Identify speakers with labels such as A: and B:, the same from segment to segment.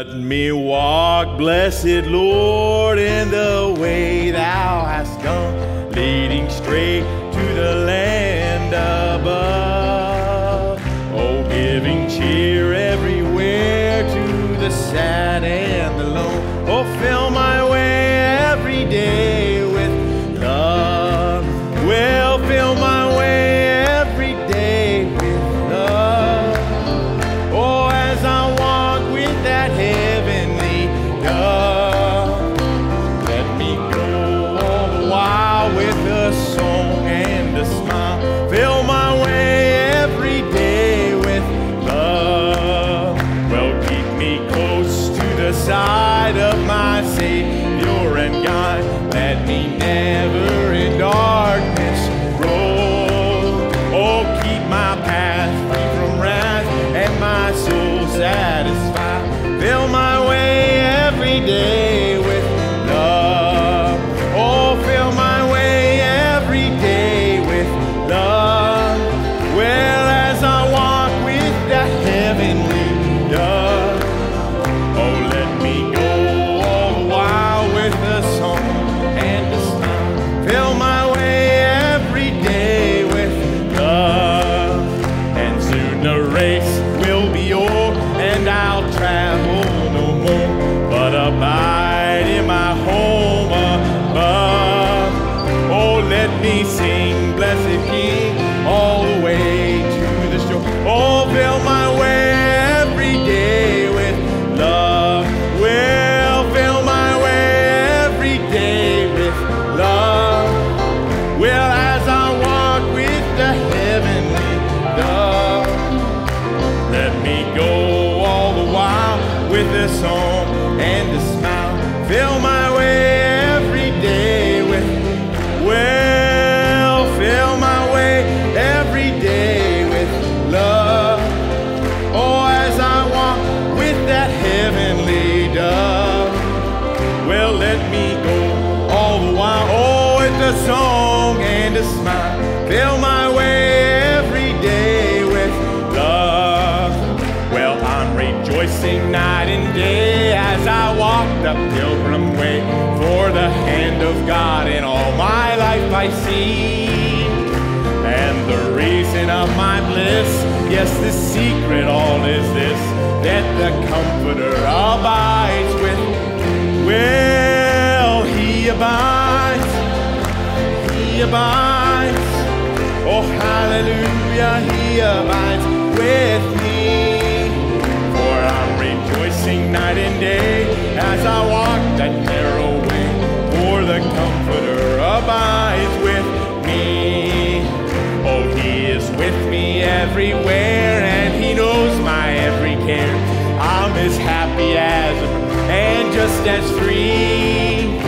A: Let me walk, blessed Lord, in the way thou hast gone, leading straight to the land above. Oh, giving cheer everywhere to the sad yes, the secret all is this, that the Comforter abides with. Well, he abides, he abides. Oh, hallelujah, he abides with me. For I'm rejoicing night and day as I walk that narrow way. For the Comforter abides everywhere, and he knows my every care. I'm as happy as and just as free.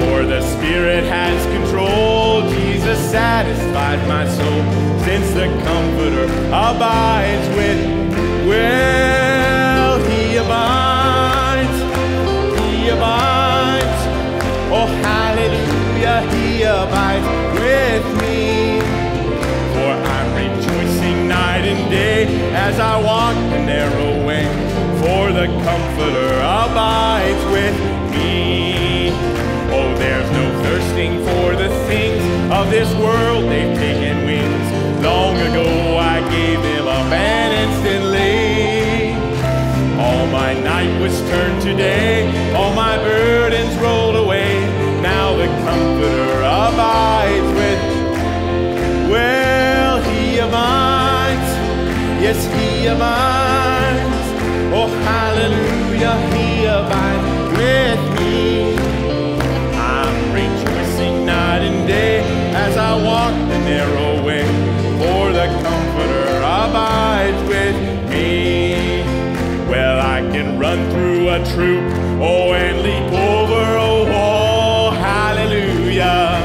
A: For the Spirit has control, Jesus satisfied my soul, since the Comforter abides with, well, as I walk the narrow way, for the Comforter abides with me. Oh, there's no thirsting for the things of this world, they've taken wings. Long ago I gave them up and instantly. All my night was turned today, all my burdens rolled away. Now the Comforter abides with me. well, he abides, yes, he abides. Oh, hallelujah, he abides with me. I'm rejoicing night and day as I walk the narrow way, for the Comforter abides with me. Well, I can run through a troop, oh, and leap over a wall. Hallelujah,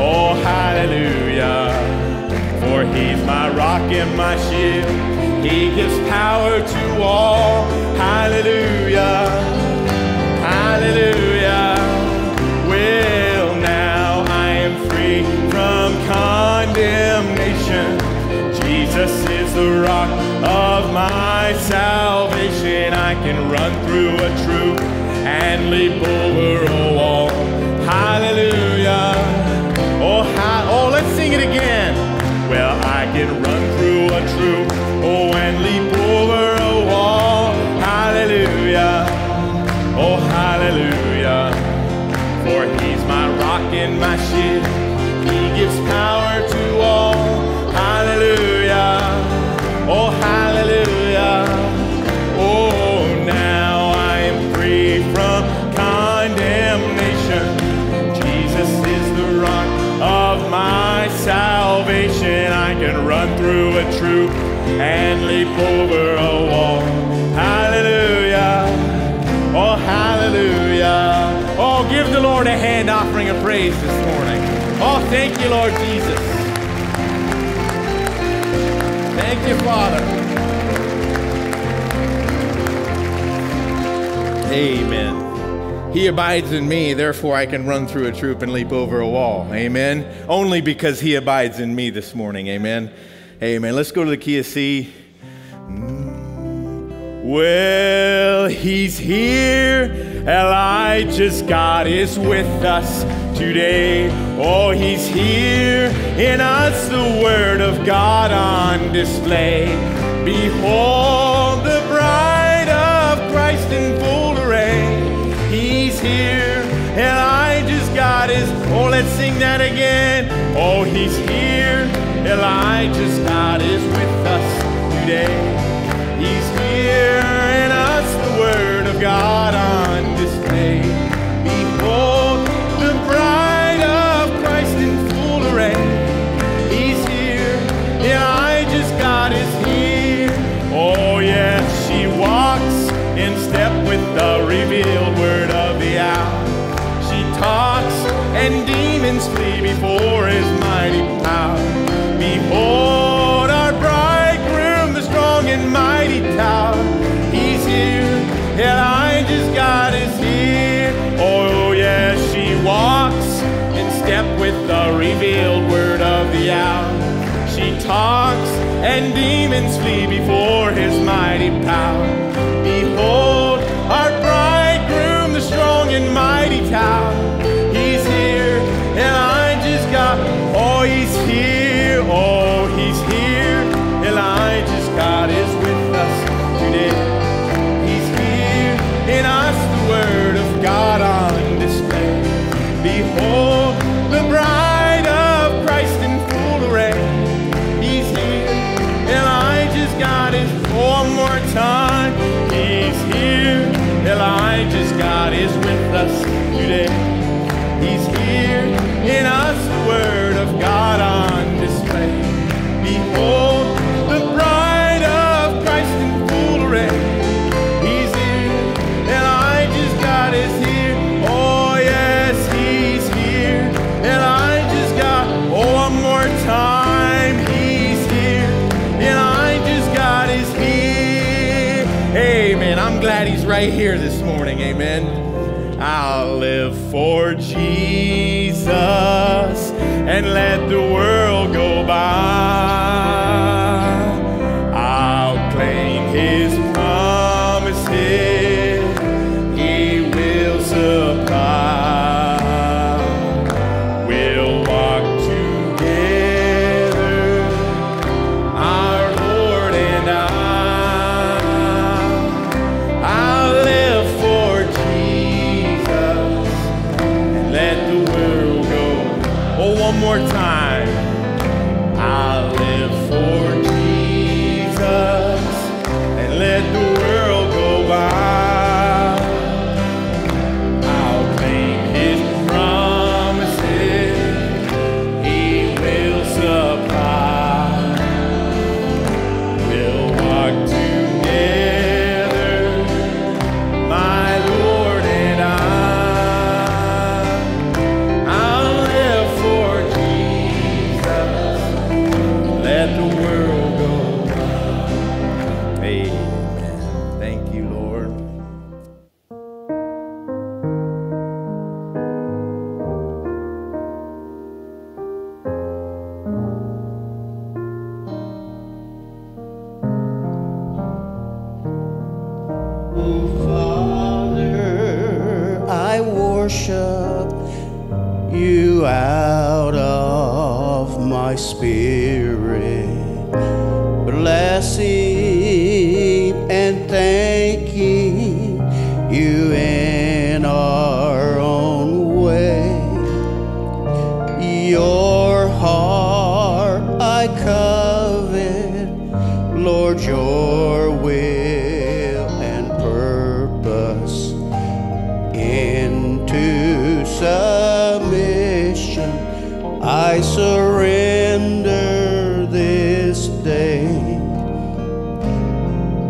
A: oh, hallelujah. For he's my rock and my shield. Gives power to all. Hallelujah. Hallelujah. Well, now I am free from condemnation. Jesus is the rock of my salvation. I can run through a troop and leap He gives power to all. Hallelujah. Oh, hallelujah. Oh, now I am free from condemnation. Jesus is the rock of my salvation. I can run through a troop and leap over a wall. Hallelujah. Oh, hallelujah. Oh, give the Lord a hand offering of praise thank you, Lord Jesus. Thank you, Father. Amen. He abides in me, therefore I can run through a troop and leap over a wall. Amen. Only because he abides in me this morning. Amen. Amen. Let's go to the key of C. Mm. Well, he's here. Elijah's God is with us today. Oh, he's here in us, the word of God on display. Behold the bride of Christ in full array. He's here. Elijah's God is. Oh, let's sing that again. Oh, he's here. Elijah's God is with us today. Before his mighty right here this morning. Amen. I'll live for Jesus and let the world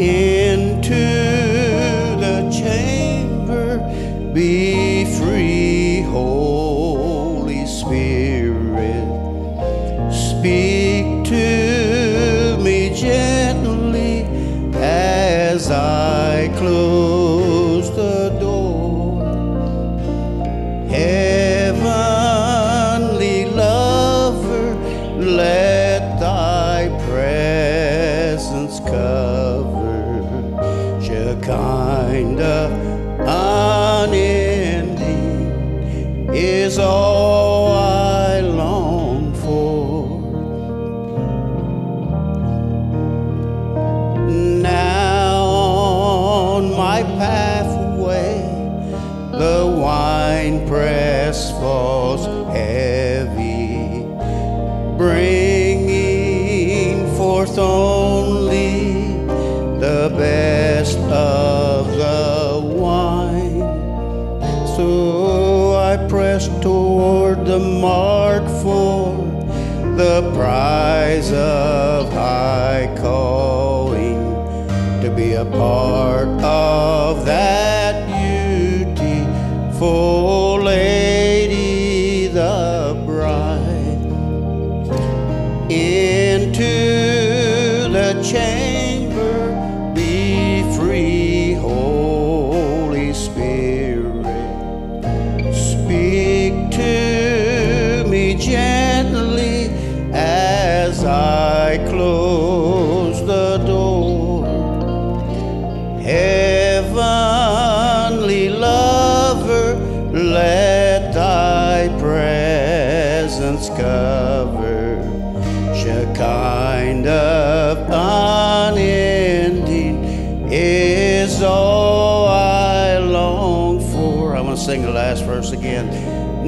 B: into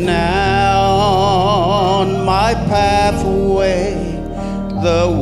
B: Now on my pathway, the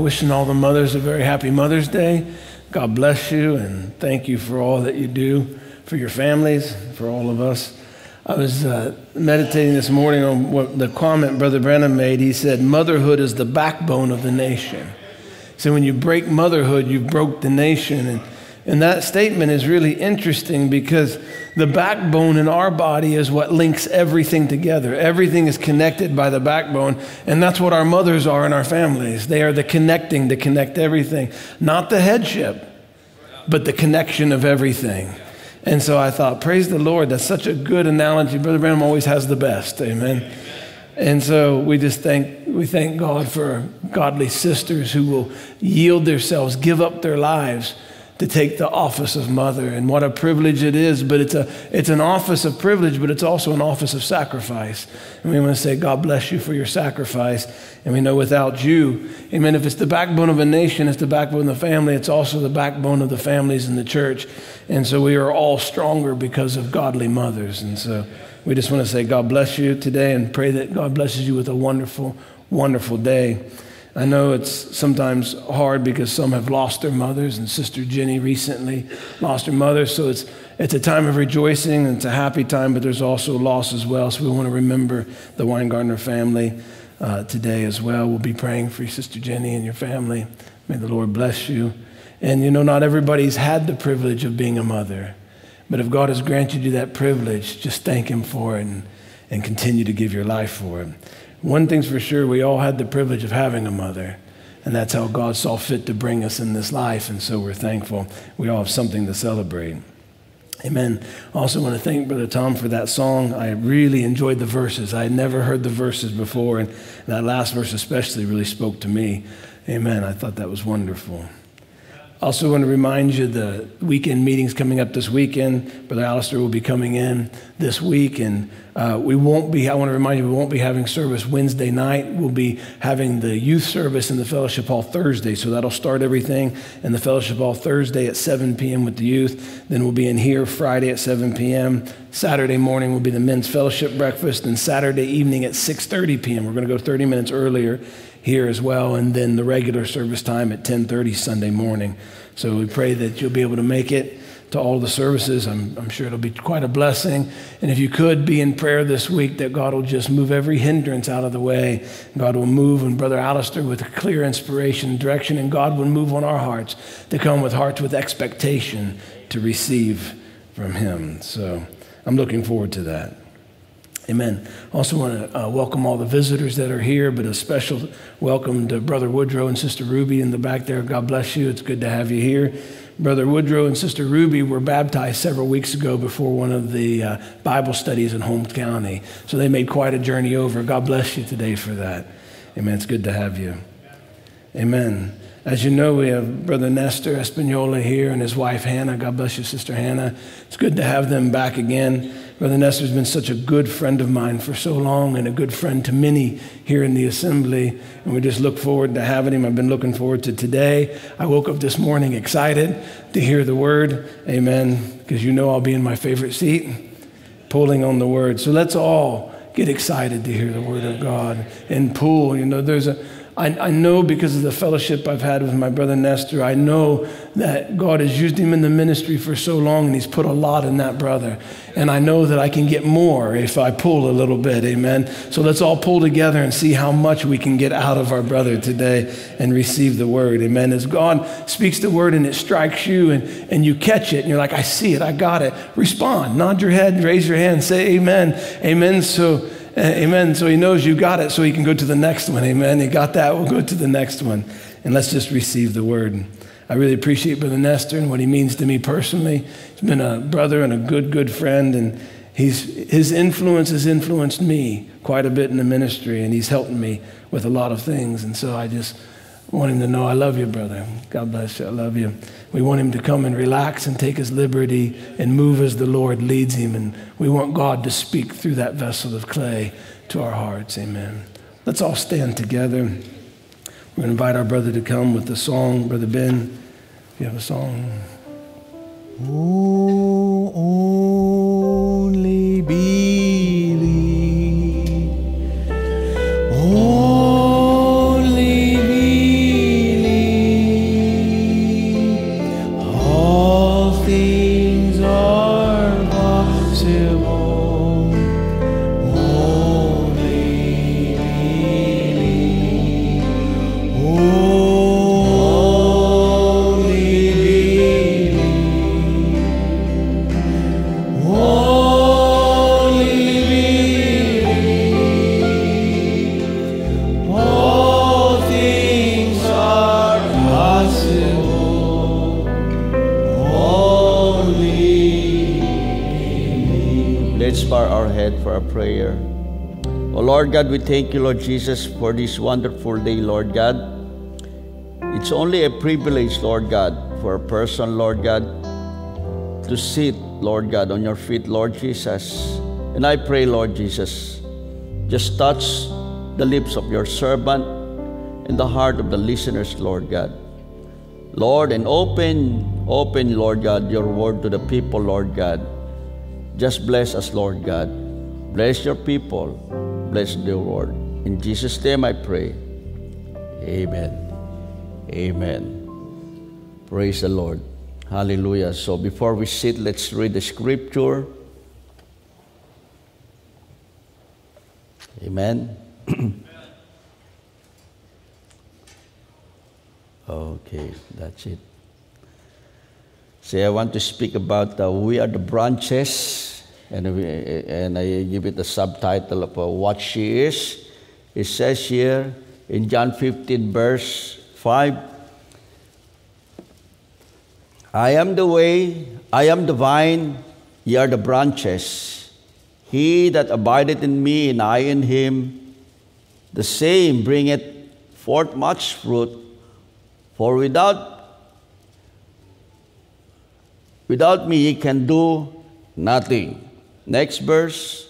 C: wishing all the mothers a very happy Mother's Day. God bless you and thank you for all that you do for your families, for all of us. I was uh, meditating this morning on what the comment Brother Branham made. He said, Motherhood is the backbone of the nation. So when you break motherhood, you broke the nation. And, and that statement is really interesting because the backbone in our body is what links everything together. Everything is connected by the backbone. And that's what our mothers are in our families. They are the connecting to connect everything, not the headship, but the connection of everything. And so I thought, praise the Lord. That's such a good analogy. Brother Branham always has the best. Amen. And so we just thank we thank God for godly sisters who will yield themselves, give up their lives to take the office of mother. And what a privilege it is, but it's, a, it's an office of privilege, but it's also an office of sacrifice. And we want to say, God bless you for your sacrifice. And we know without you, amen, if it's the backbone of a nation, it's the backbone of the family, it's also the backbone of the families in the church. And so we are all stronger because of godly mothers. And so we just want to say, God bless you today and pray that God blesses you with a wonderful, wonderful day. I know it's sometimes hard because some have lost their mothers, and Sister Jenny recently lost her mother. So it's, it's a time of rejoicing and it's a happy time, but there's also loss as well. So we want to remember the Weingartner family uh, today as well. We'll be praying for Sister Jenny and your family. May the Lord bless you. And you know, not everybody's had the privilege of being a mother, but if God has granted you that privilege, just thank Him for it and, and continue to give your life for it. One thing's for sure, we all had the privilege of having a mother. And that's how God saw fit to bring us in this life. And so we're thankful. We all have something to celebrate. Amen. Also want to thank Brother Tom for that song. I really enjoyed the verses. I had never heard the verses before, and that last verse especially really spoke to me. Amen. I thought that was wonderful. Also, want to remind you the weekend meetings coming up this weekend. Brother Alistair will be coming in this week, and uh, we won't be. I want to remind you, we won't be having service Wednesday night. We'll be having the youth service in the fellowship hall Thursday, so that'll start everything in the fellowship hall Thursday at 7 p.m. with the youth. Then we'll be in here Friday at 7 p.m. Saturday morning will be the men's fellowship breakfast, and Saturday evening at 6:30 p.m. We're going to go 30 minutes earlier here as well, and then the regular service time at 10:30 Sunday morning. So we pray that you'll be able to make it to all the services. I'm, I'm, sure it'll be quite a blessing. And if you could be in prayer this week, that God will just move every hindrance out of the way. God will move and Brother Alistair with a clear inspiration and direction, and God will move on our hearts to come with hearts with expectation to receive from Him. So I'm looking forward to that. Amen. Also want to uh, welcome all the visitors that are here, but a special welcome to Brother Woodrow and Sister Ruby in the back there. God bless you. It's good to have you here. Brother Woodrow and Sister Ruby were baptized several weeks ago before one of the uh, Bible studies in Holmes County. So they made quite a journey over. God bless you today for that. Amen. It's good to have you. Amen. As you know, we have Brother Nestor Espanola here and his wife Hannah. God bless you, Sister Hannah. It's good to have them back again. Brother Nestor's been such a good friend of mine for so long and a good friend to many here in the assembly. And we just look forward to having him. I've been looking forward to today. I woke up this morning excited to hear the word. Amen. Because you know I'll be in my favorite seat, pulling on the word. So let's all get excited to hear the word of God and pull. You know, there's a I, I know because of the fellowship I've had with my brother Nestor, I know that God has used him in the ministry for so long and he's put a lot in that brother. And I know that I can get more if I pull a little bit. Amen. So let's all pull together and see how much we can get out of our brother today and receive the word. Amen. As God speaks the word and it strikes you and, and you catch it and you're like, I see it, I got it. Respond, nod your head, raise your hand, say amen. Amen. So Amen. So he knows you got it, so he can go to the next one. Amen. He got that. We'll go to the next one. And let's just receive the word. I really appreciate Brother Nestor and what he means to me personally. He's been a brother and a good, good friend, and he's, his influence has influenced me quite a bit in the ministry, and he's helped me with a lot of things. And so I just want him to know I love you, brother. God bless you. I love you. We want him to come and relax and take his liberty and move as the Lord leads him. And we want God to speak through that vessel of clay to our hearts. Amen. Let's all stand together. We're going to invite our brother to come with the song. Brother Ben, if you have a song.
D: Oh, only believe.
E: God, we thank you, Lord Jesus, for this wonderful day, Lord God. It's only a privilege, Lord God, for a person, Lord God, to sit, Lord God, on your feet, Lord Jesus. And I pray, Lord Jesus, just touch the lips of your servant and the heart of the listeners, Lord God. Lord, and open, open, Lord God, your word to the people, Lord God. Just bless us, Lord God. Bless your people. Bless the Lord. In Jesus' name I pray. Amen. Amen. Praise the Lord. Hallelujah. So before we sit, let's read the scripture. Amen. okay, that's it. See, I want to speak about uh, we are the branches, and, we, and I give it a subtitle of uh, what she is. It says here in John 15, verse 5 I am the way, I am the vine, ye are the branches. He that abideth in me, and I in him, the same bringeth forth much fruit. For without without me ye can do nothing. Next verse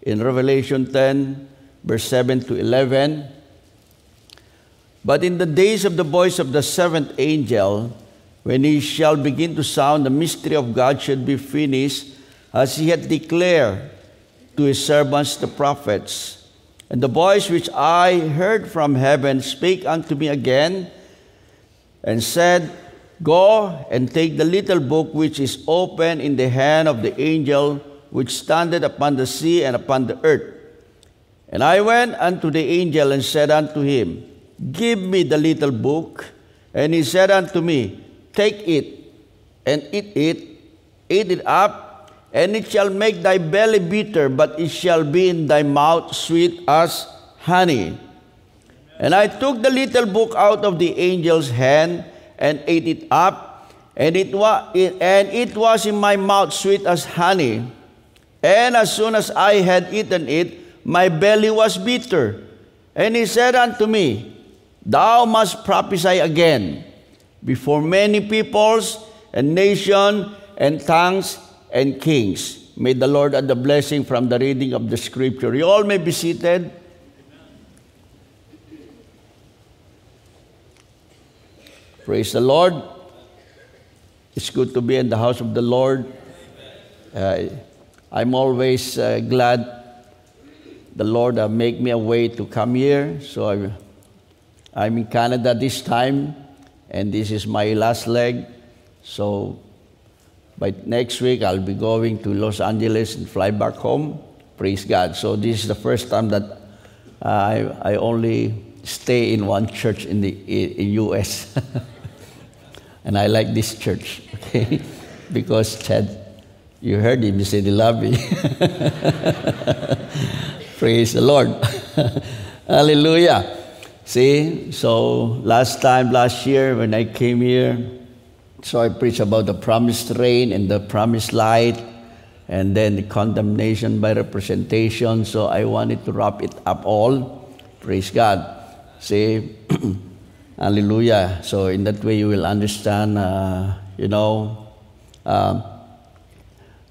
E: in Revelation 10, verse 7 to 11. But in the days of the voice of the seventh angel, when he shall begin to sound, the mystery of God should be finished, as he had declared to his servants the prophets. And the voice which I heard from heaven spake unto me again, and said, Go and take the little book which is open in the hand of the angel which standeth upon the sea and upon the earth. And I went unto the angel and said unto him, Give me the little book. And he said unto me, Take it and eat it, eat it up, and it shall make thy belly bitter, but it shall be in thy mouth sweet as honey. And I took the little book out of the angel's hand and ate it up, and it, wa- and it was in my mouth sweet as honey. And as soon as I had eaten it, my belly was bitter. And he said unto me, Thou must prophesy again before many peoples and nations and tongues and kings. May the Lord add the blessing from the reading of the scripture. You all may be seated. Praise the Lord. It's good to be in the house of the Lord. Uh, I'm always uh, glad the Lord uh, make me a way to come here. So I, I'm in Canada this time, and this is my last leg. So by next week, I'll be going to Los Angeles and fly back home. Praise God. So this is the first time that I, I only stay in one church in the in U.S. and I like this church, okay? because Chad, you heard him, he said he loved me. Praise the Lord. Hallelujah. See, so last time, last year, when I came here, so I preached about the promised rain and the promised light, and then the condemnation by representation. So I wanted to wrap it up all. Praise God. See, hallelujah. So in that way, you will understand, uh, you know, uh,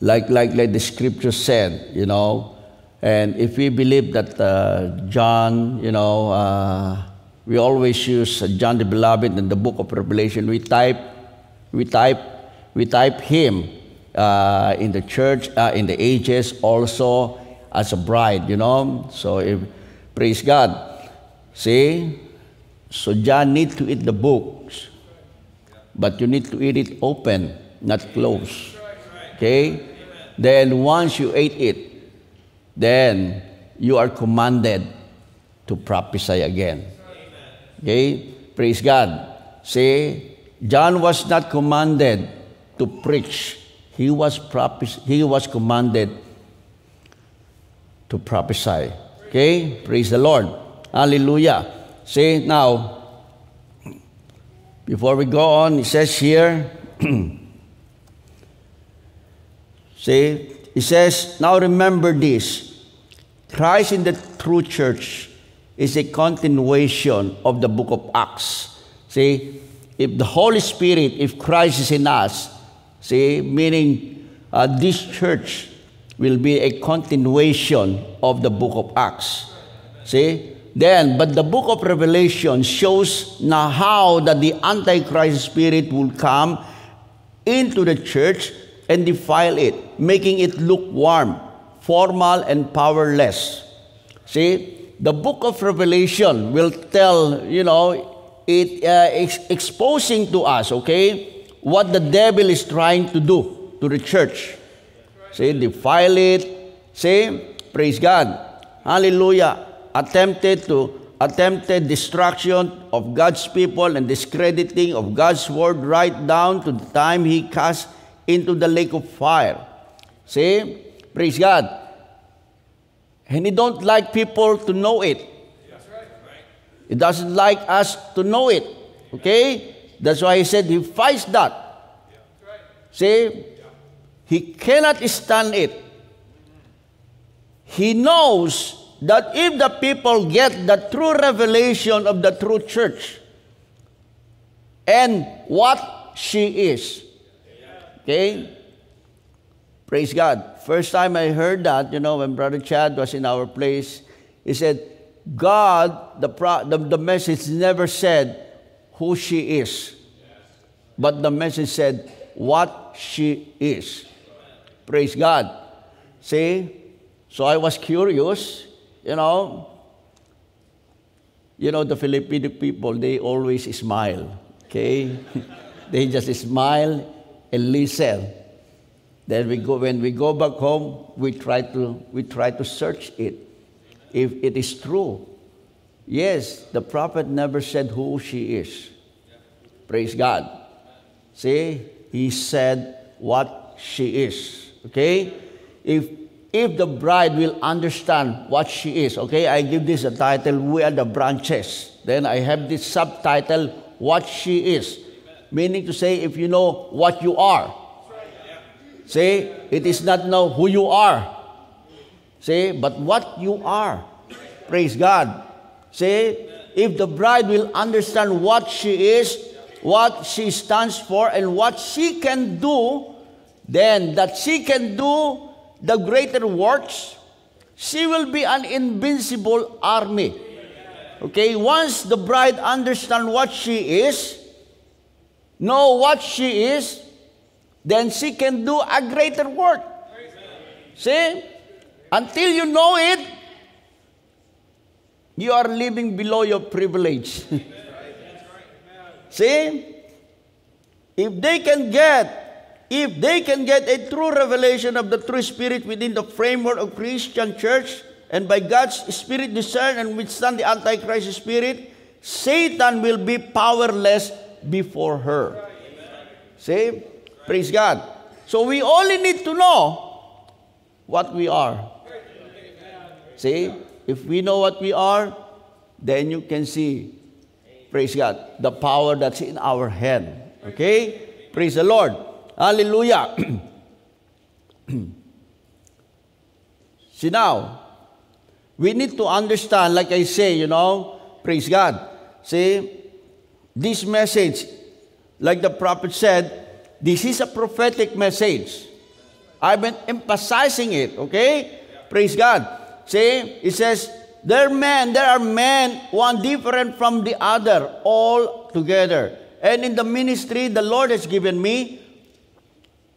E: like, like, like the scripture said, you know, and if we believe that uh, John, you know, uh, we always use John the Beloved in the book of Revelation. We type, we type, we type him uh, in the church, uh, in the ages, also as a bride. You know, so if, praise God. See, so John need to eat the books, but you need to eat it open, not closed. Okay. Then once you ate it, then you are commanded to prophesy again. Okay? Praise God. See, John was not commanded to preach. He was prophes- he was commanded to prophesy. Okay? Praise the Lord. Hallelujah. See, now, before we go on, it says here, see, it says, Now remember this Christ in the true church is a continuation of the book of Acts. See, if the Holy Spirit, if Christ is in us, see, meaning uh, this church will be a continuation of the book of Acts. See? Then, but the book of Revelation shows now how that the Antichrist spirit will come into the church and defile it, making it lukewarm, formal, and powerless. See, the book of Revelation will tell, you know, it uh, ex- exposing to us, okay, what the devil is trying to do to the church. See, defile it. See, praise God. Hallelujah. Attempted to attempted destruction of God's people and discrediting of God's word right down to the time he cast into the lake of fire. See? Praise God. And he don't like people to know it. He doesn't like us to know it. Okay? That's why he said he fights that. See? He cannot stand it. He knows that if the people get the true revelation of the true church and what she is, okay? Praise God. First time I heard that, you know, when Brother Chad was in our place, he said, God, the, pro- the, the message never said who she is, but the message said what she is. Praise God. See? So I was curious, you know. You know, the Filipino people, they always smile, okay? they just smile and listen. Then we go, when we go back home, we try to, we try to search it. If it is true, yes, the prophet never said who she is. Praise God. See, he said what she is. Okay? If if the bride will understand what she is, okay, I give this a title, We Are the Branches. Then I have this subtitle, What She Is. Meaning to say, if you know what you are. See, it is not know who you are. See, but what you are. Praise God. See, if the bride will understand what she is, what she stands for, and what she can do, then that she can do the greater works, she will be an invincible army. Okay, once the bride understand what she is, know what she is, then she can do a greater work. See? Until you know it, you are living below your privilege. See? If they can get, if they can get a true revelation of the true spirit within the framework of Christian church, and by God's spirit discern and withstand the Antichrist spirit, Satan will be powerless before her. See? Praise God. So we only need to know what we are. See? If we know what we are, then you can see, praise God, the power that's in our hand. Okay? Praise the Lord. Hallelujah. see now, we need to understand, like I say, you know, praise God. See, this message, like the prophet said, this is a prophetic message. I've been emphasizing it, okay? Praise God. See, it says, there are men, there are men, one different from the other, all together. And in the ministry the Lord has given me,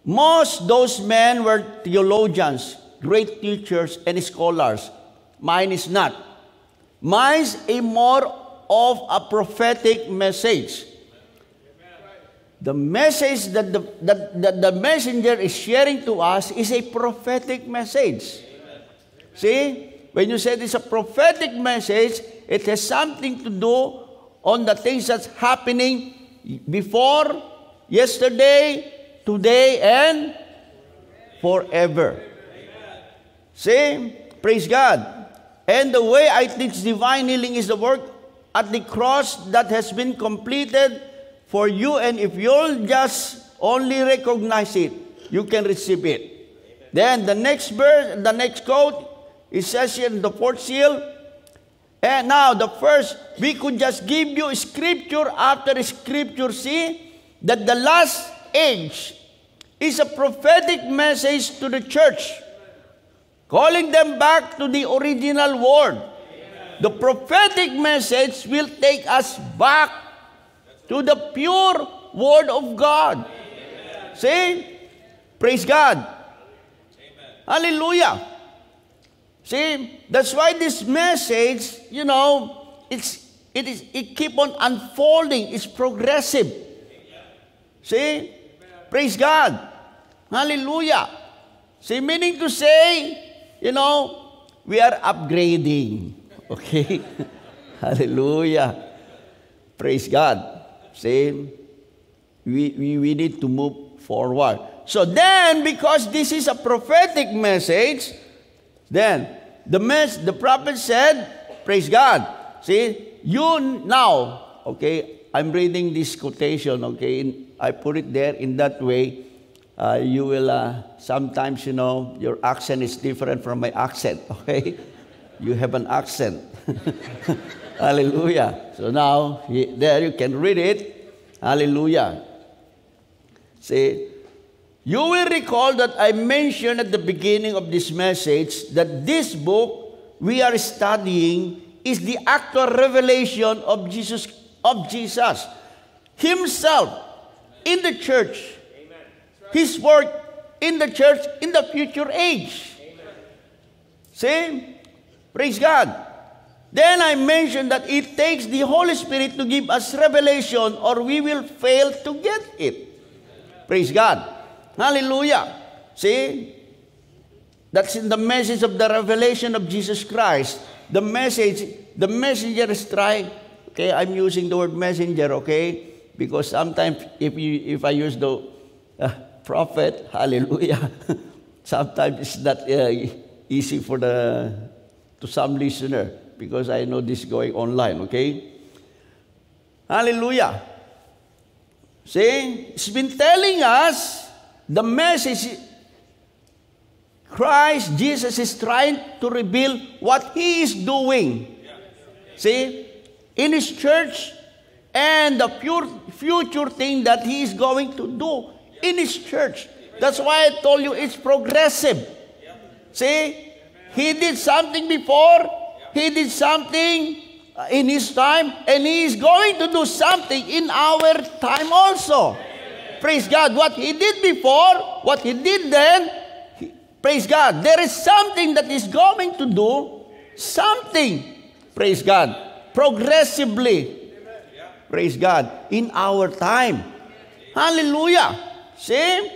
E: most those men were theologians, great teachers, and scholars. Mine is not. Mine's a more of a prophetic message. The message that the, that, that the messenger is sharing to us is a prophetic message. See, when you say it's a prophetic message, it has something to do on the things that's happening before, yesterday, today, and forever. See, praise God. And the way I teach divine healing is the work at the cross that has been completed for you, and if you'll just only recognize it, you can receive it. Then the next verse, the next quote It says here in the fourth seal. And now the first, we could just give you scripture after scripture. See that the last age is a prophetic message to the church, calling them back to the original word. The prophetic message will take us back to the pure word of God. See? Praise God. Hallelujah. See, that's why this message, you know, it's it is it keep on unfolding. It's progressive. See? Praise God. Hallelujah. See, meaning to say, you know, we are upgrading. Okay? Hallelujah. Praise God. See? We, we, we need to move forward. So then, because this is a prophetic message, then the mess, the prophet said, praise God. See, you now, okay, I'm reading this quotation, okay, in, I put it there in that way. Uh, you will, uh, sometimes, you know, your accent is different from my accent, okay? You have an accent. Hallelujah. So now, there you can read it. Hallelujah. See, you will recall that I mentioned at the beginning of this message that this book we are studying is the actual revelation of Jesus of Jesus himself in the church. His work in the church in the future age. See? Praise God. Then I mentioned that it takes the Holy Spirit to give us revelation or we will fail to get it. Praise God. Hallelujah. See? That's in the message of the revelation of Jesus Christ. The message, the messenger is trying, okay, I'm using the word messenger, okay? Because sometimes if you if I use the uh, prophet, hallelujah, sometimes it's not uh, easy for the to some listener because I know this going online, okay? Hallelujah. See, it's been telling us the message Christ, Jesus is trying to reveal what He is doing. See, in His church and the pure, future thing that He is going to do in His church. That's why I told you it's progressive. See, He did something before, He did something in His time, and He is going to do something in our time also. Praise God. What He did before, what He did then, he- praise God. There is something that is going to do something. Praise God. Progressively. Praise God. In our time. Hallelujah. See?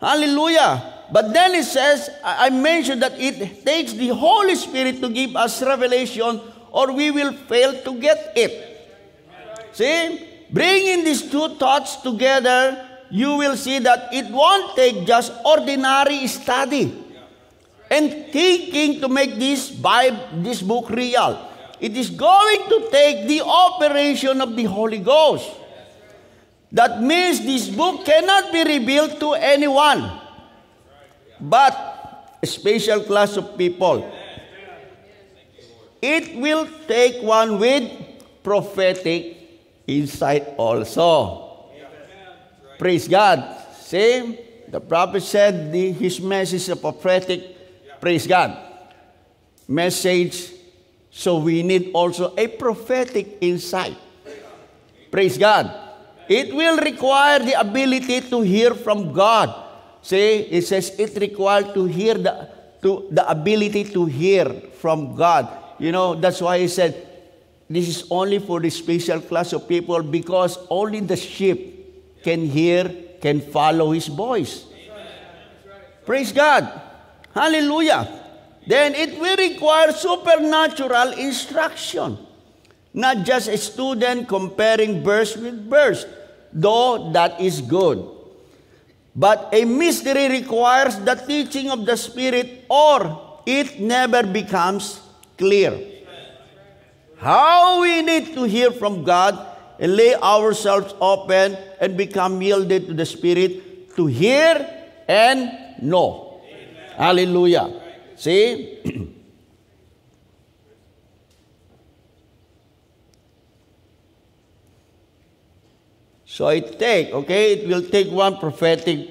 E: Hallelujah. But then it says, I mentioned that it takes the Holy Spirit to give us revelation or we will fail to get it. See? Bringing these two thoughts together, you will see that it won't take just ordinary study and thinking to make this Bible, this book real. It is going to take the operation of the Holy Ghost. That means this book cannot be revealed to anyone, but a special class of people. It will take one with prophetic insight also. Praise God. See, the prophet said the, his message is prophetic, praise God, message. So we need also a prophetic insight. Praise God. It will require the ability to hear from God. See, it says it requires to hear the to the ability to hear from God. You know, that's why he said this is only for the special class of people because only the sheep can hear, can follow his voice. Praise God. Hallelujah. Then it will require supernatural instruction. Not just a student comparing verse with verse, though that is good. But a mystery requires the teaching of the Spirit, or it never becomes clear. How we need to hear from God and lay ourselves open and become yielded to the Spirit to hear and know. Hallelujah. See? So it take, okay, it will take one prophetic,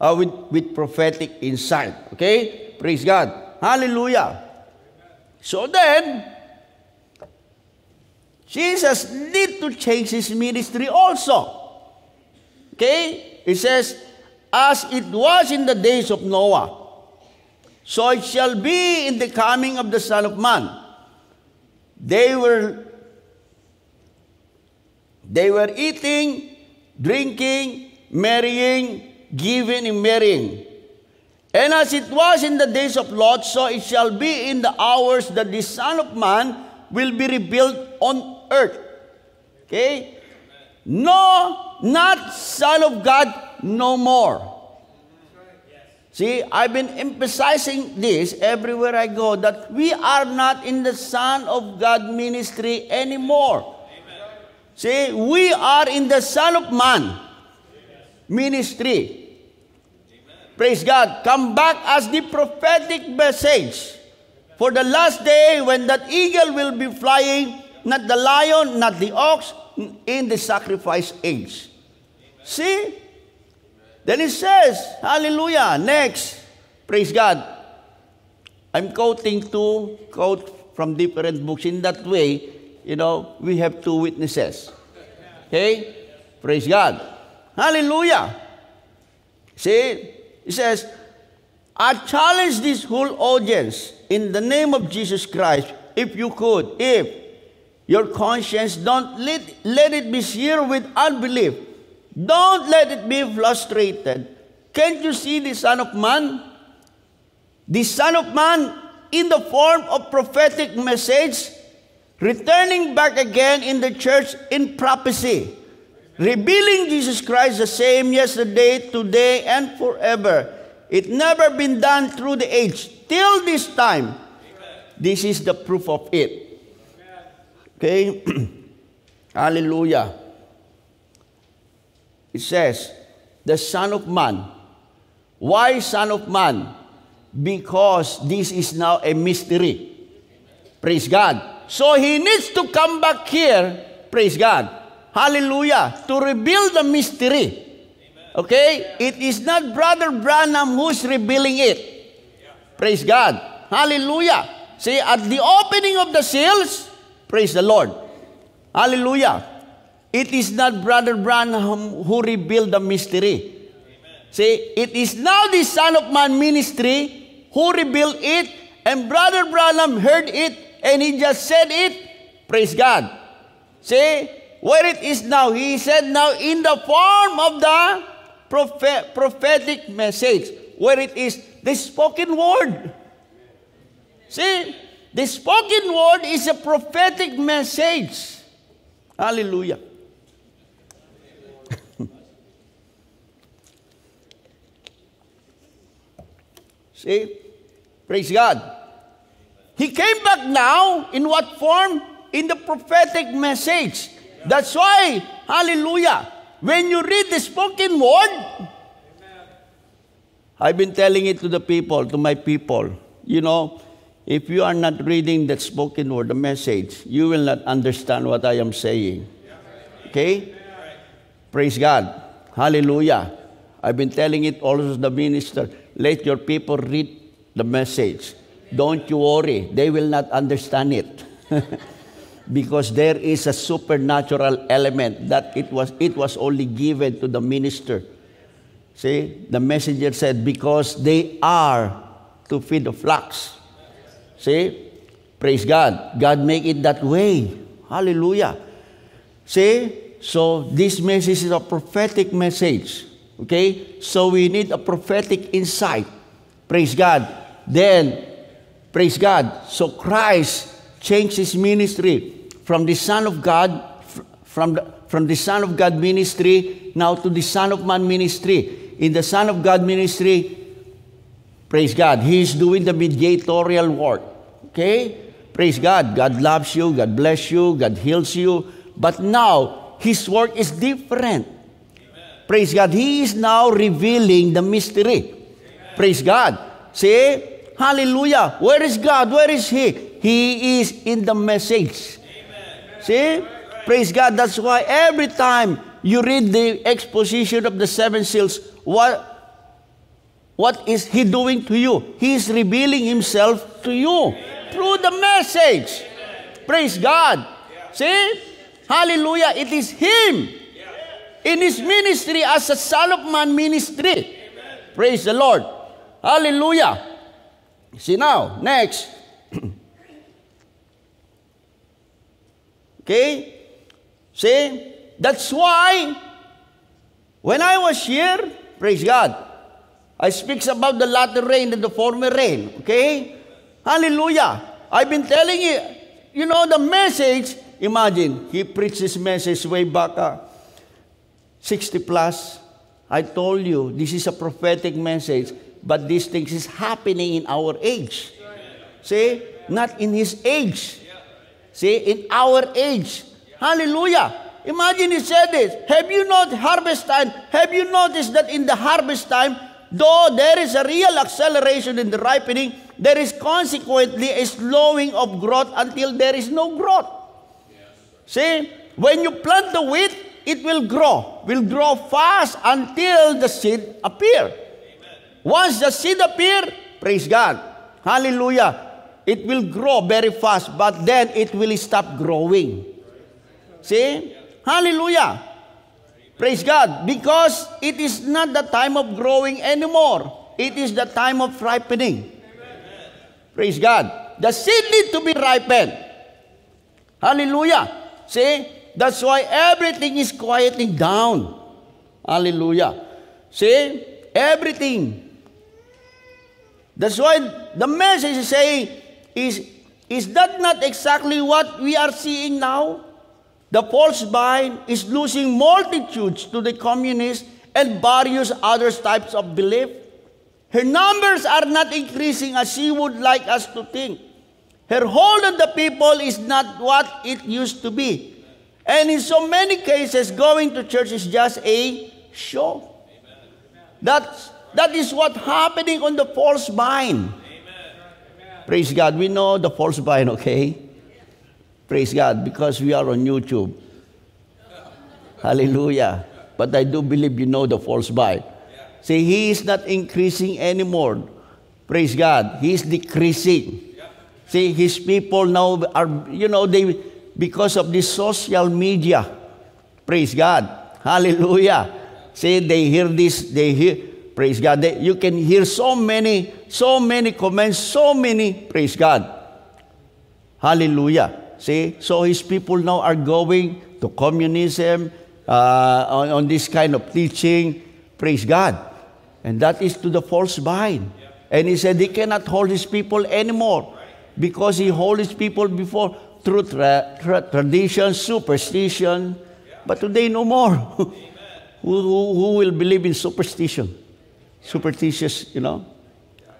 E: uh, with, with prophetic insight. Okay? Praise God. Hallelujah. So then, Jesus need to change his ministry also. Okay? It says, as it was in the days of Noah, so it shall be in the coming of the Son of Man. They were they were eating, drinking, marrying, giving and marrying. And as it was in the days of Lot, so it shall be in the hours that the Son of Man will be revealed on earth. Okay? No, not Son of God, no more. See, I've been emphasizing this everywhere I go that we are not in the Son of God ministry anymore. See, we are in the Son of Man ministry. Praise God. Come back as the prophetic message for the last day when that eagle will be flying, not the lion, not the ox, in the sacrifice age. See? Then it says, Hallelujah. Next, praise God. I'm quoting two quotes from different books. In that way, you know, we have two witnesses. Okay? Praise God. Hallelujah. See, it says, I challenge this whole audience in the name of Jesus Christ, if you could, if your conscience don't let, let it be seared with unbelief, don't let it be frustrated. Can't you see the Son of Man? The Son of Man in the form of prophetic message, returning back again in the church in prophecy, revealing Jesus Christ the same yesterday, today, and forever. It never been done through the age till this time. This is the proof of it. Okay? Hallelujah. It says, the Son of Man. Why Son of Man? Because this is now a mystery. Praise God. So he needs to come back here, praise God. Hallelujah. To reveal the mystery. Okay? It is not Brother Branham who's revealing it. Praise God. Hallelujah. See, at the opening of the seals, praise the Lord. Hallelujah. It is not Brother Branham who revealed the mystery. See, it is now the Son of Man ministry who revealed it, and Brother Branham heard it, and he just said it. Praise God. See, where it is now, he said now in the form of the prophet, prophetic message, where it is the spoken word. See, the spoken word is a prophetic message. Hallelujah. See? Praise God. He came back now in what form? In the prophetic message. That's why, hallelujah, when you read the spoken word, I've been telling it to the people, to my people, you know, if you are not reading that spoken word, the message, you will not understand what I am saying. Okay? Praise God. Hallelujah. I've been telling it also to the minister. Let your people read the message. Don't you worry, they will not understand it. because there is a supernatural element that it was it was only given to the minister. See, the messenger said, because they are to feed the flocks. See? Praise God. God make it that way. Hallelujah. See? So this message is a prophetic message. Okay? So we need a prophetic insight. Praise God. Then, praise God. So Christ changed his ministry from the Son of God, from the, from the Son of God ministry, now to the Son of Man ministry. In the Son of God ministry, praise God, he is doing the mediatorial work. Okay? Praise God. God loves you, God bless you, God heals you. But now, his work is different. Praise God. He is now revealing the mystery. Amen. Praise God. See? Hallelujah. Where is God? Where is He? He is in the message. Amen. See? Praise God. That's why every time you read the exposition of the seven seals, what, what is he doing to you? He is revealing himself to you through the message. Praise God. See? Hallelujah. It is him in his ministry as a Son of Man ministry. Praise the Lord. Hallelujah. See now, next. okay? See? That's why when I was here, praise God, I speaks about the latter rain and the former rain. Okay? Hallelujah. I've been telling you, you know, the message, imagine, he preached this message way back uh, 60 plus. I told you, this is a prophetic message, but these things is happening in our age. See? Not in his age. See? In our age. Hallelujah. Imagine he said this. Have you not harvest time? Have you noticed that in the harvest time, though there is a real acceleration in the ripening, there is consequently a slowing of growth until there is no growth. See, when you plant the wheat, it will grow, will grow fast until the seed appear. Once the seed appear, praise God, hallelujah, it will grow very fast, but then it will stop growing. See? Hallelujah. Praise God. Because it is not the time of growing anymore. It is the time of ripening. Praise God. The seed need to be ripened. Hallelujah. See? That's why everything is quieting down. Hallelujah. See? Everything. That's why the message is saying, is, is that not exactly what we are seeing now? The false vine is losing multitudes to the communists and various other types of belief. Her numbers are not increasing as she would like us to think. Her hold on the people is not what it used to be. And in so many cases, going to church is just a show. That's, that is what happening on the false vine. Amen. Praise God. We know the false vine, okay? Praise God, because we are on YouTube. Hallelujah. But I do believe you know the false vine. See, he is not increasing anymore. Praise God. He is decreasing. See, his people now are, you know, they, because of this social media. Praise God. Hallelujah. See, they hear this, they hear, praise God. You can hear so many, so many comments, so many, praise God. Hallelujah. See, so his people now are going to communism uh, on, on, this kind of teaching. Praise God. And that is to the false vine. And he said he cannot hold his people anymore because he holds his people before through tra- tra- tradition, superstition. But today, no more. who, who, who will believe in superstition? Superstitious, you know?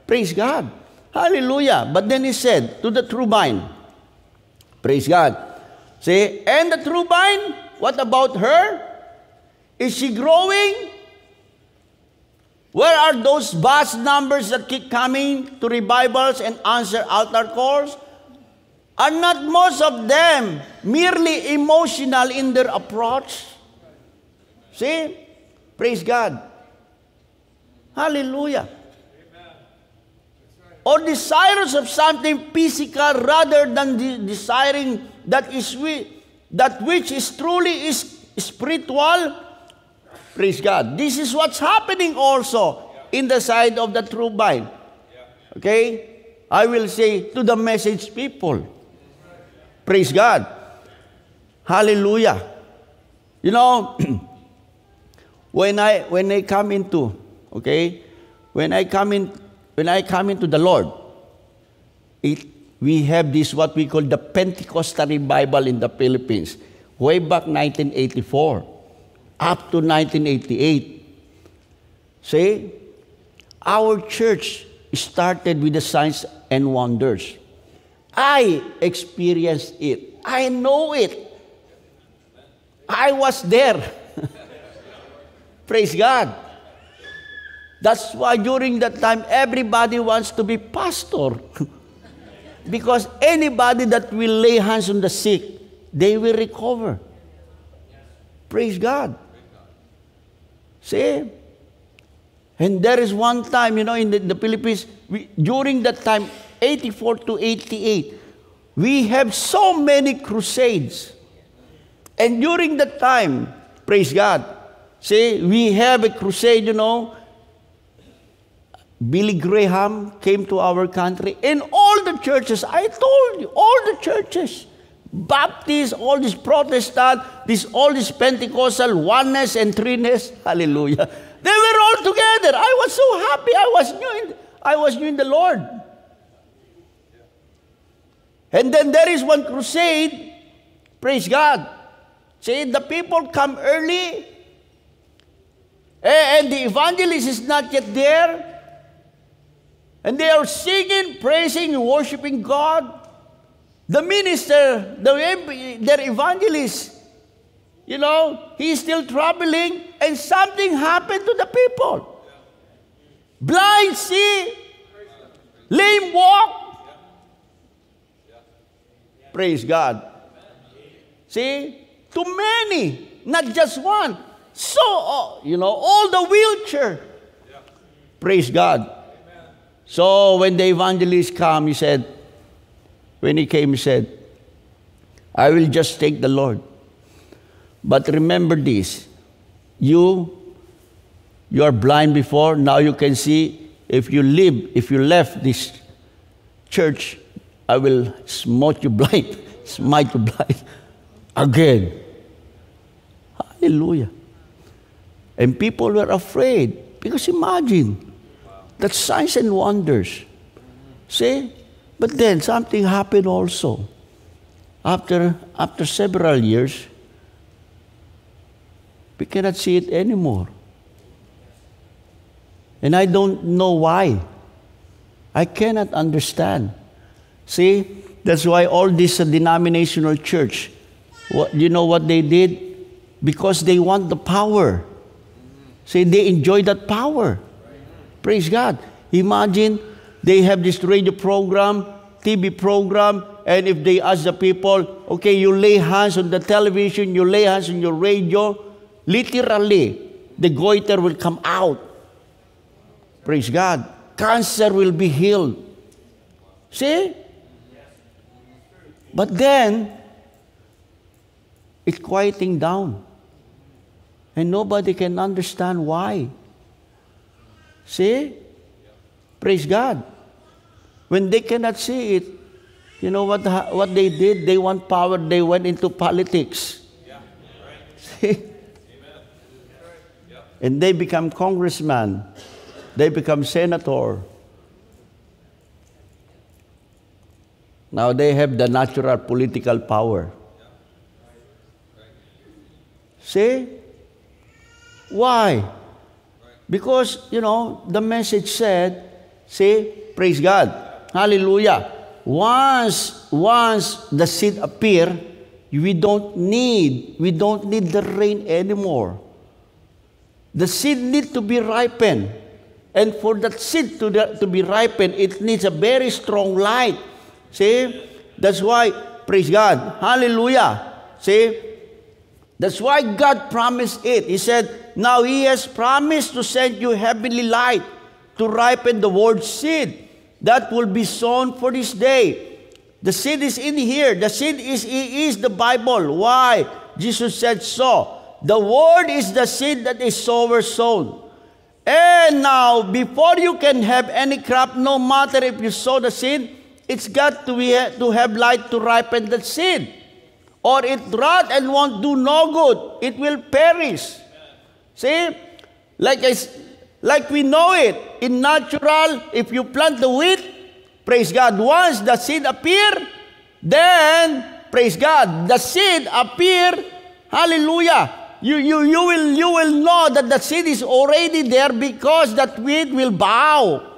E: Praise God. Hallelujah. But then he said to the true vine, Praise God. See, and the true vine, what about her? Is she growing? Where are those vast numbers that keep coming to revivals and answer altar calls? Are not most of them merely emotional in their approach? See? Praise God. Hallelujah or desirous of something physical rather than de- desiring that is we, that which is truly is spiritual. Praise God. This is what's happening also in the side of the true vine. Okay? I will say to the message people. Praise God. Hallelujah. You know, when I when I come into, okay, when I come in when I come into the Lord, it, we have this what we call the Pentecostal revival in the Philippines, way back 1984 up to 1988. See, our church started with the signs and wonders. I experienced it. I know it. I was there. Praise God. That's why during that time, everybody wants to be pastor. because anybody that will lay hands on the sick, they will recover. Praise God. See? And there is one time, you know, in the, the Philippines, we, during that time, 84 to 88, we have so many crusades. And during that time, praise God, see, we have a crusade, you know, Billy Graham came to our country, and all the churches, I told you, all the churches, Baptist, all these Protestant, this all this Pentecostal oneness and threeness, hallelujah. They were all together. I was so happy. I was new in, I was new in the Lord. And then there is one crusade. Praise God. See, the people come early, eh, and the evangelist is not yet there. And they are singing, praising, worshiping God. The minister, the, their evangelist, you know, he's still traveling, and something happened to the people. Blind see, lame walk. Praise God. See, too many, not just one. So, uh, you know, all the wheelchair. Praise God. So when the evangelist came, he said, when he came, he said, I will just take the Lord. But remember this you, you are blind before, now you can see. If you live, if you left this church, I will smite you blind, smite you blind again. Hallelujah. And people were afraid because imagine that signs and wonders. See? But then something happened also. After, after several years, we cannot see it anymore. And I don't know why. I cannot understand. See, that's why all this uh, denominational church, what, you know what they did? Because they want the power. See, they enjoy that power. Praise God. Imagine they have this radio program, TV program, and if they ask the people, okay, you lay hands on the television, you lay hands on your radio, literally, the goiter will come out. Praise God. Cancer will be healed. See? But then, it's quieting down. And nobody can understand why. See? Praise God. When they cannot see it, you know what, what they did? They want power, they went into politics. See? And they become congressman, they become senator. Now they have the natural political power. See? Why? Because, you know, the message said, see, praise God. Hallelujah. Once, once the seed appear, we don't need, we don't need the rain anymore. The seed need to be ripened. And for that seed to, to be ripened, it needs a very strong light. See? That's why, praise God. Hallelujah. See? That's why God promised it. He said, now he has promised to send you heavenly light to ripen the word seed that will be sown for this day. The seed is in here. The seed is, is the Bible. Why? Jesus said so. The word is the seed that is sower sown. And now, before you can have any crop, no matter if you sow the seed, it's got to, be, to have light to ripen the seed. Or it rot and won't do no good. It will perish. See? Like, I, like we know it, in natural, if you plant the wheat, praise God, once the seed appear, then, praise God, the seed appear, hallelujah, you, you, you, will, you will know that the seed is already there because that wheat will bow. Amen.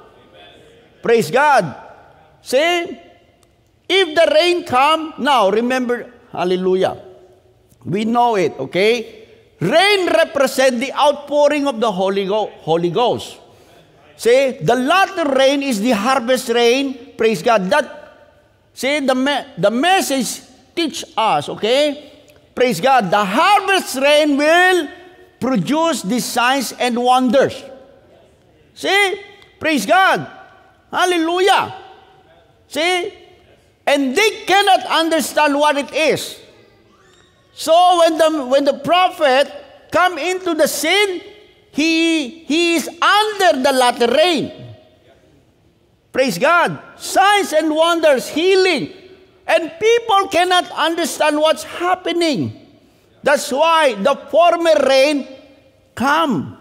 E: Praise God. See? If the rain come, now remember, hallelujah. We know it, okay? Rain represent the outpouring of the Holy, Go- Holy Ghost. See, the latter rain is the harvest rain. Praise God. That, see, the, me- the message teach us, okay? Praise God. The harvest rain will produce these signs and wonders. See? Praise God. Hallelujah. See? And they cannot understand what it is. So when the, when the prophet come into the scene, he, he is under the latter rain. Praise God. Signs and wonders, healing. And people cannot understand what's happening. That's why the former rain come.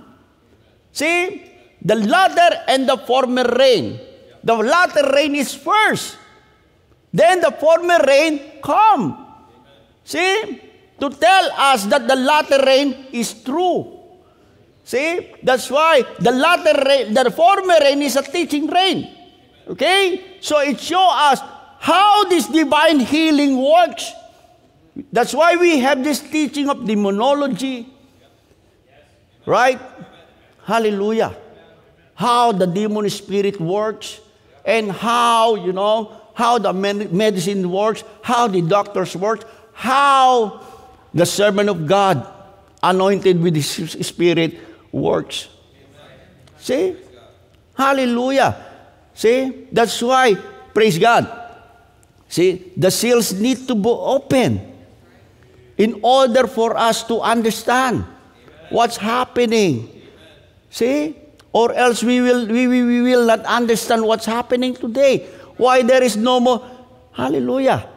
E: See? The latter and the former rain. The latter rain is first. Then the former rain come. See? To tell us that the latter rain is true. See? That's why the latter rain, the former rain is a teaching rain. Okay? So it shows us how this divine healing works. That's why we have this teaching of demonology. Right? Hallelujah. How the demon spirit works and how, you know, how the medicine works, how the doctors work, how the servant of God, anointed with His Spirit, works. See? Hallelujah. See? That's why, praise God. See, the seals need to be open in order for us to understand what's happening. See? Or else we will, we, we, we will not understand what's happening today. Why there is no more. Hallelujah.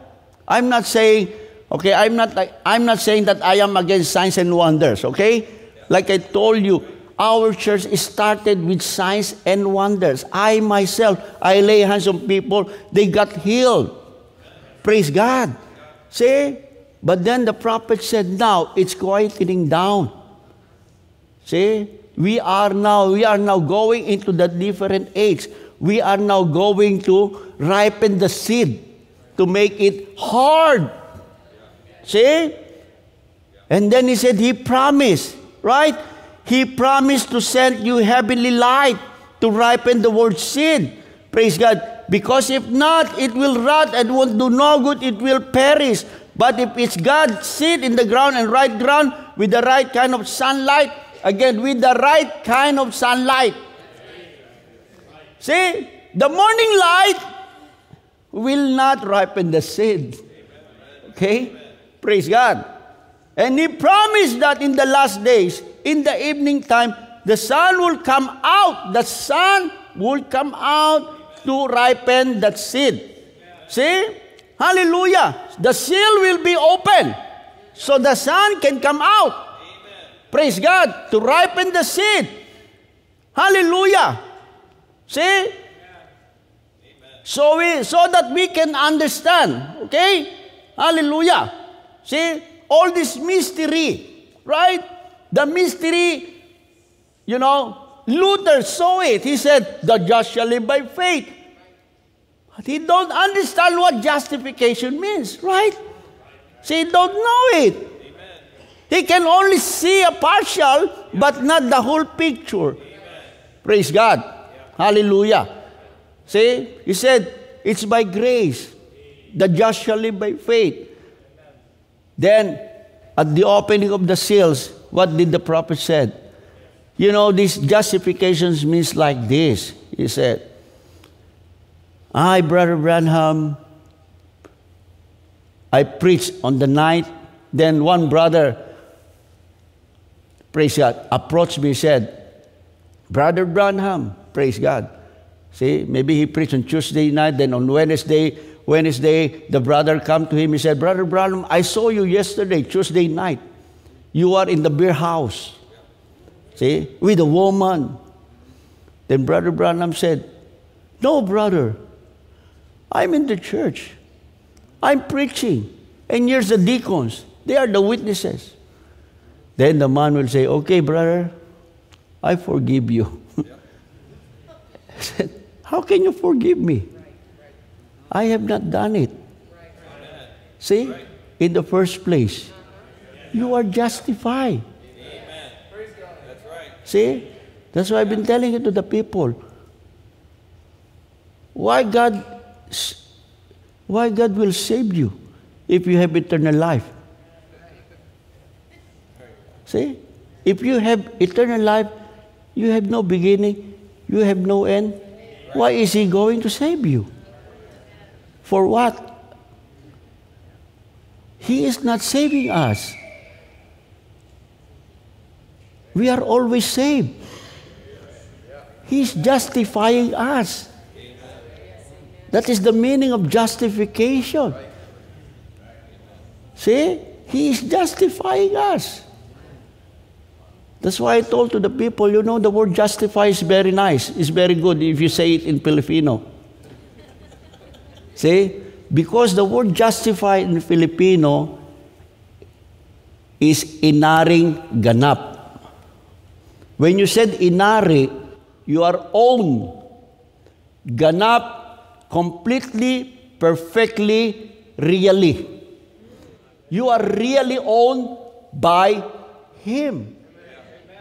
E: I'm not saying, okay, I'm not, like I'm not saying that I am against signs and wonders, okay? Like I told you, our church started with signs and wonders. I myself, I lay hands on people, they got healed. Praise God. See? But then the prophet said, now it's quietening down. See? We are now, we are now going into the different age. We are now going to ripen the seed to make it hard. See? And then he said, He promised, right? He promised to send you heavenly light to ripen the word seed. Praise God. Because if not, it will rot and won't do no good, it will perish. But if it's God's seed in the ground and right ground with the right kind of sunlight, again, with the right kind of sunlight. See, the morning light will not ripen the seed. Okay? Praise God. And He promised that in the last days, in the evening time, the sun will come out. The sun will come out to ripen that seed. See? Hallelujah. The seal will be open. So the sun can come out. Praise God. To ripen the seed. Hallelujah. See? So we so that we can understand. Okay? Hallelujah. See? All this mystery. Right? The mystery, you know, Luther saw it. He said, the just shall live by faith. But he don't understand what justification means, right? See, he don't know it. He can only see a partial, but not the whole picture. Praise God. Hallelujah. See, he said, it's by grace. The just shall live by faith. Then, at the opening of the seals, what did the prophet said? You know, these justifications means like this. He said, I, Brother Branham, I preached on the night. Then one brother, praise God, approached me said, Brother Branham, praise God. See, maybe he preached on Tuesday night, then on Wednesday, Wednesday, the brother come to him. He said, Brother Branham, I saw you yesterday, Tuesday night. You are in the beer house. See, with a woman. Then Brother Branham said, No, brother, I'm in the church. I'm preaching. And here's the deacons. They are the witnesses. Then the man will say, Okay, brother, I forgive you. I said, How can you forgive me? I have not done it. See, in the first place, you are justified. See? That's why I've been telling it to the people. Why God why God will save you if you have eternal life? See? If you have eternal life, you have no beginning, you have no end. Why is He going to save you? For what? He is not saving us. We are always saved. He's justifying us. That is the meaning of justification. See? He is justifying us. That's why I told to the people, you know, the word justify is very nice. It's very good if you say it in Filipino. See? Because the word justify in Filipino is inaring ganap. When you said inari, you are own. Ganap completely, perfectly, really. You are really owned by Him.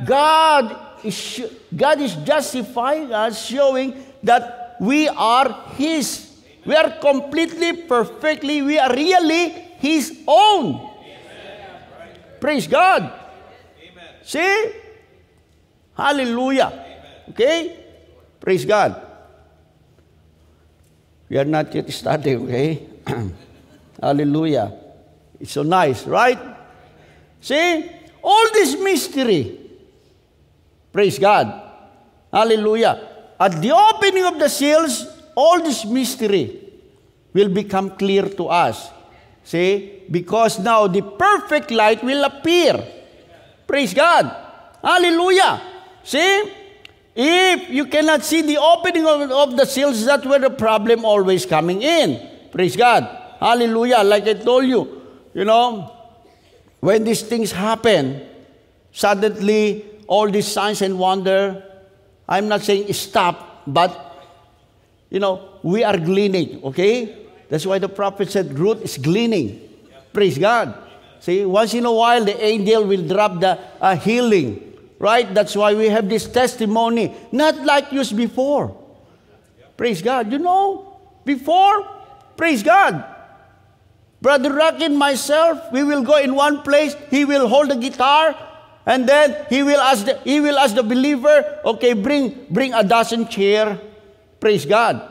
E: God is, God is justifying us, showing that we are His. We are completely, perfectly, we are really His own. Praise God. See? Hallelujah. Okay? Praise God. We are not yet starting, okay? Hallelujah. It's so nice, right? See? All this mystery. Praise God. Hallelujah. At the opening of the seals, all this mystery will become clear to us. See? Because now the perfect light will appear. Praise God. Hallelujah. See? If you cannot see the opening of, of the seals, that's where the problem always coming in. Praise God. Hallelujah. Like I told you, you know, when these things happen, suddenly all these signs and wonder, I'm not saying stop, but, you know, we are gleaning, okay? That's why the prophet said, Ruth is gleaning. Praise God. See, once in a while, the angel will drop the uh, healing, right? That's why we have this testimony, not like used before. Praise God. You know, before, praise God. Brother Rock and myself, we will go in one place. He will hold the guitar, and then he will ask the, he will ask the believer, okay, bring bring a dozen chair. Praise God.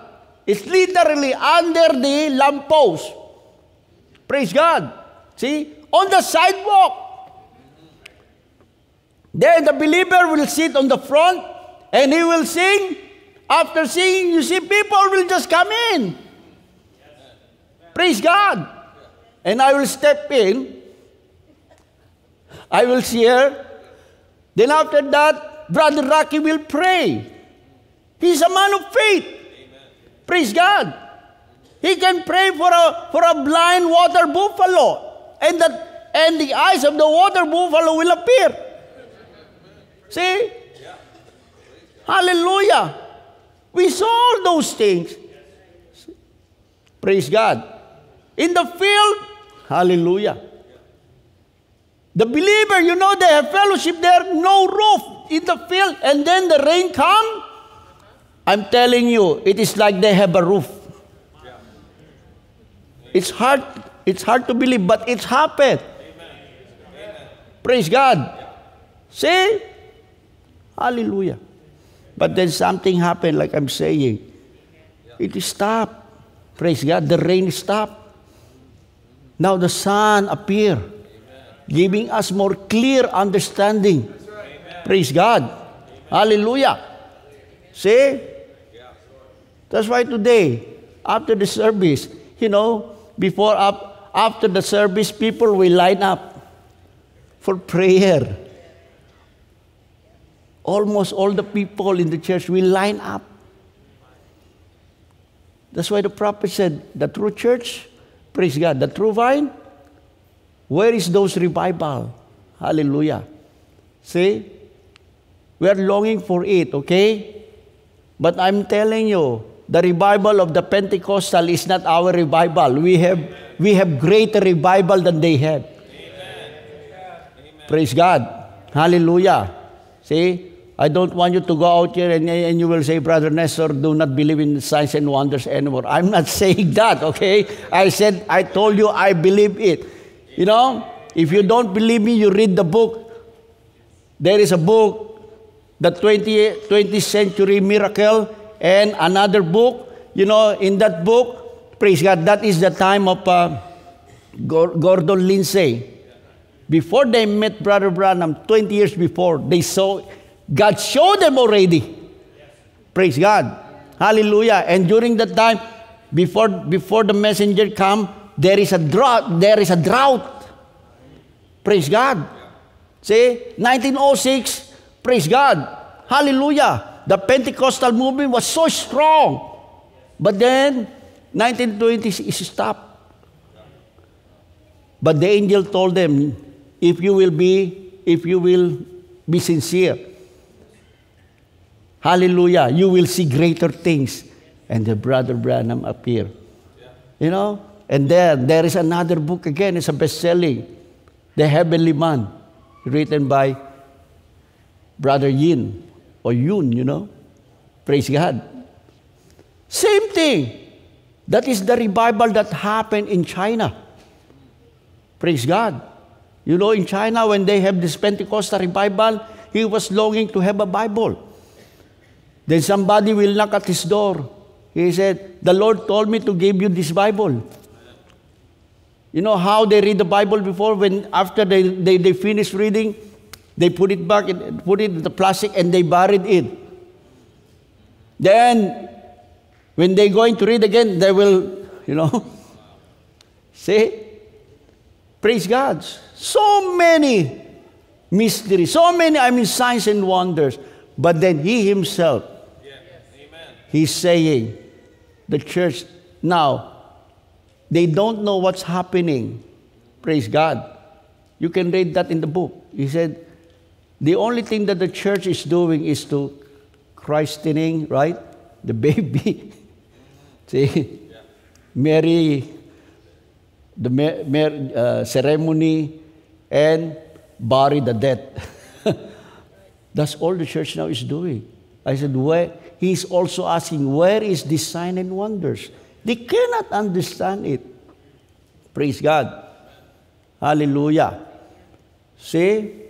E: It's literally under the lamppost. Praise God. See? On the sidewalk. Then the believer will sit on the front and he will sing. After singing, you see, people will just come in. Praise God and I will step in. I will share. Then after that, Brother Rocky will pray. He's a man of faith. Amen. Praise God. He can pray for a, for a blind water buffalo, and, and the eyes of the water buffalo will appear. See? Yeah. Hallelujah. We saw all those things. Praise God. In the field, Hallelujah. The believer, you know, they have fellowship there, no roof in the field, and then the rain come. I'm telling you, it is like they have a roof. It's hard, it's hard to believe, but it's happened. Praise God. See? Hallelujah. But then something happened, like I'm saying. It stopped. Praise God. The rain stopped. Now the sun appeared, giving us more clear understanding. Praise God. Hallelujah. See? That's why today, after the service, you know, before up after the service, people will line up for prayer. Almost all the people in the church will line up. That's why the prophet said, the true church Praise God. The true vine, where is those revival? Hallelujah. See? We are longing for it, okay? But I'm telling you, the revival of the Pentecostal is not our revival. We have, we have greater revival than they have. Amen. Praise God. Hallelujah. See? I don't want you to go out here and, and you will say, Brother Nestor, do not believe in signs and wonders anymore. I'm not saying that, okay? I said, I told you I believe it. You know, if you don't believe me, you read the book. there is a book, the 20th, 20th Century Miracle, and another book. You know, in that book, praise God, that is the time of uh, Gordon Lindsay. Before they met Brother Branham, 20 years before, they saw, God showed them already. Praise God. Hallelujah. And during that time, before, before the messenger come, there is a drought. There is a drought. Praise God. See, 1906, praise God. Hallelujah. The Pentecostal movement was so strong. But then, 1920s, it stopped. But the angel told them, if you will be, if you will be sincere, hallelujah, you will see greater things. And the brother Branham appeared. You know? And then there is another book again, it's a best-selling, The Heavenly Man, written by Brother Yin, or Yun, you know? Praise God. Same thing. That is the revival that happened in China. Praise God. You know, in China, when they have this Pentecostal revival, he was longing to have a Bible. Then somebody will knock at his door. He said, The Lord told me to give you this Bible. You know how they read the Bible before? When after they, they, they finish reading, they put it back, and put it in the plastic, and they buried it. Then, when they're going to read again, they will, you know, say, Praise God. So many mysteries, so many, I mean, signs and wonders. But then he himself, he's saying, the church now, they don't know what's happening. Praise God. You can read that in the book. He said, the only thing that the church is doing is to christening, right? The baby. See, marry the uh, ceremony and bury the dead. That's all the church now is doing. I said, where? He's also asking, where is this sign and wonders? They cannot understand it. Praise God. Hallelujah. See?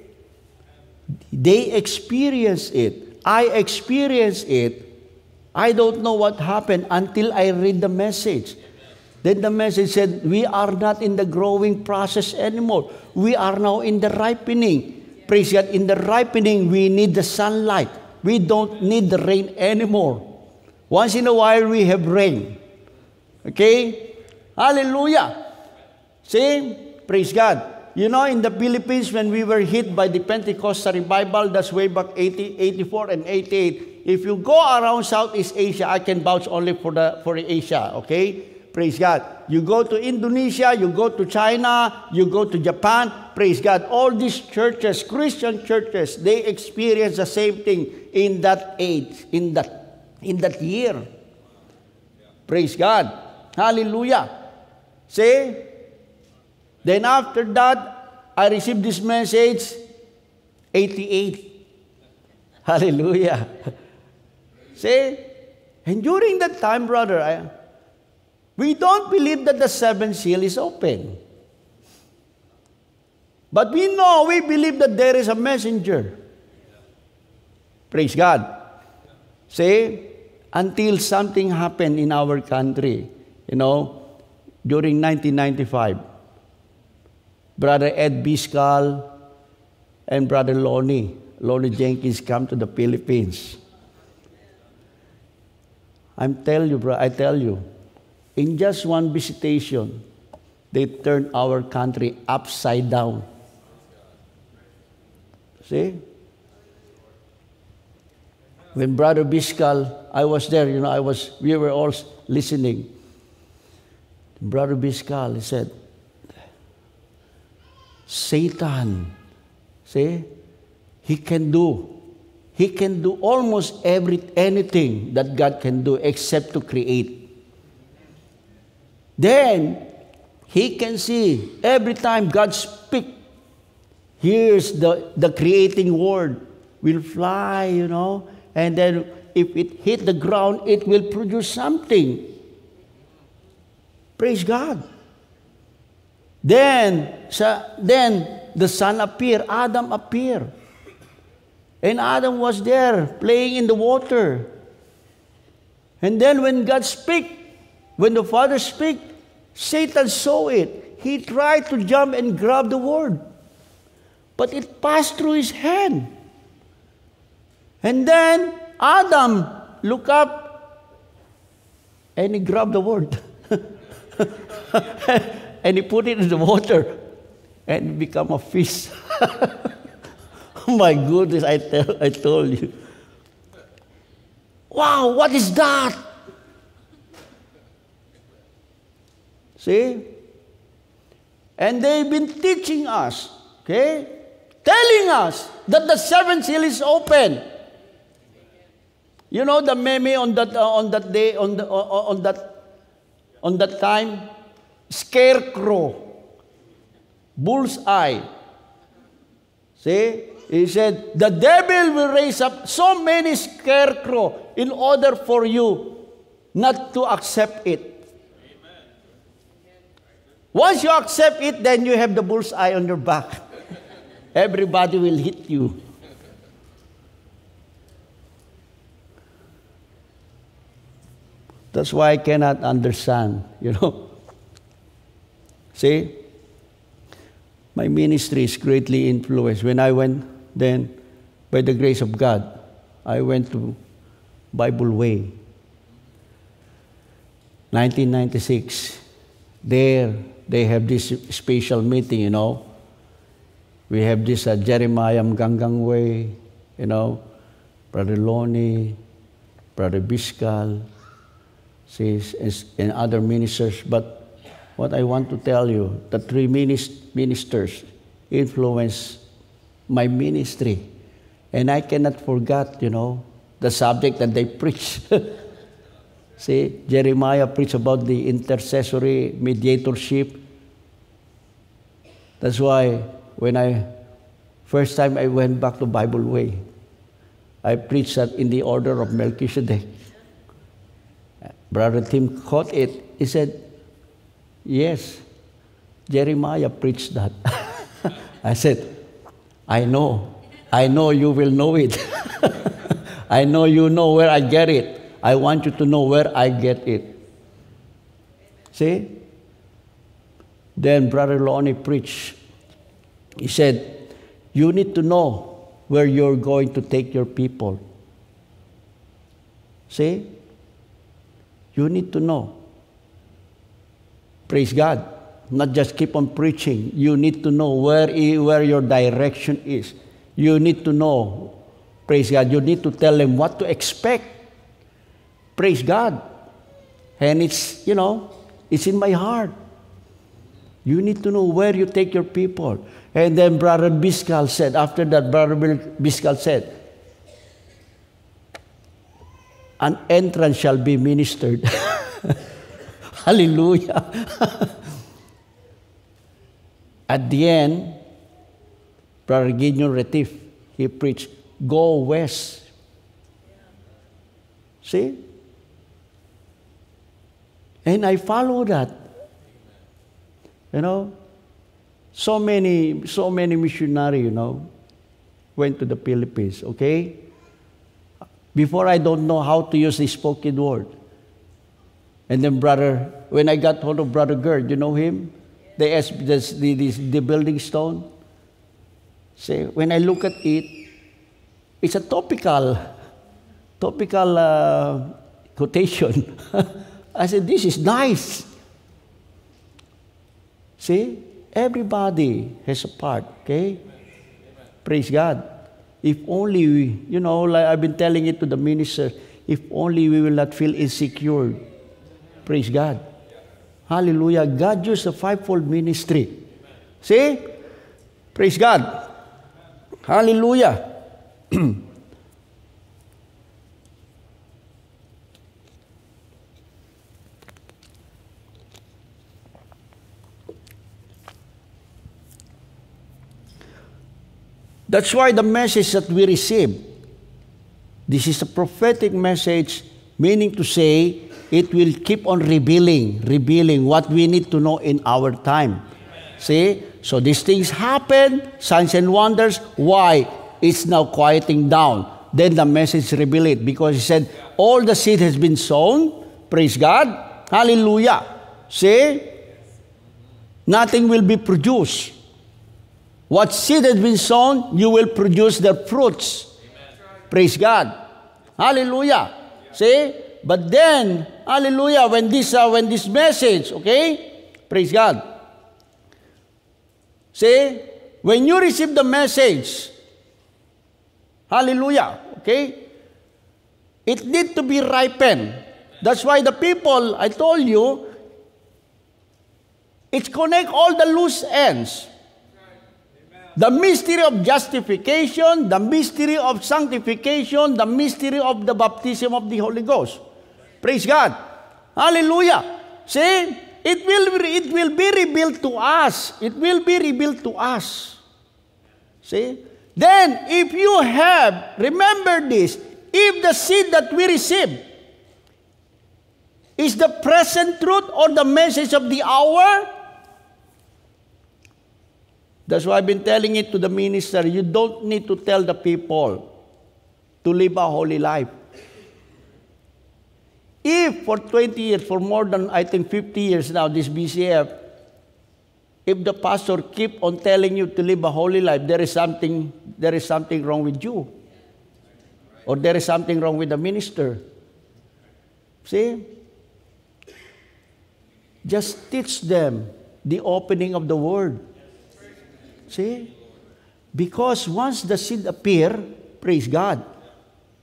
E: They experience it. I experience it. I don't know what happened until I read the message. Then the message said, We are not in the growing process anymore. We are now in the ripening. Praise God. In the ripening, we need the sunlight. We don't need the rain anymore. Once in a while, we have rain. Okay? Hallelujah. See? Praise God. You know, in the Philippines, when we were hit by the Pentecostal revival, that's way back 80, 84 and 88. If you go around Southeast Asia, I can vouch only for the for Asia, okay? Praise God. You go to Indonesia, you go to China, you go to Japan. Praise God. All these churches, Christian churches, they experience the same thing in that age, in that, in that year. Praise God. Hallelujah. See? Then after that, I received this message, 88. Hallelujah. See? And during that time, brother, I, we don't believe that the seventh seal is open. But we know, we believe that there is a messenger. Praise God. See, until something happened in our country, you know, during 1995, Brother Ed Byskal and Brother Lonnie, Lonnie Jenkins come to the Philippines. I'm tell you, bro, I tell you, in just one visitation, they turned our country upside down. See? When Brother Byskal, I was there, you know, I was, we were all listening. Brother Byskal, he said, Satan, see, he can do, he can do almost every, anything that God can do except to create. Then he can see every time God speaks, here's the, the creating word will fly, you know, and then if it hit the ground, it will produce something. Praise God. Then, sa, then the sun appeared, Adam appeared. And Adam was there playing in the water. And then when God speak, when the Father speak, Satan saw it. He tried to jump and grab the word. But it passed through his hand. And then Adam looked up and he grabbed the word. and he put it in the water and it became a fish. my goodness, I, tell, I told you. Wow, what is that? See? And they've been teaching us, okay? Telling us that the seventh seal is open. You know the meme on that uh, on that day on the uh, on that on that time scarecrow bullseye see he said, The devil will raise up so many scarecrow in order for you not to accept it. Once you accept it, then you have the bullseye on your back. Everybody will hit you. That's why I cannot understand, you know. See, my ministry is greatly influenced. When I went then, by the grace of God, I went to Bible Way. 1996. There, they have this special meeting, you know. We have this uh, Jeremiah Gangang Way, you know, Brother Lonnie, Brother Byskal, and other ministers. But what I want to tell you, the three ministers influence my ministry. And I cannot forget, you know, the subject that they preach. See, Jeremiah preached about the intercessory mediatorship. That's why when I first time I went back to Bible Way, I preached that in the order of Melchizedek. Brother Tim caught it. He said, Yes, Jeremiah preached that. I said, I know. I know you will know it. I know you know where I get it. I want you to know where I get it. See? Then Brother Lonnie preached. He said, You need to know where you're going to take your people. See? You need to know. Praise God not just keep on preaching. You need to know where, where your direction is. You need to know, praise God, you need to tell them what to expect. Praise God. And it's, you know, it's in my heart. You need to know where you take your people. And then Brother Byskal said, after that, Brother Byskal said, an entrance shall be ministered. Hallelujah. At the end, Brother Gideon Retif, he preached, go west. See? And I follow that. You know, so many, so many missionary, you know, went to the Philippines, okay? Before I don't know how to use the spoken word. And then brother, when I got hold of Brother Gerd, you know him? the, the, the, the building stone. See, when I look at it, it's a topical, topical uh, quotation. I said, this is nice. See, everybody has a part, okay? Praise God. If only we, you know, like I've been telling it to the minister, if only we will not feel insecure. Praise God. Hallelujah. God used a fivefold ministry. See? Praise God. Hallelujah. That's why the message that we receive, this is a prophetic message, meaning to say, it will keep on revealing, revealing what we need to know in our time. See? So these things happen, signs and wonders. Why? it's now quieting down. Then the message revealed it because he said, All the seed has been sown. Praise God. Hallelujah. See? Nothing will be produced. What seed has been sown, you will produce the fruits. Praise God. Hallelujah. See? But then, hallelujah, when this uh, when this message, okay? Praise God. See? When you receive the message, hallelujah, okay? It need to be ripened. That's why the people, I told you, it connect all the loose ends. The mystery of justification, the mystery of sanctification, the mystery of the baptism of the Holy Ghost. Praise God. Hallelujah. See, it will, it will be revealed to us. It will be revealed to us. See? Then, if you have, remember this, if the seed that we receive is the present truth or the message of the hour, that's why I've been telling it to the minister. You don't need to tell the people to live a holy life. If for 20 years, for more than I think 50 years now, this BCF, if the pastor keep on telling you to live a holy life, there is something, there is something wrong with you. Or there is something wrong with the minister. See? Just teach them the opening of the word. See? Because once the seed appear, praise God,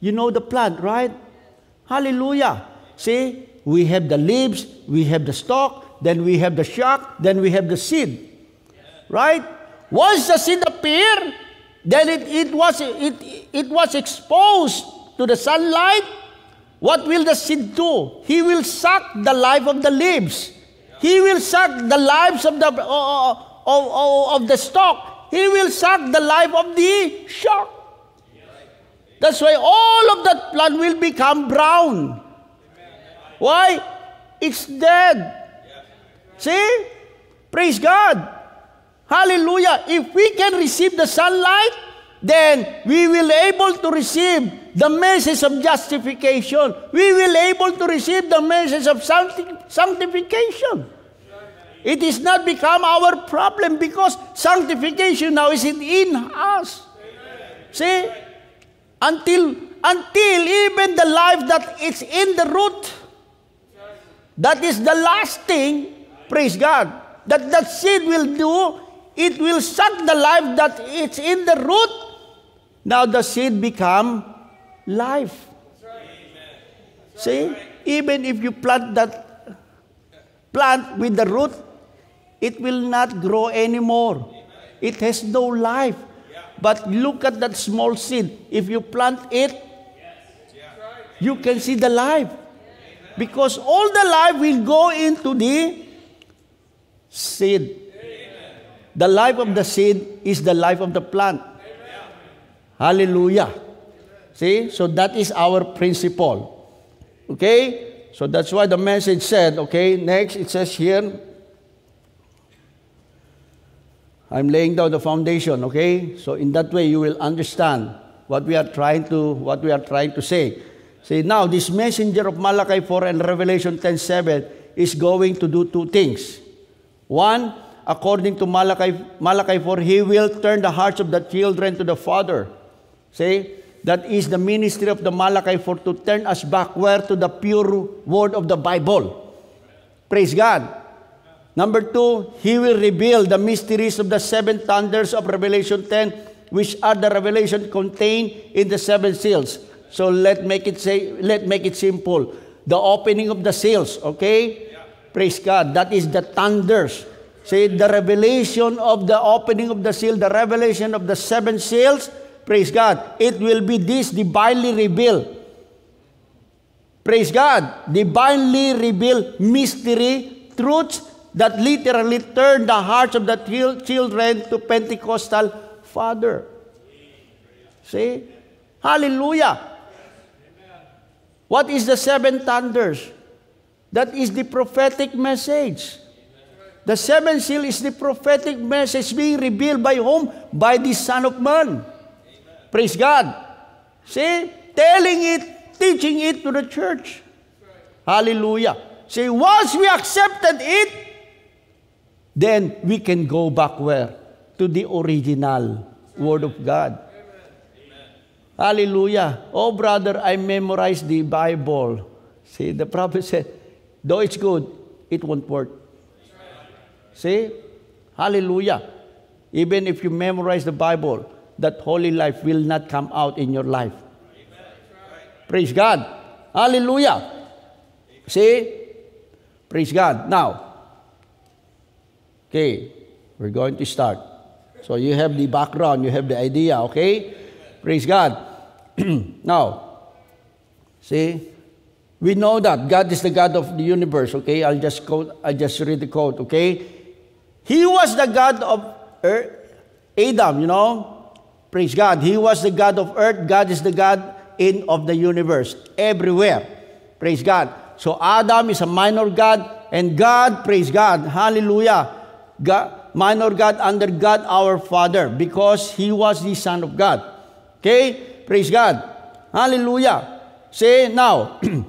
E: you know the plant, right? Hallelujah. See? We have the leaves, we have the stalk, then we have the shock, then we have the seed. Right? Once the seed appear, then it, it, was, it, it was exposed to the sunlight. What will the seed do? He will suck the life of the leaves. He will suck the lives of the, uh, of, of, of the stalk. He will suck the life of the shock. That's why all of that plant will become brown. Why? It's dead. See? Praise God. Hallelujah. If we can receive the sunlight, then we will able to receive the message of justification. We will able to receive the message of sanctification. It is not become our problem because sanctification now is in us. See? Until until even the life that is in the root, that is the last thing, praise God, that that seed will do, it will suck the life that is in the root. Now the seed become life. See? Even if you plant that plant with the root, it will not grow anymore. It has no life. But look at that small seed. If you plant it, you can see the life. Because all the life will go into the seed. The life of the seed is the life of the plant. Hallelujah. See? So that is our principle. Okay? So that's why the message said, okay, next it says here, I'm laying down the foundation, okay? So in that way you will understand what we are trying to what we are trying to say. See now this messenger of Malachi 4 and Revelation 10:7 is going to do two things. One, according to Malachi, Malachi 4, he will turn the hearts of the children to the father. See? That is the ministry of the Malachi 4 to turn us back where to the pure word of the Bible. Praise God. Number two, he will reveal the mysteries of the seven thunders of Revelation 10, which are the revelation contained in the seven seals. So let make it say, let make it simple. The opening of the seals, okay? Yeah. Praise God. That is the thunders. Say the revelation of the opening of the seal, the revelation of the seven seals. Praise God. It will be this divinely revealed. Praise God. Divinely revealed mystery, truths, that literally turned the hearts of the children to Pentecostal father. See? Hallelujah. What is the seven thunders? That is the prophetic message. The seven seal is the prophetic message being revealed by whom? By the Son of Man. Praise God. See? Telling it, teaching it to the church. Hallelujah. See, once we accepted it, then we can go back where? To the original Word of God. Hallelujah. Oh, brother, I memorized the Bible. See, the prophet said, though it's good, it won't work. See? Hallelujah. Even if you memorize the Bible, that holy life will not come out in your life. Praise God. Hallelujah. See? Praise God. Now, okay, we're going to start. So you have the background, you have the idea, okay? Praise God. now, see? We know that God is the God of the universe, okay? I'll just quote, I'll just read the quote, okay? He was the God of earth, Adam, you know? Praise God. He was the God of earth. God is the God in of the universe, everywhere. Praise God. So Adam is a minor God, and God, praise God, hallelujah, God, minor God under God our Father, because he was the Son of God. Okay? Praise God. Hallelujah. Say now,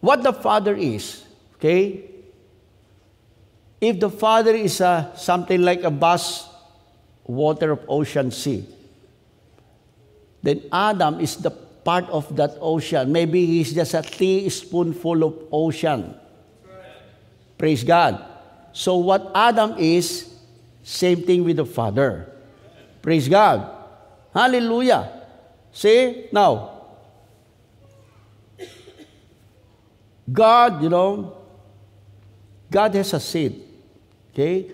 E: what the Father is, okay? If the Father is a, something like a vast water of ocean sea, then Adam is the part of that ocean. Maybe he's just a teaspoonful of ocean. Praise God. So what Adam is, same thing with the Father. Praise God. Hallelujah. See, now, God, you know, God has a seed. Okay?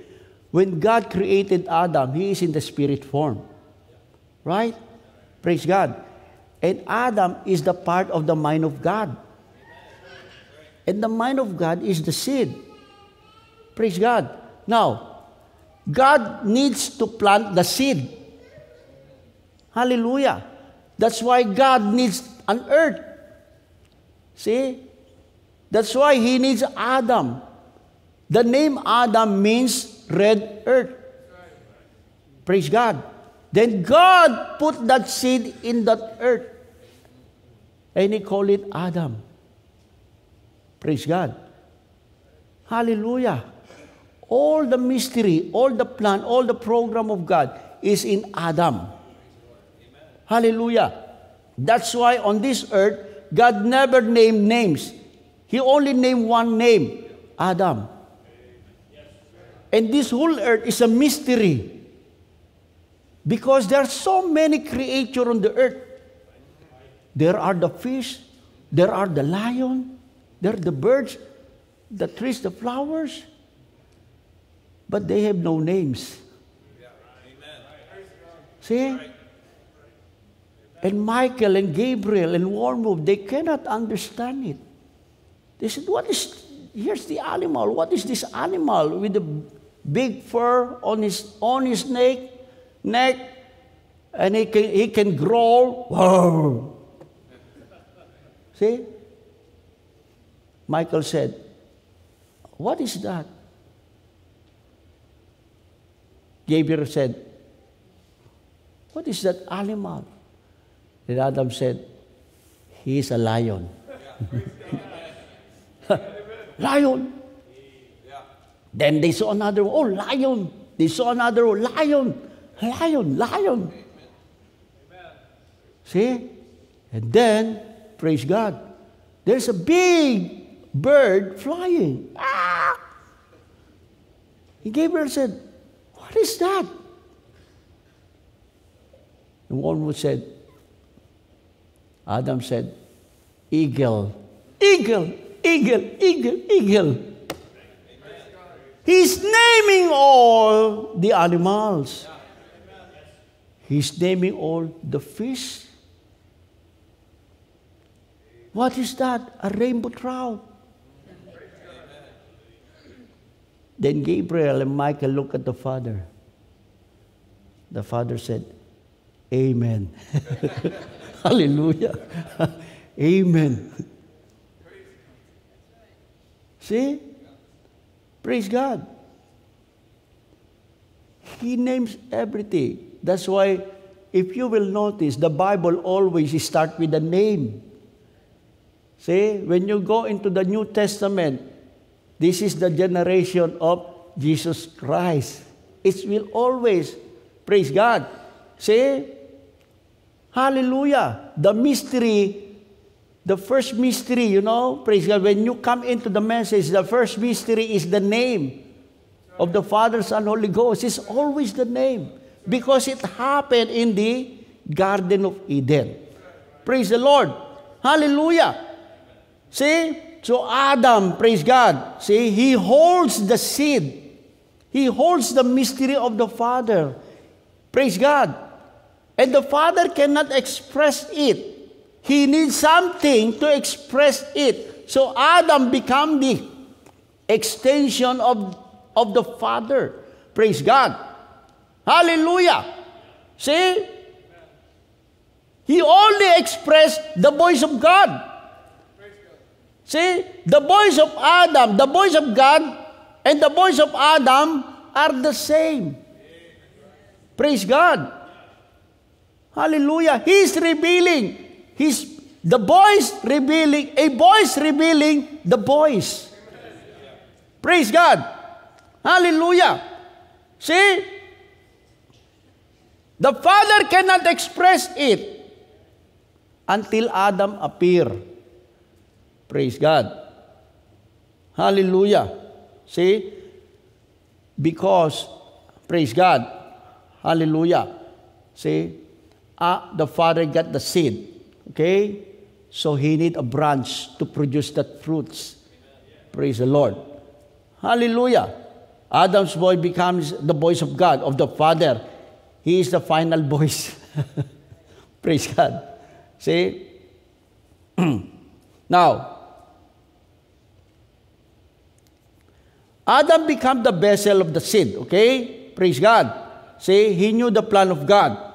E: When God created Adam, he is in the spirit form. Right? Praise God. And Adam is the part of the mind of God. And the mind of God is the seed. Praise God. Now, God needs to plant the seed. Hallelujah. That's why God needs an earth. See? That's why he needs Adam. The name Adam means red earth. Praise God. Then God put that seed in that earth. And he called it Adam. Praise God. Hallelujah. All the mystery, all the plan, all the program of God is in Adam. Hallelujah. That's why on this earth, God never named names. He only named one name, Adam. And this whole earth is a mystery. Because there are so many creatures on the earth. There are the fish, there are the lion, there are the birds, the trees, the flowers. But they have no names. See? And Michael and Gabriel and Wormwood, they cannot understand it. They said, What is, here's the animal. What is this animal with the big fur on his, on his neck, neck, and he can, he can growl? Whoa. See? Michael said, What is that? Gabriel said, What is that animal? And Adam said, He is a lion. lion. Then they saw another, oh, lion. They saw another, oh, lion, lion, lion. See? And then, praise God, there's a big bird flying. Ah! Gabriel said, What is that? And one would said, Adam said, Eagle, eagle, eagle, eagle, eagle. He's naming all the animals. He's naming all the fish. What is that? A rainbow trout. Then Gabriel and Michael look at the father. The father said, Amen. Hallelujah. Amen. See? Praise God. He names everything. That's why, if you will notice, the Bible always starts with a name. See, when you go into the New Testament, this is the generation of Jesus Christ. It will always, praise God. See, hallelujah. The mystery, the first mystery, you know, praise God. When you come into the message, the first mystery is the name of the Father, Son, Holy Ghost. It's always the name because it happened in the Garden of Eden. Praise the Lord. Hallelujah. See? So Adam, praise God. See, he holds the seed. He holds the mystery of the Father. Praise God. And the Father cannot express it. He needs something to express it. So Adam become the extension of of the Father. Praise God. Hallelujah. See? He only expressed the voice of God. See? The voice of Adam, the voice of God, and the voice of Adam are the same. Praise God. Hallelujah. He's revealing. He's the voice revealing, a voice revealing the voice. Praise God. Hallelujah. See? The Father cannot express it until Adam appear. Praise God. Hallelujah. See? Because, praise God. Hallelujah. See? Uh, the Father got the seed. Okay? So he need a branch to produce that fruits. Praise the Lord. Hallelujah. Adam's voice becomes the voice of God, of the Father. He is the final voice. Praise God. See? now, Adam became the vessel of the seed, okay? Praise God. See, he knew the plan of God.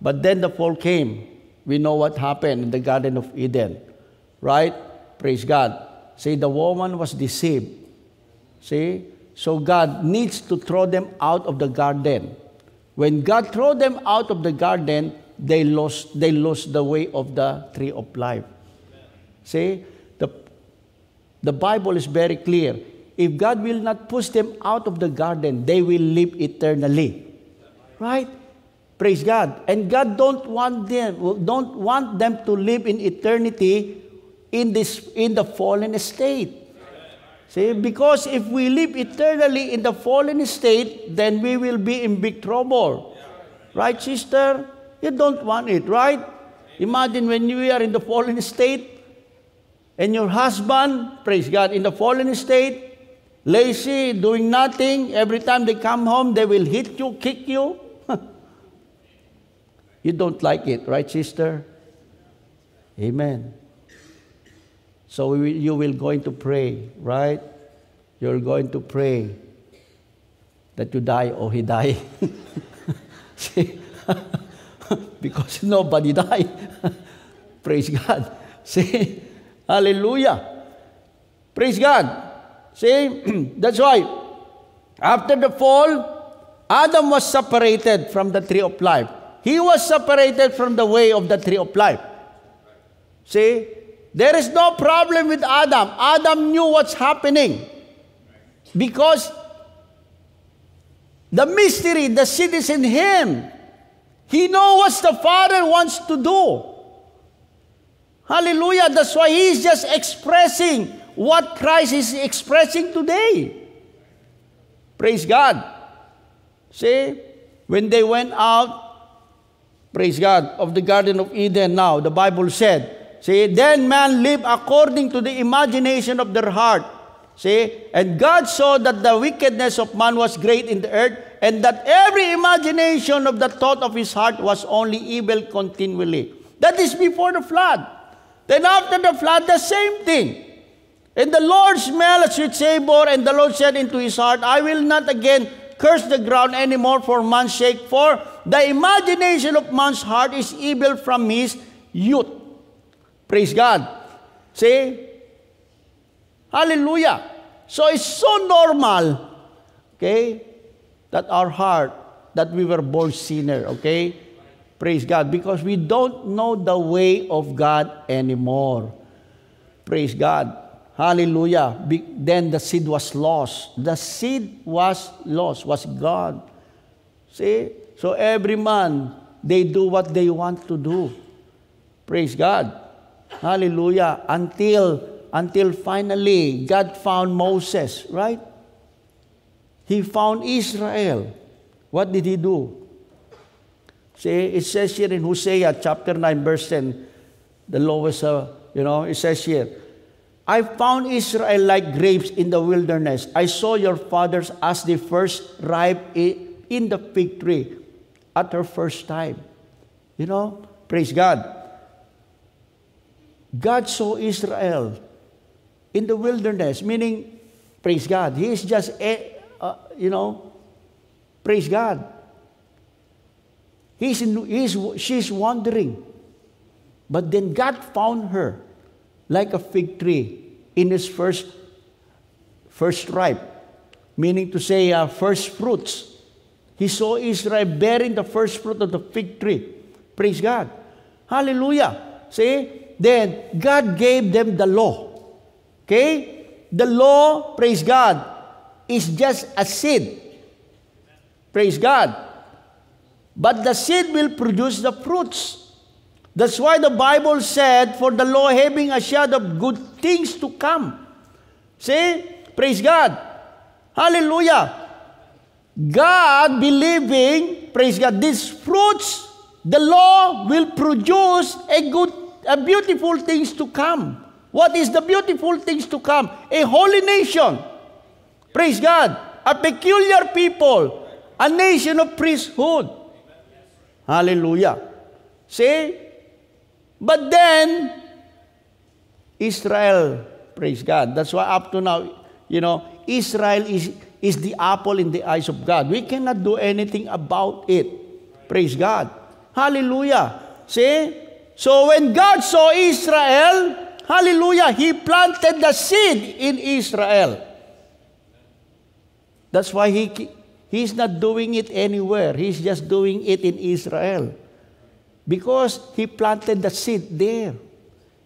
E: But then the fall came. We know what happened in the Garden of Eden, right? Praise God. See, the woman was deceived. See, so God needs to throw them out of the garden. When God throw them out of the garden, they lost, they lost the way of the tree of life. See, the, the Bible is very clear. If God will not push them out of the garden, they will live eternally. Right? Praise God. And God don't want them, don't want them to live in eternity in this in the fallen state. See, because if we live eternally in the fallen state, then we will be in big trouble. Right, sister? You don't want it, right? Imagine when you are in the fallen state and your husband, praise God, in the fallen state, lazy, doing nothing. Every time they come home, they will hit you, kick you. you don't like it, right, sister? Amen. So you will going to pray, right? You're going to pray that you die or he die. See? because nobody die. Praise God. See? Hallelujah. Praise God. See? That's why after the fall, Adam was separated from the tree of life. He was separated from the way of the tree of life. See? There is no problem with Adam. Adam knew what's happening. Because the mystery, the seed is in him. He knows what the Father wants to do. Hallelujah. That's why he's just expressing what Christ is expressing today. Praise God. See, when they went out, praise God, of the Garden of Eden now, the Bible said, See, then man lived according to the imagination of their heart. See, and God saw that the wickedness of man was great in the earth, and that every imagination of the thought of his heart was only evil continually. That is before the flood. Then after the flood, the same thing. And the Lord smelled a sweet savor, and the Lord said into his heart, I will not again curse the ground anymore for man's sake, for the imagination of man's heart is evil from his youth. Praise God. See? Hallelujah. So it's so normal, okay, that our heart that we were born sinner, okay? Praise God. Because we don't know the way of God anymore. Praise God. Hallelujah. Then the seed was lost. The seed was lost, was God. See? So every man, they do what they want to do. Praise God. Hallelujah. Until until finally God found Moses, right? He found Israel. What did he do? See, it says here in Hosea chapter 9, verse 10, the lowest, uh, you know, it says here, I found Israel like grapes in the wilderness. I saw your fathers as the first ripe in the fig tree at her first time. You know, praise God. God saw Israel in the wilderness, meaning, praise God, He is just, uh, you know, praise God. He's in, he's, she's wandering. But then God found her like a fig tree in its first, first ripe, meaning to say uh, first fruits. He saw Israel bearing the first fruit of the fig tree. Praise God. Hallelujah. See? Then God gave them the law. Okay? The law, praise God, is just a seed. Praise God. But the seed will produce the fruits. That's why the Bible said, for the law having a shadow of good things to come. See? Praise God. Hallelujah. God believing, praise God, these fruits, the law will produce a good, a beautiful things to come. What is the beautiful things to come? A holy nation. Praise God. A peculiar people. A nation of priesthood. Hallelujah. See? But then, Israel, praise God. That's why up to now, you know, Israel is, is the apple in the eyes of God. We cannot do anything about it. Praise God. Hallelujah. See? So when God saw Israel, hallelujah, He planted the seed in Israel. That's why He He's not doing it anywhere. He's just doing it in Israel. Because He planted the seed there.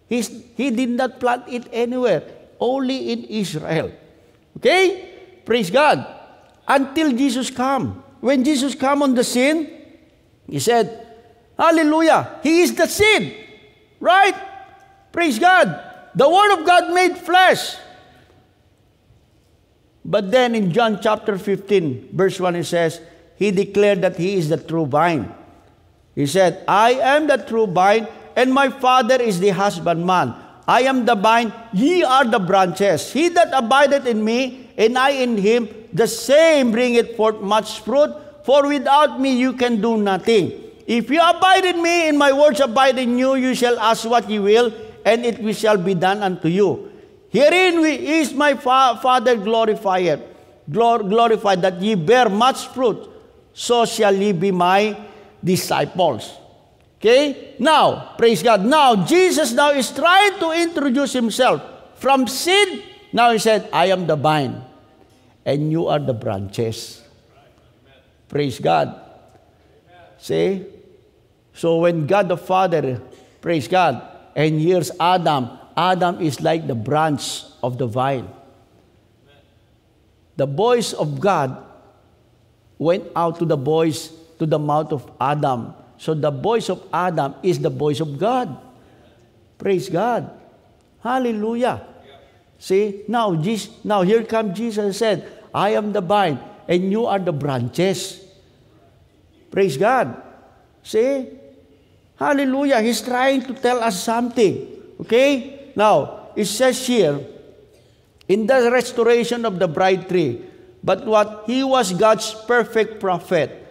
E: He's, he did not plant it anywhere, only in Israel. Okay? Praise God. Until Jesus come. When Jesus come on the scene, He said, Hallelujah, He is the seed. Right? Praise God. The Word of God made flesh. But then in John chapter 15, verse 1, it says, He declared that He is the true vine. He said, I am the true vine, and my Father is the husbandman. I am the vine, ye are the branches. He that abideth in me, and I in him, the same bringeth forth much fruit, for without me you can do nothing. If you abide in me, and my words abide in you, you shall ask what ye will, and it shall be done unto you. Herein is my fa- Father glorified, glor- glorified that ye bear much fruit, so shall ye be my disciples. Okay? Now, praise God. Now, Jesus now is trying to introduce himself from seed. Now he said, I am the vine, and you are the branches. Praise God. See? So when God the Father, praise God, and here's Adam, Adam is like the branch of the vine. The voice of God went out to the voice to the mouth of Adam. So the voice of Adam is the voice of God. Praise God. Hallelujah. See, now, Jesus, now here comes Jesus said, I am the vine and you are the branches. Praise God. See? Hallelujah. He's trying to tell us something. Okay? Now, it says here, in the restoration of the bride tree, but what? He was God's perfect prophet.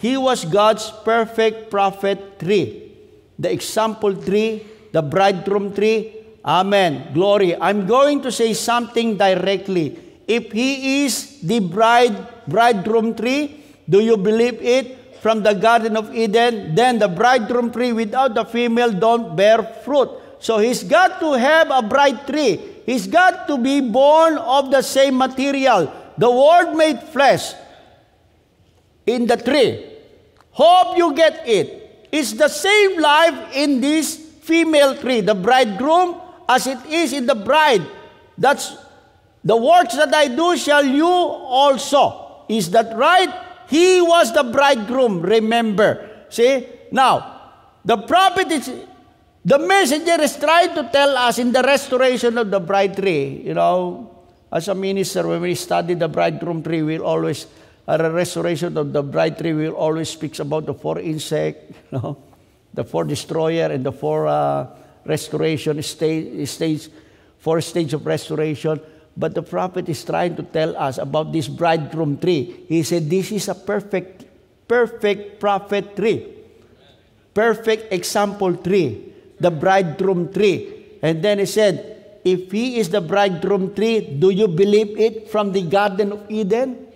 E: He was God's perfect prophet tree. The example tree, the bridegroom tree. Amen. Glory. I'm going to say something directly. If he is the bride bridegroom tree, do you believe it? From the Garden of Eden, then the bridegroom tree without the female don't bear fruit. So he's got to have a bride tree. He's got to be born of the same material. The Word made flesh. In the tree. Hope you get it. It's the same life in this female tree, the bridegroom, as it is in the bride. That's the works that I do shall you also. Is that right? He was the bridegroom, remember. See? Now, the prophet is, the messenger is trying to tell us in the restoration of the bride tree. You know, as a minister, when we study the bridegroom tree, we'll always, a restoration of the bride tree, we'll always speak about the four insect, you know, the four destroyer and the four uh, restoration stage, stage, four stage of restoration. But the prophet is trying to tell us about this bridegroom tree. He said, This is a perfect, perfect prophet tree, perfect example tree, the bridegroom tree. And then he said, If he is the bridegroom tree, do you believe it from the Garden of Eden?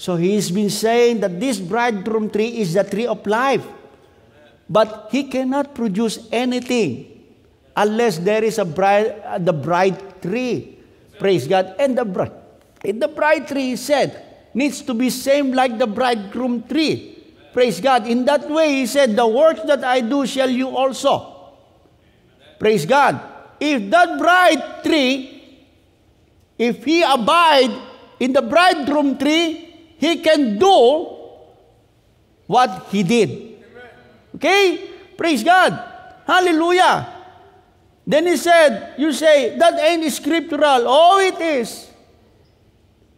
E: So he's been saying that this bridegroom tree is the tree of life. But he cannot produce anything unless there is a bride, uh, the bride tree. Praise God. And the bride, and the bride tree, he said, needs to be same like the bridegroom tree. Praise God. In that way, he said, the works that I do shall you also. Praise God. If that bride tree, if he abide in the bridegroom tree, he can do what he did. Okay? Praise God. Hallelujah. Then he said, You say, that ain't scriptural. Oh, it is.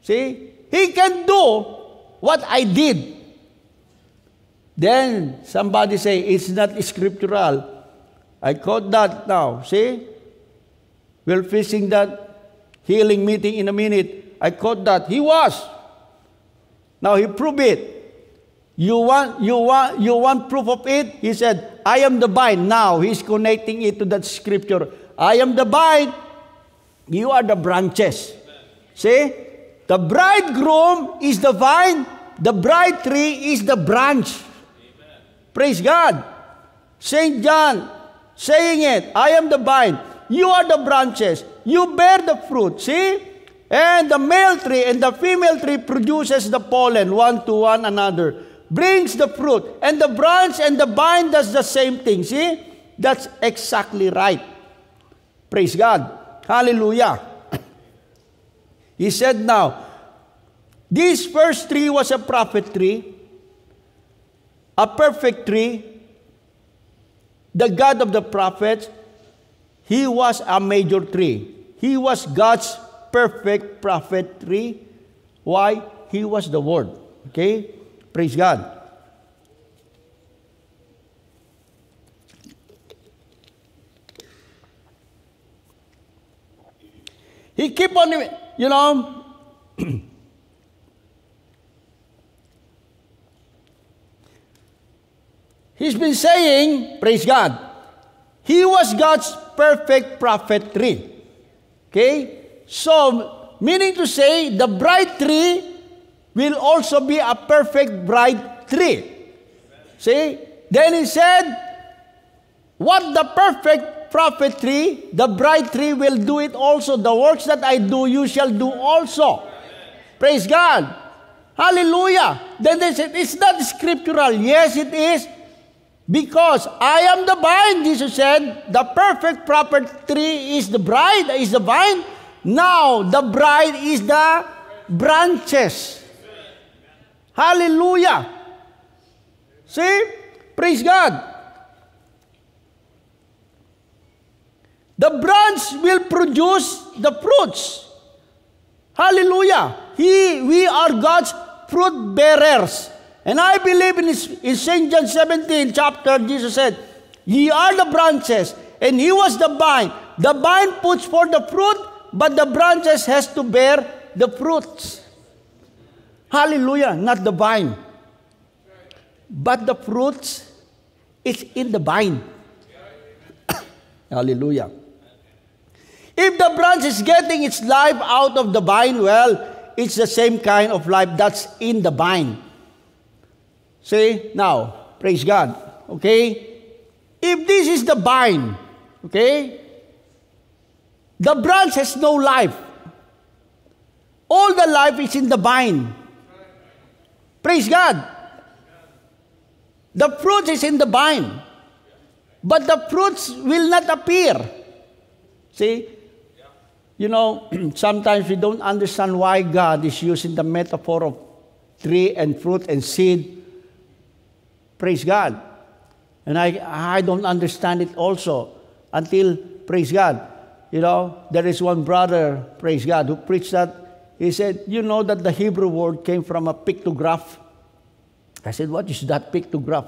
E: See? He can do what I did. Then somebody say, It's not scriptural. I quote that now. See? We're facing that healing meeting in a minute. I quote that. He was. Now he proved it. You want, you want, you want proof of it? He said, I am the vine. Now he's connecting it to that scripture. I am the vine. You are the branches. See? The bridegroom is the vine. The bride tree is the branch. Praise God. Saint John saying it. I am the vine. You are the branches. You bear the fruit. See? And the male tree and the female tree produces the pollen one to one another brings the fruit. And the branch and the vine does the same thing. See? That's exactly right. Praise God. Hallelujah. He said now, this first tree was a prophet tree, a perfect tree, the God of the prophets. He was a major tree. He was God's perfect prophet tree. Why? He was the Word. Okay? Praise God. He keep on, you know, he's been saying, praise God, he was God's perfect prophet tree. Okay? So, meaning to say, the bride tree will also be a perfect bride tree. See? Then he said, What the perfect prophet tree, the bride tree will do it also. The works that I do, you shall do also. Praise God. Hallelujah. Then they said, It's not scriptural. Yes, it is. Because I am the vine, Jesus said, the perfect prophet tree is the bride, is the vine. Now the bride is the branches. Hallelujah. See? Praise God. The branch will produce the fruits. Hallelujah. He, we are God's fruit bearers. And I believe in, in St. John 17 chapter, Jesus said, Ye are the branches, and he was the vine. The vine puts forth the fruit, but the branches has to bear the fruits. Hallelujah, not the vine. But the fruits is in the vine. Hallelujah. If the branch is getting its life out of the vine, well, it's the same kind of life that's in the vine. See, now, praise God. Okay? If this is the vine, okay, the branch has no life. All the life is in the vine. Praise God. The fruit is in the vine, but the fruits will not appear. See? You know, sometimes we don't understand why God is using the metaphor of tree and fruit and seed. Praise God. And I, I don't understand it also until, praise God, you know, there is one brother, praise God, who preached that. He said, You know that the Hebrew word came from a pictograph? I said, What is that pictograph?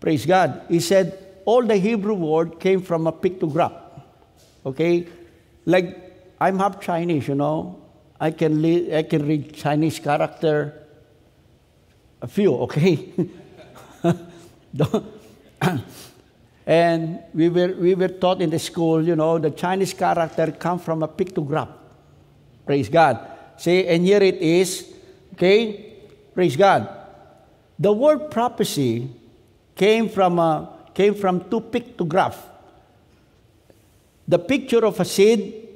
E: Praise God. He said, All the Hebrew word came from a pictograph. Okay? Like, I'm half Chinese, you know. I can, I can read Chinese character, a few, okay? and we were, we were taught in the school, you know, the Chinese character come from a pictograph. Praise God. See, and here it is, okay? Praise God. The word prophecy came from, a, came from two pictographs. The picture of a seed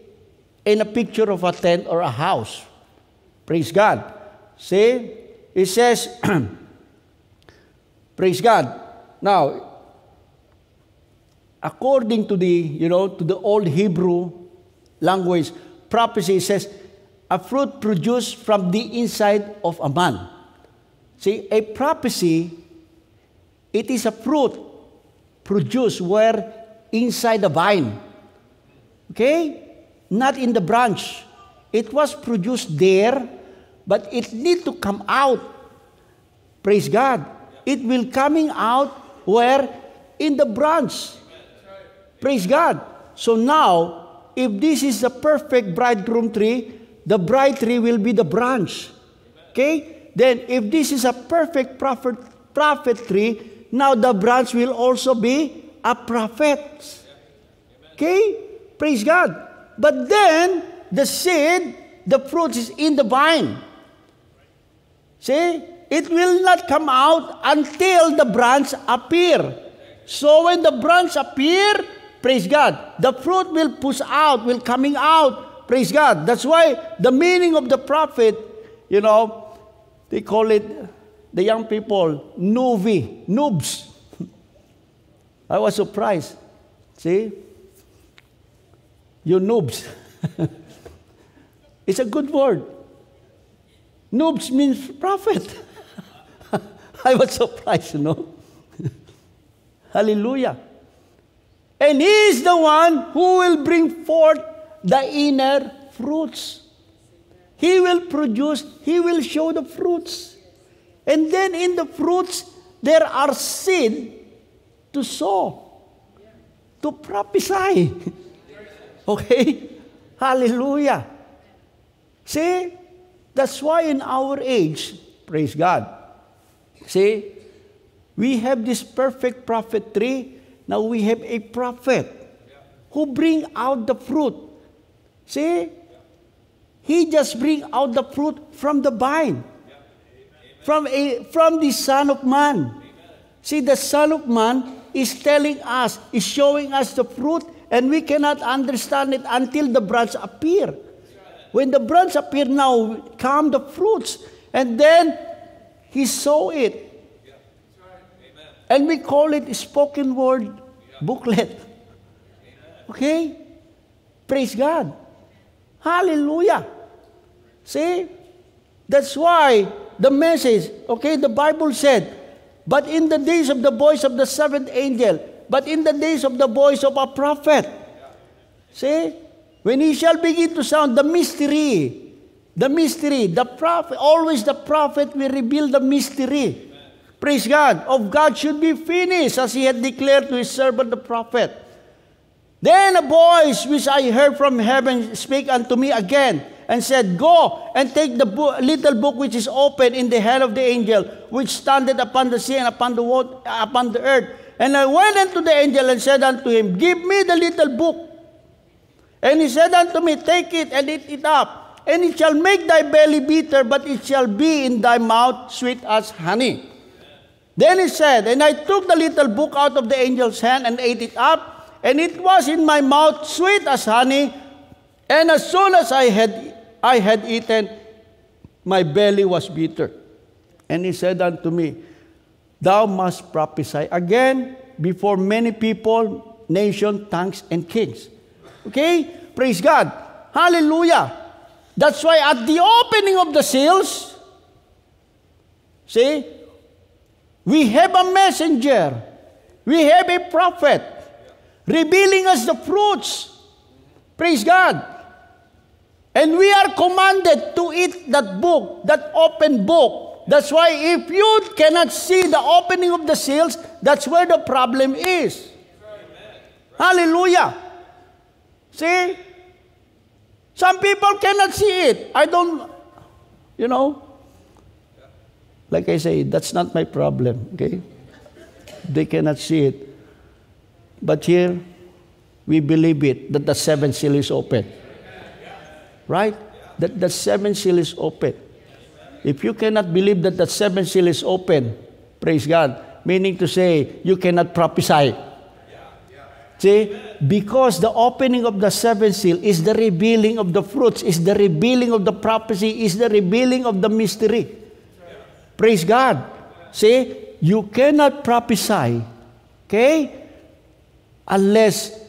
E: and a picture of a tent or a house. Praise God. See, it says, praise God. Now, according to the, you know, to the old Hebrew language, prophecy says, a fruit produced from the inside of a man. See, a prophecy, it is a fruit produced where inside the vine. Okay? Not in the branch. It was produced there, but it need to come out. Praise God. It will coming out where in the branch. Praise God. So now, if this is the perfect bridegroom tree, the bride tree will be the branch. Okay? Then, if this is a perfect prophet, prophet tree, now the branch will also be a prophet. Okay? Praise God. But then, the seed, the fruit is in the vine. See? It will not come out until the branch appear. So when the branch appear, praise God, the fruit will push out, will coming out. Praise God. That's why the meaning of the prophet, you know, they call it, the young people, novi, noobs. I was surprised. See? You noobs. it's a good word. Noobs means prophet. I was surprised, you know. Hallelujah. And He is the one who will bring forth the inner fruits. He will produce, He will show the fruits. And then in the fruits, there are seed to sow, to prophesy. okay? Hallelujah. See? That's why in our age, praise God. See? We have this perfect prophet tree. Now we have a prophet who bring out the fruit. See? He just bring out the fruit from the vine. From, a, from the Son of Man. See, the Son of Man is telling us, is showing us the fruit, and we cannot understand it until the branch appear. When the branch appear now, come the fruits, and then he saw it. And we call it spoken word booklet. Okay? Praise God. Hallelujah. See? That's why the message, okay, the Bible said, but in the days of the voice of the seventh angel, but in the days of the voice of a prophet. See? When he shall begin to sound the mystery, the mystery, the prophet, always the prophet will reveal the mystery. Praise God. Of God should be finished as he had declared to his servant the prophet. Then a voice which I heard from heaven spake unto me again and said, Go and take the little book which is open in the hand of the angel, which standeth upon the sea and upon the water, upon the earth. And I went unto the angel and said unto him, Give me the little book. And he said unto me, Take it and eat it up. And it shall make thy belly bitter, but it shall be in thy mouth sweet as honey. Then he said, And I took the little book out of the angel's hand and ate it up, and it was in my mouth sweet as honey. And as soon as I had, I had eaten, my belly was bitter. And he said unto me, thou must prophesy again before many people, nation, tongues, and kings. Okay? Praise God. Hallelujah. That's why at the opening of the seals, see, we have a messenger, we have a prophet revealing us the fruits. Praise God. And we are commanded to eat that book, that open book. That's why if you cannot see the opening of the seals, that's where the problem is. Hallelujah. See? Some people cannot see it. I don't, you know. Like I say, that's not my problem, okay? They cannot see it. But here, we believe it, that the seventh seal is open. Right? That the seventh seal is open. If you cannot believe that the seventh seal is open, praise God, meaning to say you cannot prophesy. See, because the opening of the seventh seal is the revealing of the fruits, is the revealing of the prophecy, is the revealing of the mystery. Praise God. See, you cannot prophesy, okay, unless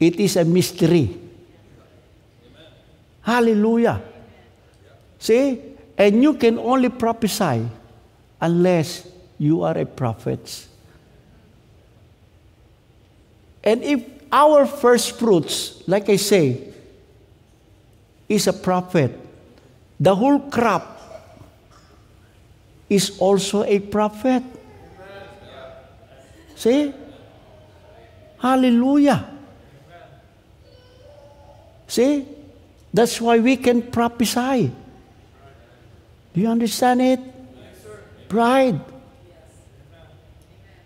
E: it is a mystery. Hallelujah. See, and you can only prophesy unless you are a prophet. And if our first fruits, like I say, is a prophet, the whole crop is also a prophet. See? Hallelujah. See? That's why we can prophesy. Do you understand it? Pride.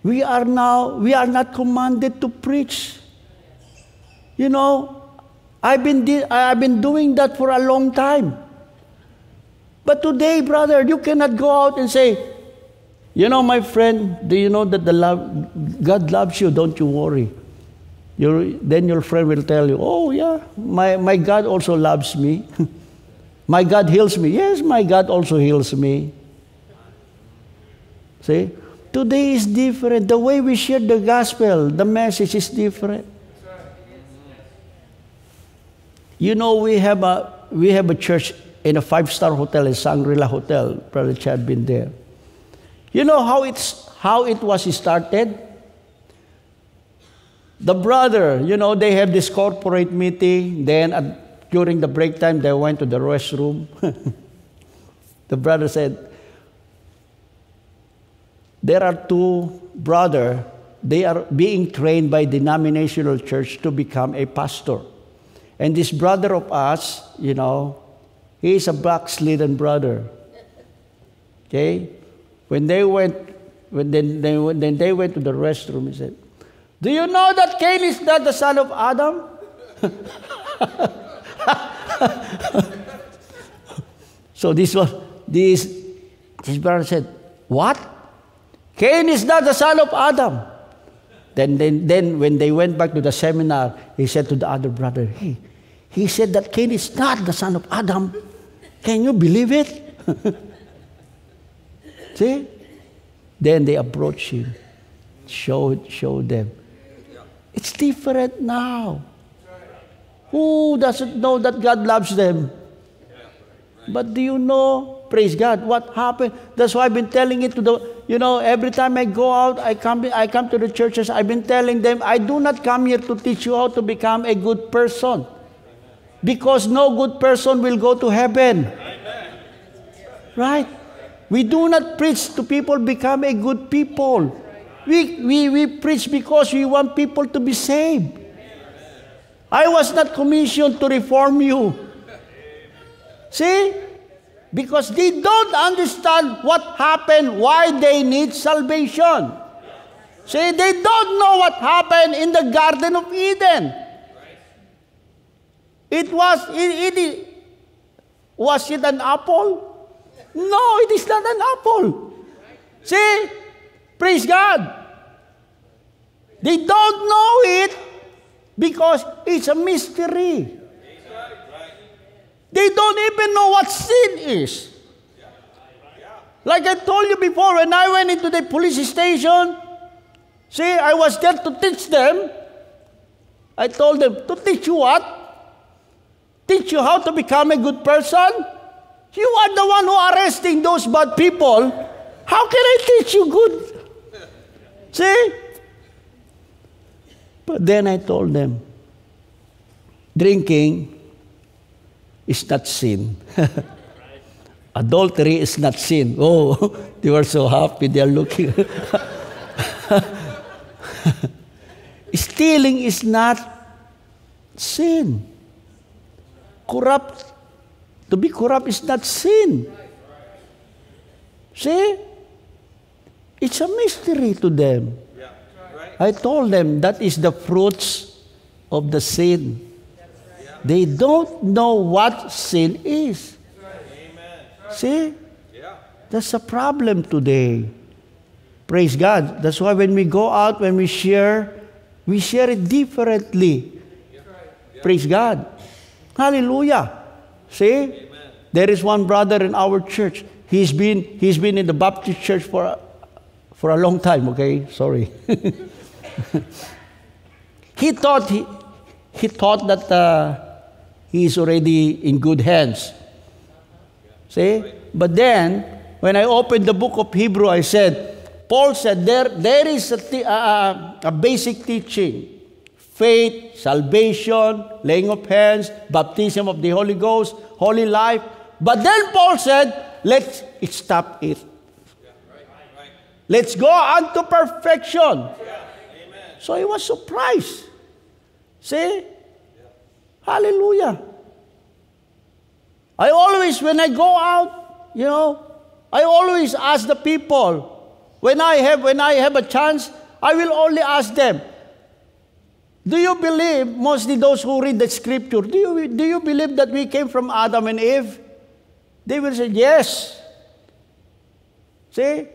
E: We are now, we are not commanded to preach. You know, I've been, I've been doing that for a long time. But today, brother, you cannot go out and say, you know, my friend, do you know that the love, God loves you? Don't you worry. Then your friend will tell you, oh, yeah, my, my God also loves me. my God heals me. Yes, my God also heals me. See? Today is different. The way we share the gospel, the message is different. You know, we have a, we have a church in a five-star hotel, in Shangri-La Hotel. Brother Chad been there. You know how, it's, how it was started? The brother, you know, they have this corporate meeting. Then at, during the break time, they went to the restroom. the brother said, there are two brother they are being trained by denominational church to become a pastor and this brother of us you know he is a backslidden brother okay when they went when they, they, when they went to the restroom he said do you know that cain is not the son of adam so this was this this brother said what Cain is not the son of Adam. Then, then, then when they went back to the seminar, he said to the other brother, Hey, he said that Cain is not the son of Adam. Can you believe it? See? Then they approach him, show, show them. It's different now. Who doesn't know that God loves them? But do you know, praise God, what happened? That's why I've been telling it to the, you know, every time I go out, I come, I come to the churches, I've been telling them, I do not come here to teach you how to become a good person. Because no good person will go to heaven. Right? We do not preach to people become a good people. We, we, we preach because we want people to be saved. I was not commissioned to reform you. See? Because they don't understand what happened, why they need salvation. See, they don't know what happened in the Garden of Eden. It was, it, it, was it an apple? No, it is not an apple. See? Praise God. They don't know it because it's a mystery. They don't even know what sin is. Like I told you before, when I went into the police station, see, I was there to teach them. I told them, to teach you what? Teach you how to become a good person? You are the one who arresting those bad people. How can I teach you good? See? But then I told them, drinking is not sin. Adultery is not sin. Oh, they were so happy. They are looking. Stealing is not sin. Corrupt, to be corrupt is not sin. See? It's a mystery to them. I told them that is the fruits of the sin. They don't know what sin is. See? That's a problem today. Praise God. That's why when we go out, when we share, we share it differently. Praise God. Hallelujah. See? There is one brother in our church. He's been, he's been in the Baptist church for, for a long time, okay? Sorry. he thought he, he thought that uh, he is already in good hands. See? But then, when I opened the book of Hebrew, I said, Paul said there, there is a, a, a basic teaching faith, salvation, laying of hands, baptism of the Holy Ghost, holy life. But then Paul said, let's stop it. Let's go on to perfection. So he was surprised. See? Hallelujah. I always, when I go out, you know, I always ask the people, when I have, when I have a chance, I will only ask them, do you believe, mostly those who read the scripture, do you, do you believe that we came from Adam and Eve? They will say, yes. See?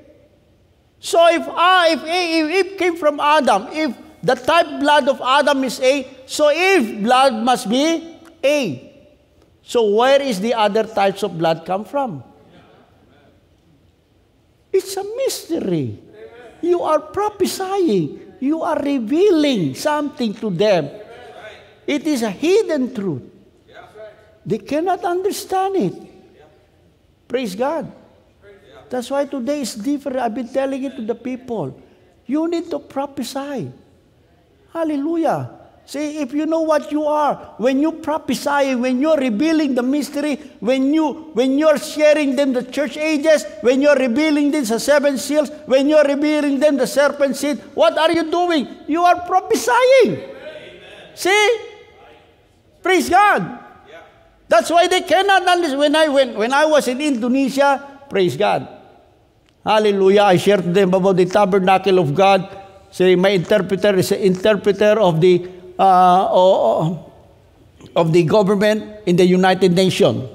E: So if, I, if, if Eve came from Adam, if the type blood of Adam is A, so Eve blood must be A. So where is the other types of blood come from? It's a mystery. You are prophesying. You are revealing something to them. It is a hidden truth. They cannot understand it. Praise God. That's why today is different. I've been telling it to the people. You need to prophesy. Hallelujah. See, if you know what you are, when you prophesy, when you're revealing the mystery, when you when you're sharing them the church ages, when you're revealing them the seven seals, when you're revealing them the serpent seed, what are you doing? You are prophesying. Amen. See? Praise God. Yeah. That's why they cannot understand. When I when, when I was in Indonesia, praise God. Hallelujah. I shared to them about the tabernacle of God. Say, my interpreter is an interpreter of the uh, of the government in the United Nations.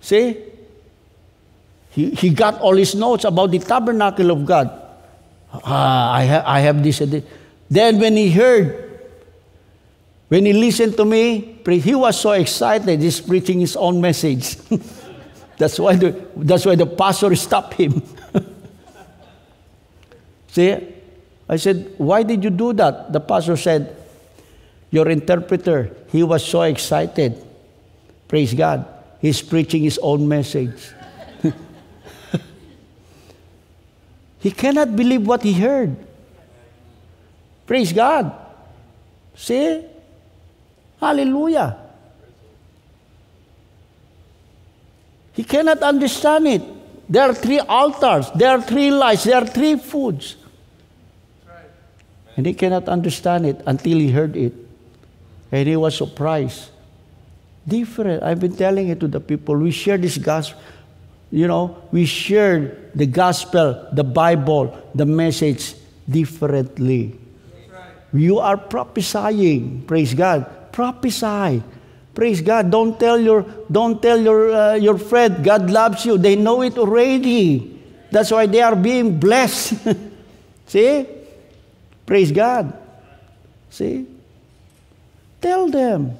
E: See? He, he got all his notes about the tabernacle of God. Ah, I, ha- I have this and this. Then when he heard, when he listened to me, he was so excited, he's preaching his own message. that's, why the, that's why the pastor stopped him. See? I said, Why did you do that? The pastor said, Your interpreter, he was so excited. Praise God. He's preaching his own message. he cannot believe what he heard. Praise God. See? Hallelujah. He cannot understand it. There are three altars, there are three lights, there are three foods. And he cannot understand it until he heard it. And he was surprised. Different. I've been telling it to the people. We share this gospel. You know, we share the gospel, the Bible, the message differently. You are prophesying. Praise God. Prophesy. Praise God. Don't tell your don't tell your uh, your friend God loves you. They know it already. That's why they are being blessed. See? Praise God. See? Tell them.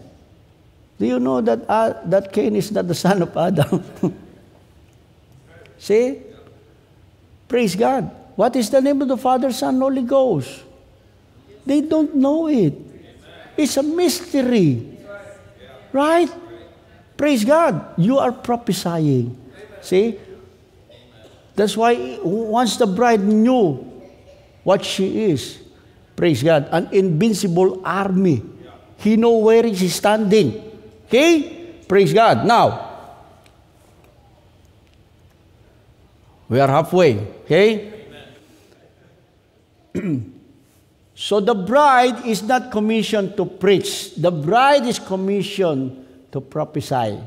E: Do you know that, uh, that Cain is not the son of Adam? See? Praise God. What is the name of the Father, Son, Holy Ghost? They don't know it. It's a mystery. Right? Praise God. You are prophesying. See? That's why once the bride knew what she is, praise God, an invincible army. He know where he's standing. Okay? Praise God. Now, we are halfway. Okay? so the bride is not commissioned to preach. The bride is commissioned to prophesy.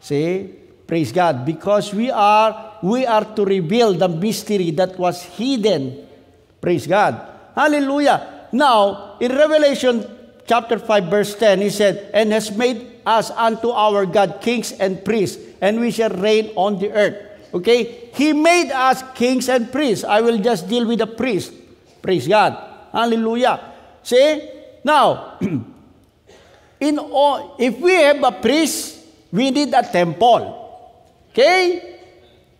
E: See? Praise God. Because we are we are to reveal the mystery that was hidden. Praise God. Hallelujah. Now, in Revelation chapter 5, verse 10, he said, And has made us unto our God kings and priests, and we shall reign on the earth. Okay? He made us kings and priests. I will just deal with the priest. Praise God. Hallelujah. See? Now, in all, if we have a priest, we need a temple. Okay?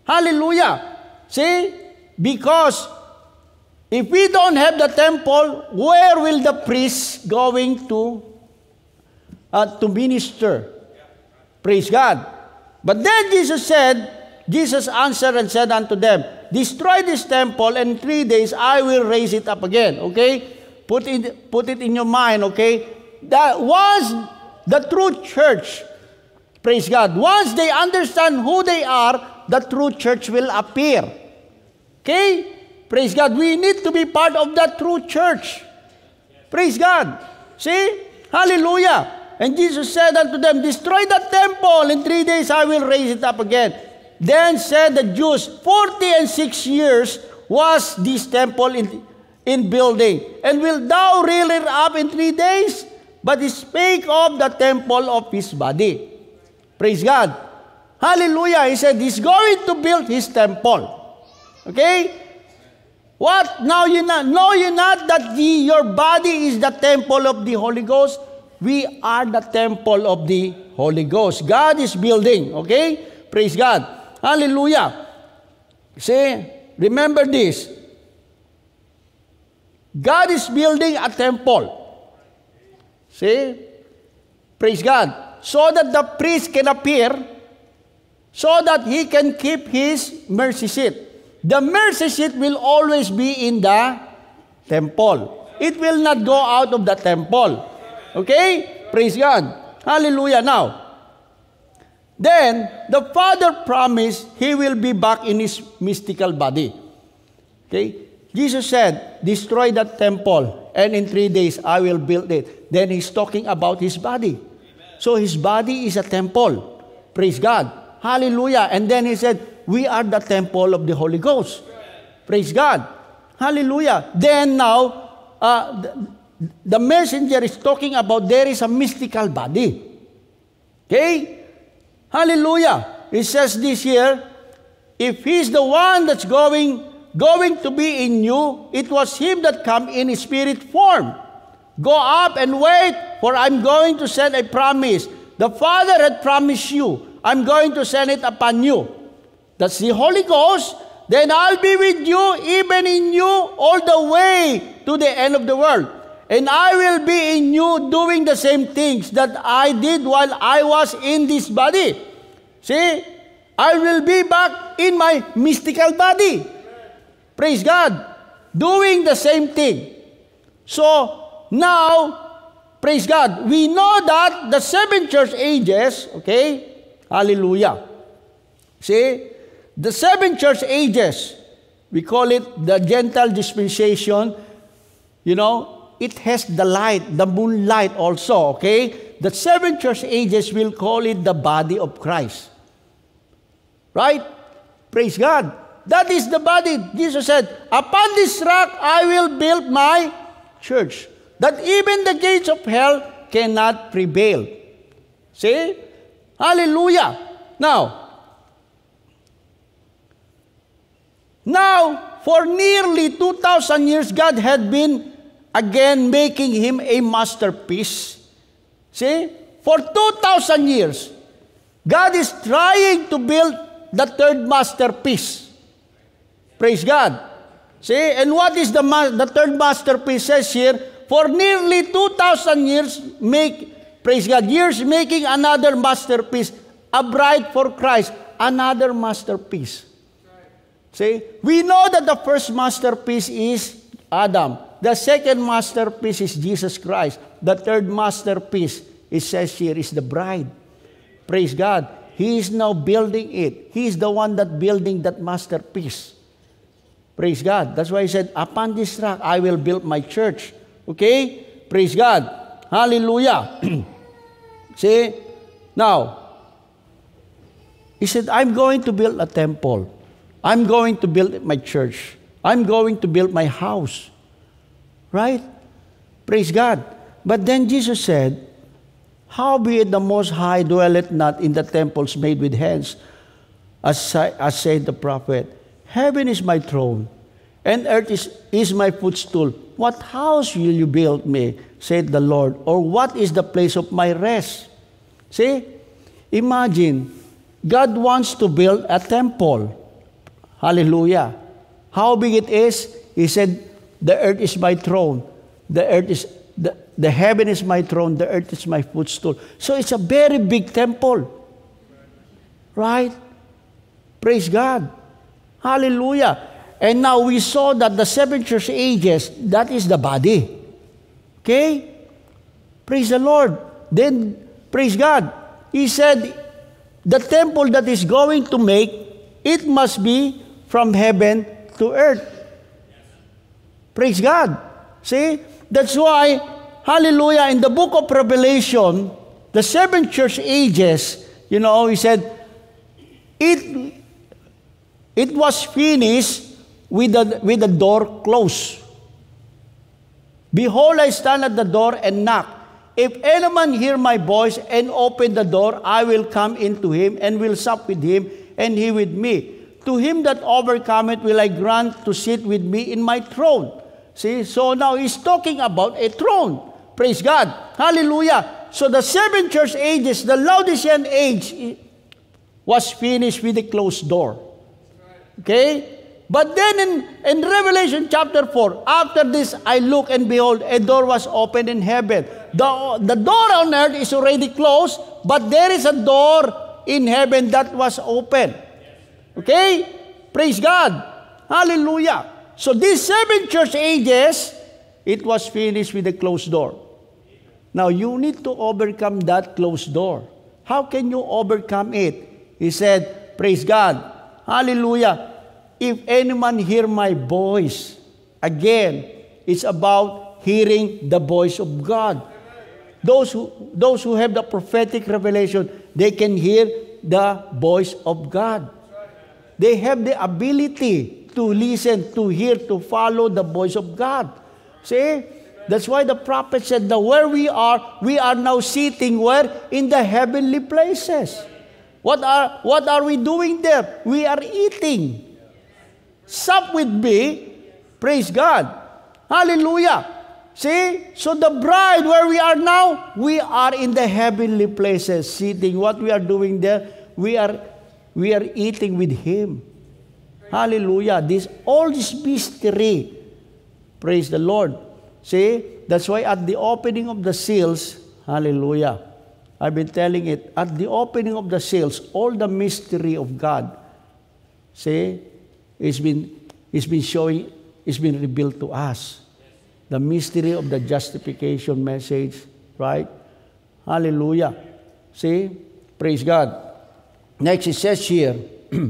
E: Hallelujah. See? Because if we don't have the temple, where will the priest going to uh, to minister? Praise God. But then Jesus said, Jesus answered and said unto them, Destroy this temple, and three days I will raise it up again. Okay? Put it, put it in your mind, okay? That was the true church. Praise God. Once they understand who they are, the true church will appear. Okay? Praise God. We need to be part of that true church. Praise God. See? Hallelujah. And Jesus said unto them, Destroy the temple, in three days I will raise it up again. Then said the Jews, Forty and six years was this temple in, in building, and will thou raise it up in three days? But he spake of the temple of his body. Praise God. Hallelujah. He said he's going to build his temple. Okay? What? Now you not know you not that the, your body is the temple of the Holy Ghost? We are the temple of the Holy Ghost. God is building. Okay? Praise God. Hallelujah. See, remember this. God is building a temple. See? Praise God. So that the priest can appear, so that he can keep his mercy seat. The mercy seat will always be in the temple. It will not go out of the temple. Okay? Praise God. Hallelujah. Now, then the Father promised he will be back in his mystical body. Okay? Jesus said, Destroy that temple, and in three days I will build it. Then he's talking about his body. So his body is a temple. Praise God. Hallelujah. And then he said, We are the temple of the Holy Ghost. Praise God. Hallelujah. Then now, uh, the, messenger is talking about there is a mystical body. Okay? Hallelujah. It says this here, if he's the one that's going going to be in you, it was him that come in spirit form. Go up and wait, for I'm going to send a promise. The Father had promised you, I'm going to send it upon you. That's the Holy Ghost. Then I'll be with you, even in you, all the way to the end of the world. And I will be in you doing the same things that I did while I was in this body. See? I will be back in my mystical body. Praise God. Doing the same thing. So, now, praise God, we know that the seven church ages, okay? Hallelujah. See? The seven church ages, we call it the Gentile dispensation. You know, it has the light, the moonlight also, okay? The seven church ages will call it the body of Christ. Right? Praise God. That is the body. Jesus said, Upon this rock I will build my church, that even the gates of hell cannot prevail. See? Hallelujah. Now, now, for nearly 2,000 years, God had been again making him a masterpiece. See? For 2,000 years, God is trying to build the third masterpiece. Praise God. See, and what is the, ma- the third masterpiece says here? For nearly 2,000 years, make, praise God, years making another masterpiece, a bride for Christ, another masterpiece. See, we know that the first masterpiece is Adam. The second masterpiece is Jesus Christ. The third masterpiece, it says here, is the bride. Praise God. He is now building it. He is the one that building that masterpiece. Praise God. That's why he said, Upon this rock I will build my church. Okay? Praise God. Hallelujah. See? Now, he said, I'm going to build a temple. I'm going to build my church. I'm going to build my house. Right? Praise God. But then Jesus said, Howbeit the Most High dwelleth not in the temples made with hands, as, as said the prophet, Heaven is my throne, and earth is, is my footstool. What house will you build me, said the Lord, or what is the place of my rest? See, imagine, God wants to build a temple. Hallelujah. How big it is? He said, The earth is my throne. The earth is the, the heaven is my throne, the earth is my footstool. So it's a very big temple. Right? Praise God. Hallelujah. And now we saw that the seven church ages, that is the body. Okay? Praise the Lord. Then, praise God. He said, the temple that is going to make, it must be from heaven to earth. Praise God. See? That's why, hallelujah, in the book of Revelation, the seven church ages, you know, he said, it, it was finished with the, with the door closed. Behold, I stand at the door and knock. If any man hear my voice and open the door, I will come into him and will sup with him and he with me. To him that overcometh will I grant to sit with me in my throne. See, so now he's talking about a throne. Praise God. Hallelujah. So the seven church ages, the Laodicean age was finished with a closed door. Okay? But then in, in Revelation chapter 4, after this I look and behold, a door was opened in heaven. The, the door on earth is already closed, but there is a door in heaven that was open. Okay? Praise God. Hallelujah. So these seven church ages, it was finished with a closed door. Now you need to overcome that closed door. How can you overcome it? He said, Praise God. Hallelujah. If any man hear my voice, again, it's about hearing the voice of God. Those who, those who have the prophetic revelation, they can hear the voice of God. They have the ability to listen, to hear, to follow the voice of God. See? That's why the prophet said that where we are, we are now sitting where? In the heavenly places. What are, what are we doing there? We are eating. Sup with me. Praise God. Hallelujah. See? So the bride, where we are now, we are in the heavenly places, sitting. What we are doing there, we are we are eating with Him. Hallelujah. This all this mystery. Praise the Lord. See? That's why at the opening of the seals, hallelujah. I've been telling it, at the opening of the seals, all the mystery of God, see, it's been, it's been showing, it's been revealed to us. The mystery of the justification message, right? Hallelujah. See? Praise God. Next, it says here,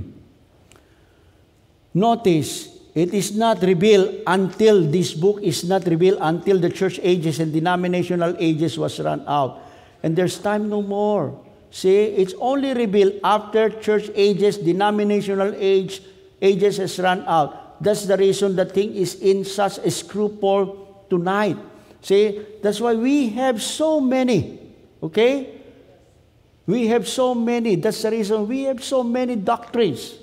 E: notice, it is not revealed until this book is not revealed until the church ages and denominational ages was run out. And there's time no more. See, it's only revealed after church ages, denominational age, ages has run out. That's the reason the thing is in such a scruple tonight. See, that's why we have so many, okay? We have so many. That's the reason we have so many doctrines.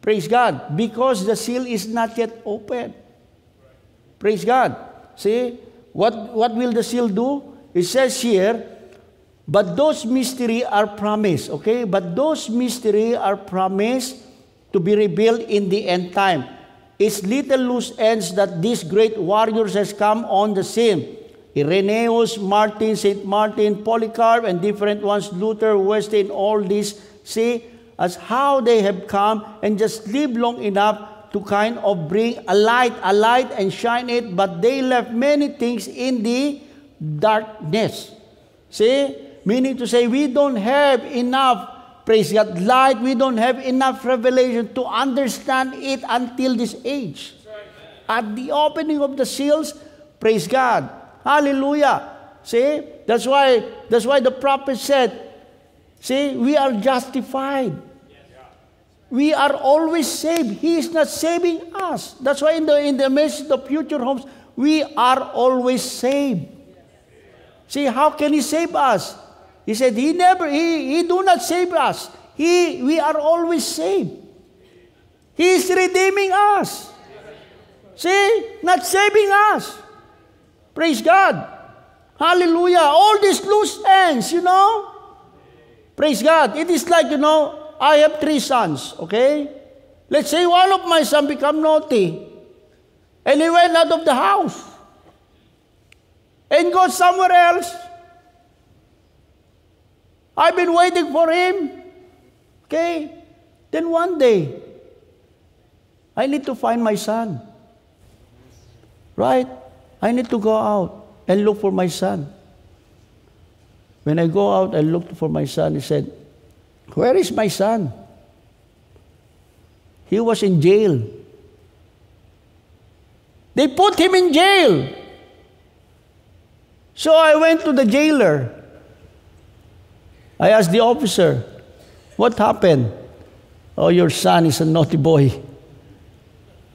E: Praise God. Because the seal is not yet open. Praise God. See, what, what will the seal do? It says here, But those mystery are promised, okay? But those mystery are promised to be revealed in the end time. It's little loose ends that these great warriors has come on the scene. Irenaeus, Martin, St. Martin, Polycarp, and different ones, Luther, Wesley, all these, see as how they have come and just live long enough to kind of bring a light, a light and shine it, but they left many things in the darkness. See? Meaning to say, we don't have enough, praise God, light, we don't have enough revelation to understand it until this age. At the opening of the seals, praise God. Hallelujah. See? That's why, that's why the prophet said, see, we are justified. We are always saved. He is not saving us. That's why in the in the midst of future homes, we are always saved. See, how can he save us? He said, He never, He, he do not save us. He, we are always saved. He is redeeming us. See, not saving us. Praise God. Hallelujah. All these loose ends, you know. Praise God. It is like, you know, I have three sons, okay? Let's say one of my sons become naughty. And he went out of the house. And go somewhere else. I've been waiting for him. Okay? Then one day, I need to find my son. Right? I need to go out and look for my son. When I go out and look for my son, he said, Where is my son? He was in jail. They put him in jail. So I went to the jailer. I asked the officer, What happened? Oh, your son is a naughty boy.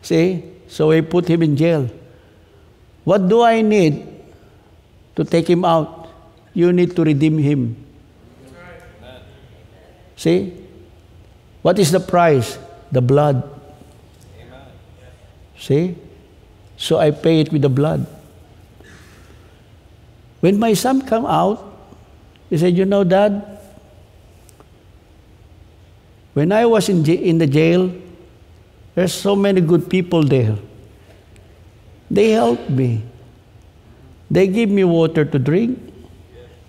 E: See? So we put him in jail. What do I need to take him out? You need to redeem him. See? What is the price? The blood. See? So I pay it with the blood. When my son come out, he said, You know, Dad, when I was in, in the jail, there's so many good people there. They help me. They give me water to drink.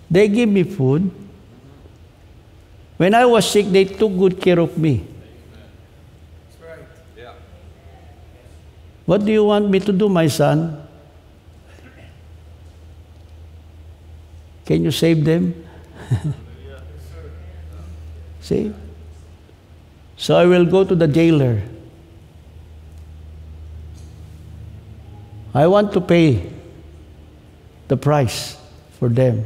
E: They give me food. When I was sick, they took good care of me. What do you want me to do, my son? Can you save them? See? So I will go to the jailer. I want to pay the price for them.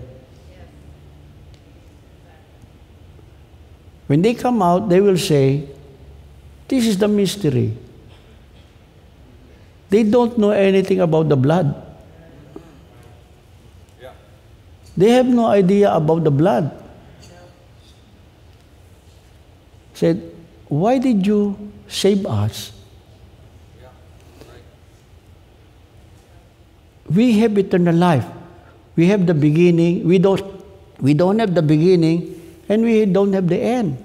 E: When they come out, they will say, This is the mystery. They don't know anything about the blood. They have no idea about the blood. Said, why did you save us? We have eternal life. We have the beginning. We don't, we don't have the beginning, and we don't have the end.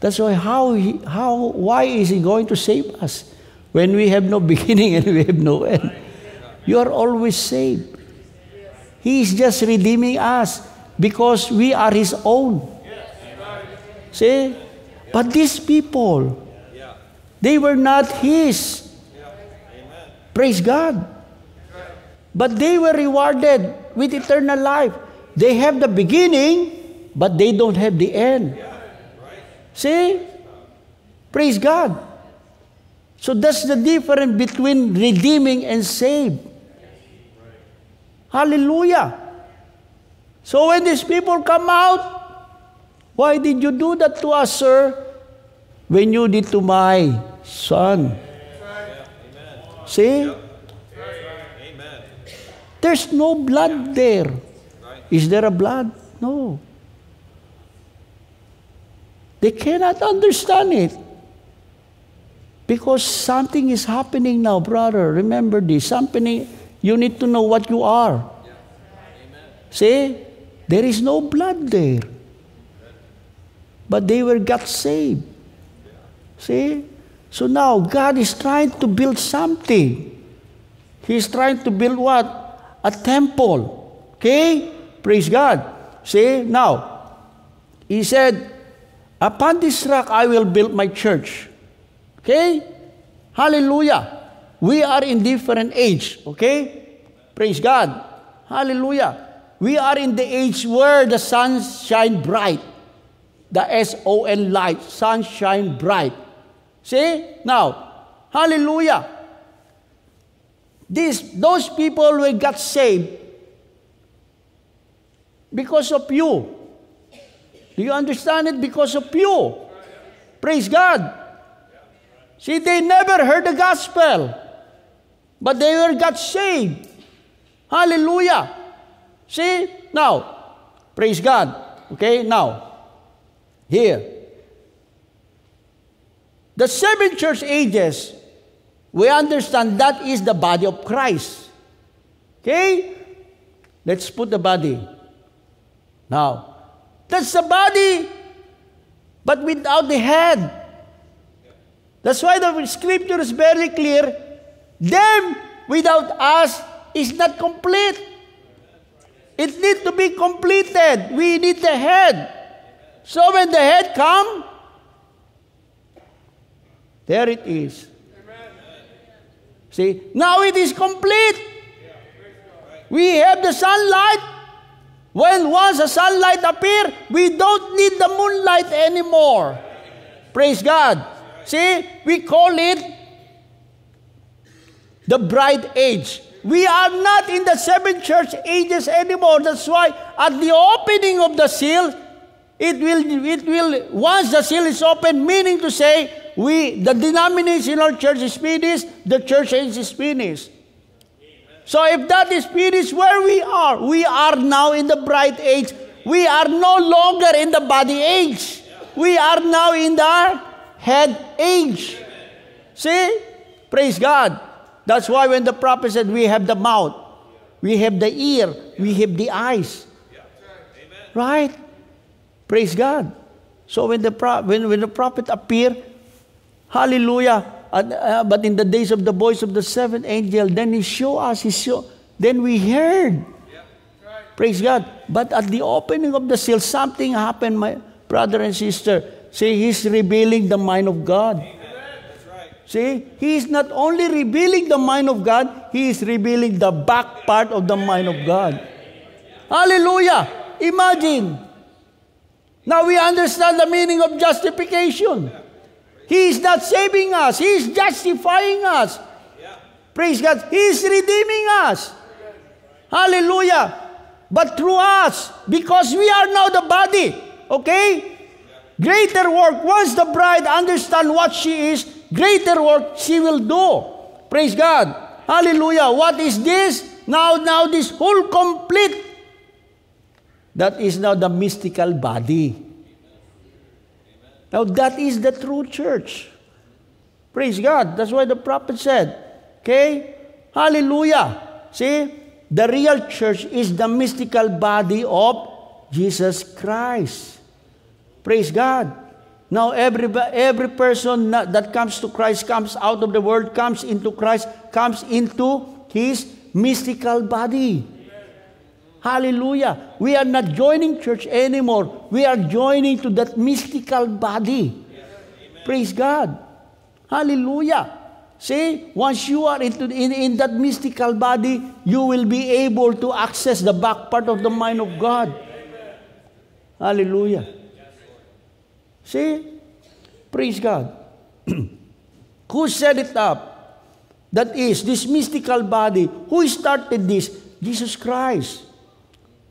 E: That's why how, he, how why is he going to save us when we have no beginning and we have no end? You are always saved. He is just redeeming us because we are His own. See? But these people, they were not His. Praise God. But they were rewarded with eternal life. They have the beginning, but they don't have the end. See? Praise God. So that's the difference between redeeming and save. Hallelujah. So when these people come out, why did you do that to us, sir? When you did to my son. See? There's no blood there. Is there a blood? No. They cannot understand it. Because something is happening now, brother. Remember this. Something you need to know what you are. See? There is no blood there. But they were got saved. See? So now God is trying to build something. He's trying to build what? A temple. Okay? Praise God. See? Now, He said, Upon this rock I will build my church. Okay? Hallelujah. We are in different age. Okay? Praise God. Hallelujah. We are in the age where the sun shine bright. The S-O-N light. Sun shine bright. See? Now, hallelujah. These, those people who got saved because of you. Do you understand it? Because of you. Praise God. See, they never heard the gospel, but they were got saved. Hallelujah. See? Now, praise God. Okay, now, here. The seven church ages, we understand that is the body of Christ. Okay? Let's put the body. Now, that's the body, but without the head. That's why the scripture is very clear. Them without us is not complete. It needs to be completed. We need the head. So when the head come, there it is. See, now it is complete. We have the sunlight. When once the sunlight appear, we don't need the moonlight anymore. Praise God. See, we call it the bride age. We are not in the seven church ages anymore. That's why at the opening of the seal, it will, it will, once the seal is open, meaning to say, we, the denominational church is finished, the church age is finished. So if that is finished, where we are, we are now in the bride age. We are no longer in the body age. We are now in the head age. See? Praise God. That's why when the prophet said, We have the mouth, we have the ear, we have the eyes. Right? Praise God. So when the, when, when the prophet appeared, hallelujah. And, uh, but in the days of the voice of the seventh angel, then he showed us, he show, then we heard. Praise God. But at the opening of the seal, something happened, my brother and sister. See, he's revealing the mind of God. See, he is not only revealing the mind of God, he is revealing the back part of the mind of God. Hallelujah. Imagine. Now we understand the meaning of justification. He is not saving us, he is justifying us. Praise God. He is redeeming us. Hallelujah. But through us, because we are now the body, okay? Greater work, once the bride understand what she is, greater work she will do. Praise God. Hallelujah. What is this? Now, now this whole complete. That is now the mystical body. Now that is the true church. Praise God. That's why the prophet said, okay? Hallelujah. See? The real church is the mystical body of Jesus Christ. Praise God. Now every, every person that comes to Christ comes out of the world, comes into Christ, comes into his mystical body. Hallelujah. We are not joining church anymore. We are joining to that mystical body. Praise God. Hallelujah. See, once you are into, in, in that mystical body, you will be able to access the back part of the mind of God. Hallelujah. See? Praise God. Who set it up? That is, this mystical body. Who started this? Jesus Christ.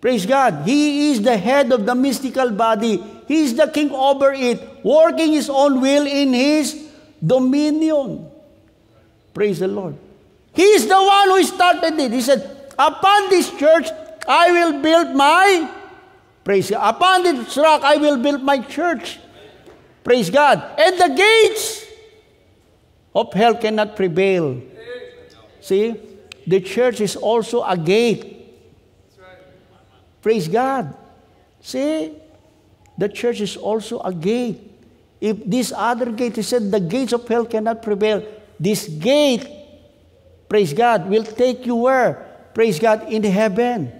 E: Praise God. He is the head of the mystical body. He is the king over it, working his own will in his dominion. Praise the Lord. He is the one who started it. He said, Upon this church I will build my praise God. Upon this rock I will build my church. Praise God. And the gates of hell cannot prevail. See, the church is also a gate. Praise God. See, the church is also a gate. If this other gate, he said, the gates of hell cannot prevail. This gate, praise God, will take you where? Praise God, in heaven.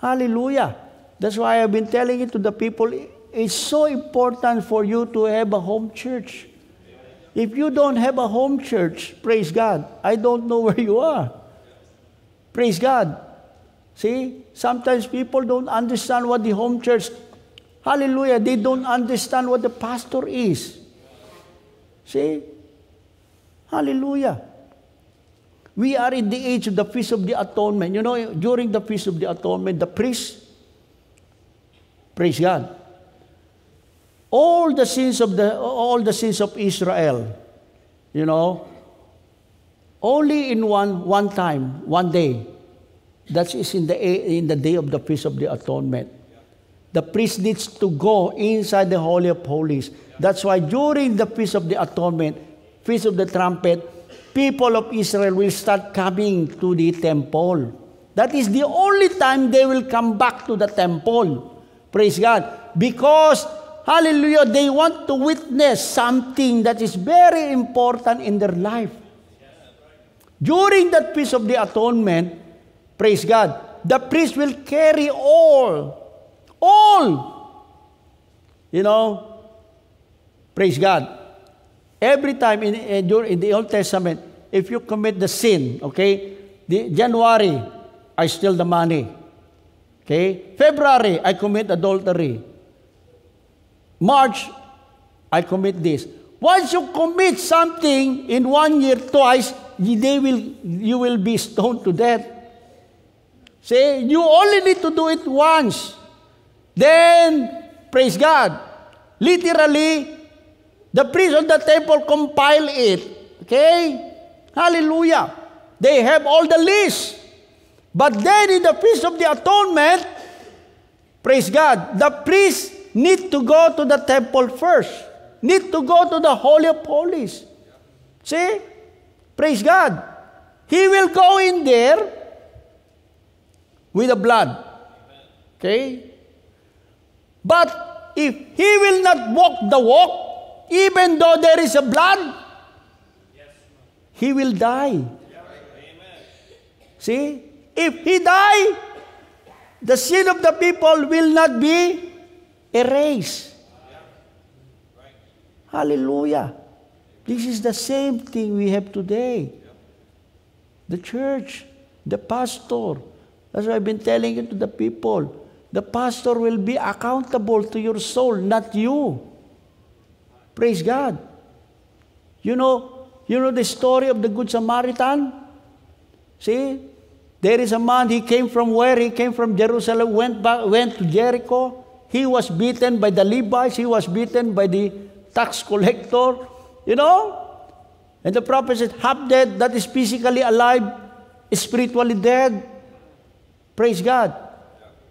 E: Hallelujah. That's why I've been telling it to the people. It's so important for you to have a home church. If you don't have a home church, praise God, I don't know where you are. Praise God. See, sometimes people don't understand what the home church, hallelujah, they don't understand what the pastor is. See? Hallelujah. We are in the age of the Feast of the Atonement. You know, during the Feast of the Atonement, the priest, praise God, all the sins of the all the sins of Israel, you know, only in one one time, one day. That is in the in the day of the feast of the atonement. The priest needs to go inside the holy of holies. That's why during the feast of the atonement, feast of the trumpet, people of Israel will start coming to the temple. That is the only time they will come back to the temple. Praise God. Because Hallelujah. They want to witness something that is very important in their life. During that Feast of the Atonement, praise God, the priest will carry all, all, you know, praise God. Every time in, eh, in the Old Testament, if you commit the sin, okay, the January, I steal the money. Okay? February, I commit adultery. March, I commit this. Once you commit something in one year twice, they will, you will be stoned to death. See, you only need to do it once. Then, praise God. Literally, the priests of the temple compile it. Okay? Hallelujah. They have all the list. But then in the Feast of the Atonement, praise God, the priest need to go to the temple first. Need to go to the Holy of Holies. See? Praise God. He will go in there with the blood. Okay? But if he will not walk the walk, even though there is a blood, he will die. See? If he die, the sin of the people will not be erase. Hallelujah. This is the same thing we have today. The church, the pastor. That's why I've been telling it to the people. The pastor will be accountable to your soul, not you. Praise God. You know, you know the story of the Good Samaritan? See? There is a man, he came from where? He came from Jerusalem, went back, went to Jericho. He was beaten by the Levites. He was beaten by the tax collector. You know? And the prophet said, half dead, that is physically alive, spiritually dead. Praise God.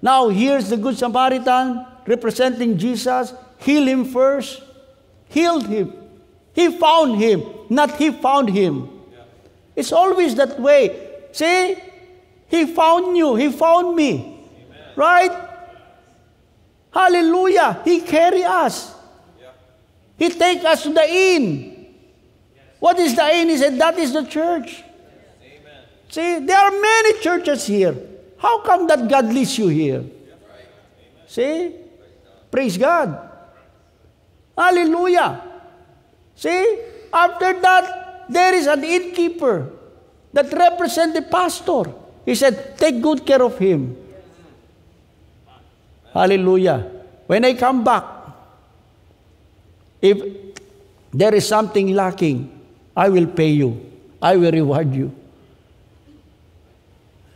E: Now, here's the Good Samaritan representing Jesus. Heal him first. Healed him. He found him, not he found him. It's always that way. See? He found you. He found me. Right? Hallelujah. He carry us. He take us to the inn. What is the inn? He said, that is the church. See, there are many churches here. How come that God leads you here? See? Praise God. Hallelujah. See? After that, there is an innkeeper that represents the pastor. He said, take good care of him. Hallelujah. When I come back, if there is something lacking, I will pay you. I will reward you.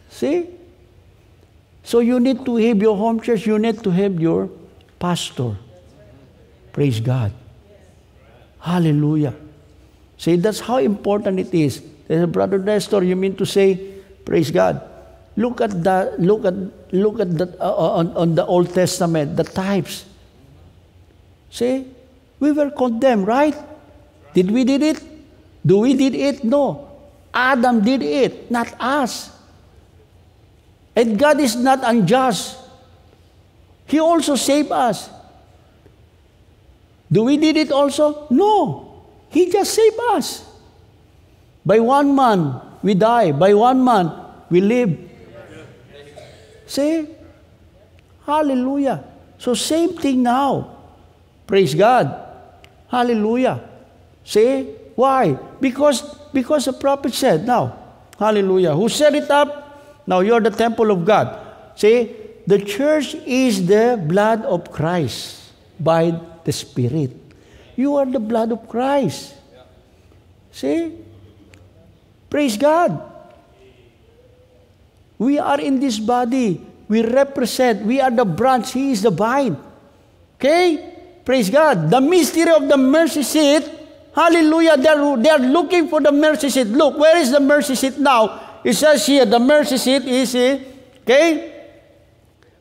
E: See? So you need to have your home church, you need to have your pastor. Praise God. Hallelujah. See, that's how important it is. Brother Nestor, you mean to say, praise God. Look at the look at look at the uh, uh, on, on the Old Testament, the types. See, we were condemned, right? Did we did it? Do we did it? No. Adam did it, not us. And God is not unjust. He also saved us. Do we need it also? No. He just saved us. By one man, we die. By one man, we live. See? Hallelujah. So same thing now. Praise God. Hallelujah. See? Why? Because because the prophet said, now, hallelujah. Who set it up? Now you're the temple of God. See? The church is the blood of Christ by the Spirit. You are the blood of Christ. See? Praise God. We are in this body. We represent. We are the branch. He is the vine. Okay? Praise God. The mystery of the mercy seat. Hallelujah. They're, they're looking for the mercy seat. Look, where is the mercy seat now? It says here, the mercy seat is, okay?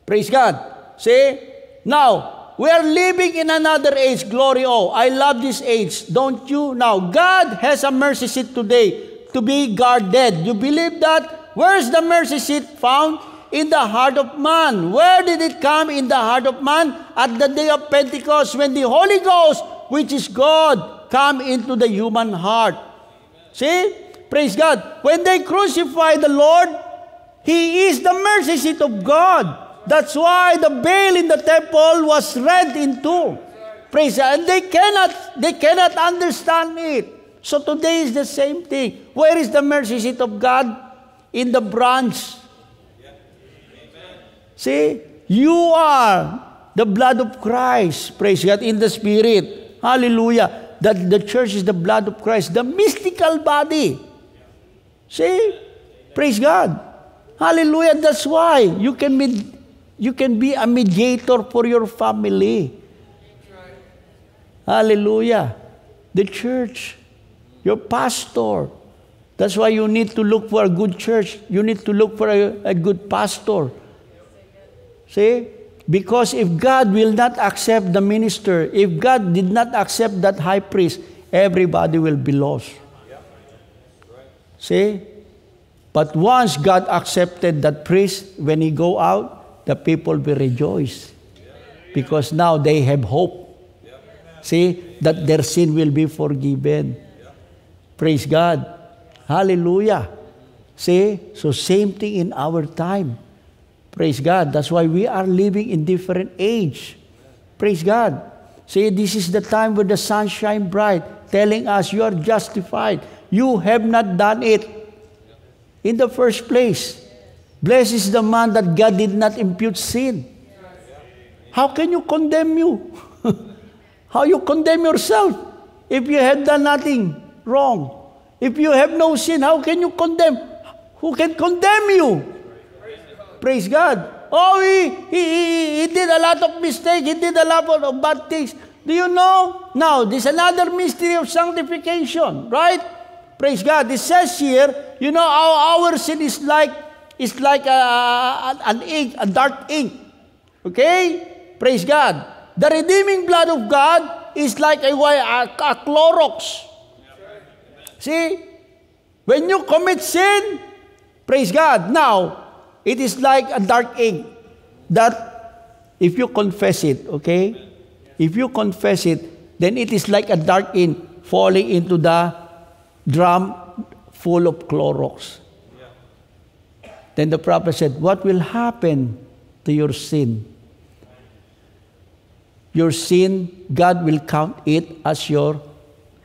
E: Praise God. See? Now, we are living in another age. Glory, oh, I love this age. Don't you? Now, God has a mercy seat today to be guarded. You believe that? Where is the mercy seat found? In the heart of man. Where did it come in the heart of man? At the day of Pentecost, when the Holy Ghost, which is God, come into the human heart. See? Praise God. When they crucified the Lord, He is the mercy seat of God. That's why the veil in the temple was rent in two. Praise God. And they cannot, they cannot understand it. So today is the same thing. Where is the mercy seat of God? In the branch. See, you are the blood of Christ. Praise God in the Spirit. Hallelujah. That the church is the blood of Christ, the mystical body. See? Praise God. Hallelujah. That's why you can be, you can be a mediator for your family. Hallelujah. The church, your pastor. That's why you need to look for a good church. You need to look for a, a good pastor. See? Because if God will not accept the minister, if God did not accept that high priest, everybody will be lost. See? But once God accepted that priest, when he go out, the people will rejoice. Because now they have hope. See? That their sin will be forgiven. Praise God. Hallelujah. See? So same thing in our time. Praise God. That's why we are living in different age. Praise God. See, this is the time where the sun shine bright, telling us you are justified. You have not done it in the first place. Blessed is the man that God did not impute sin. How can you condemn you? How you condemn yourself if you have done nothing wrong? If you have no sin, how can you condemn? Who can condemn you? Praise God. Oh, he, he, he did a lot of mistakes. He did a lot of bad things. Do you know? Now, this another mystery of sanctification, right? Praise God. It says here, you know, our, our sin is like is like a, an ink, a dark ink. Okay? Praise God. The redeeming blood of God is like a, a, a Clorox. See? When you commit sin, praise God. Now, it is like a dark ink that if you confess it, okay? If you confess it, then it is like a dark ink falling into the drum full of Clorox. Then the prophet said, What will happen to your sin? Your sin, God will count it as your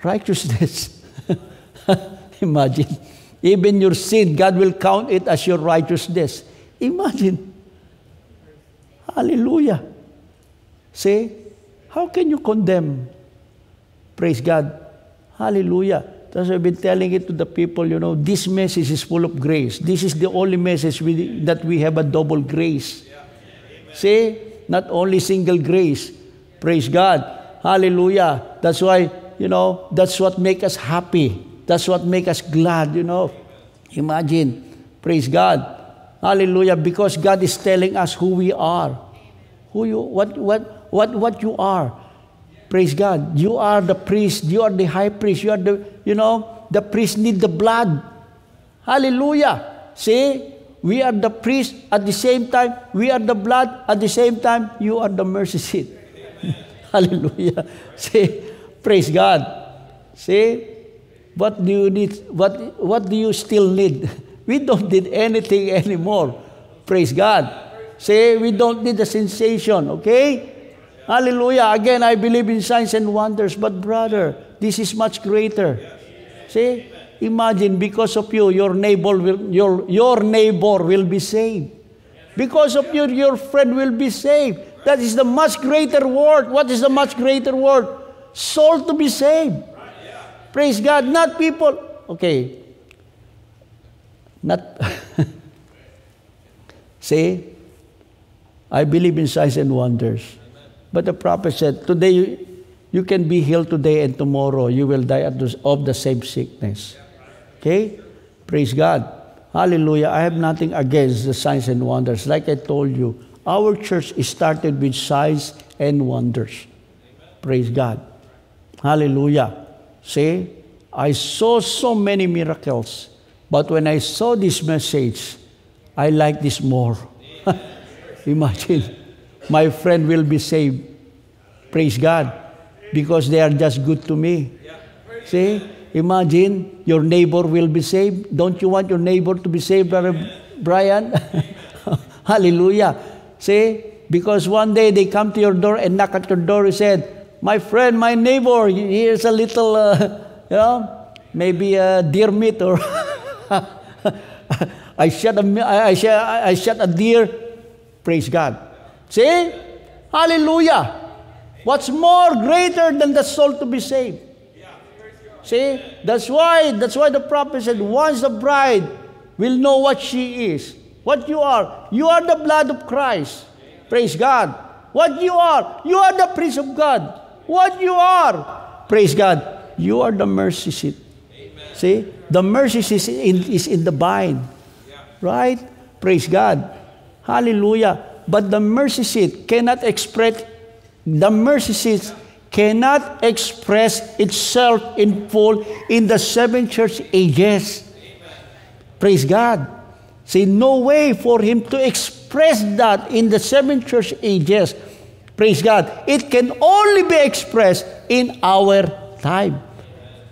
E: righteousness. Imagine. Even your sin, God will count it as your righteousness. Imagine. Hallelujah. See? How can you condemn? Praise God. Hallelujah. That's I've been telling it to the people, you know, this message is full of grace. This is the only message we, that we have a double grace. Yeah. See? Not only single grace. Praise God. Hallelujah. That's why, you know, that's what make us happy. That's what make us glad, you know. Imagine. Praise God. Hallelujah. Because God is telling us who we are. Who you what what what what you are. Praise God. You are the priest. You are the high priest. You are the, you know, the priest need the blood. Hallelujah. See? We are the priest at the same time. We are the blood at the same time. You are the mercy seat. Hallelujah. See, praise God. See, what do you need? What, what do you still need? We don't need anything anymore. Praise God. See, we don't need a sensation, okay? Hallelujah. Again, I believe in signs and wonders, but brother, this is much greater. See? Imagine because of you, your neighbor will, your, your neighbor will be saved. Because of you, your friend will be saved. That is the much greater word. What is the much greater word? Soul to be saved. Praise God. Not people. Okay. Not. See, I believe in signs and wonders. But the prophet said, today you, can be healed today and tomorrow you will die of the same sickness. Okay? Praise God. Hallelujah. I have nothing against the signs and wonders. Like I told you, our church started with signs and wonders. Praise God. Hallelujah. See, I saw so many miracles, but when I saw this message, I like this more. Imagine, my friend will be saved. Praise God. Because they are just good to me. See? Imagine your neighbor will be saved. Don't you want your neighbor to be saved, Brother Brian? Hallelujah. See? Because one day they come to your door and knock at your door and said, My friend, my neighbor, here's a little, uh, you know, maybe a deer meat or I shot a, I shot, I shot a deer. Praise God. See? Hallelujah. What's more greater than the soul to be saved? See? That's why, that's why the prophet said, once the bride will know what she is, what you are. You are the blood of Christ. Praise God. What you are, you are the priest of God. What you are, praise God, you are the mercy seat. Amen. See? The mercy seat is in, is in the vine. Yeah. Right? Praise God. Hallelujah. But the mercy seat cannot express, the mercy seat cannot express itself in full in the seven church ages. Praise God. See, no way for him to express that in the seven church ages. Praise God. It can only be expressed in our time.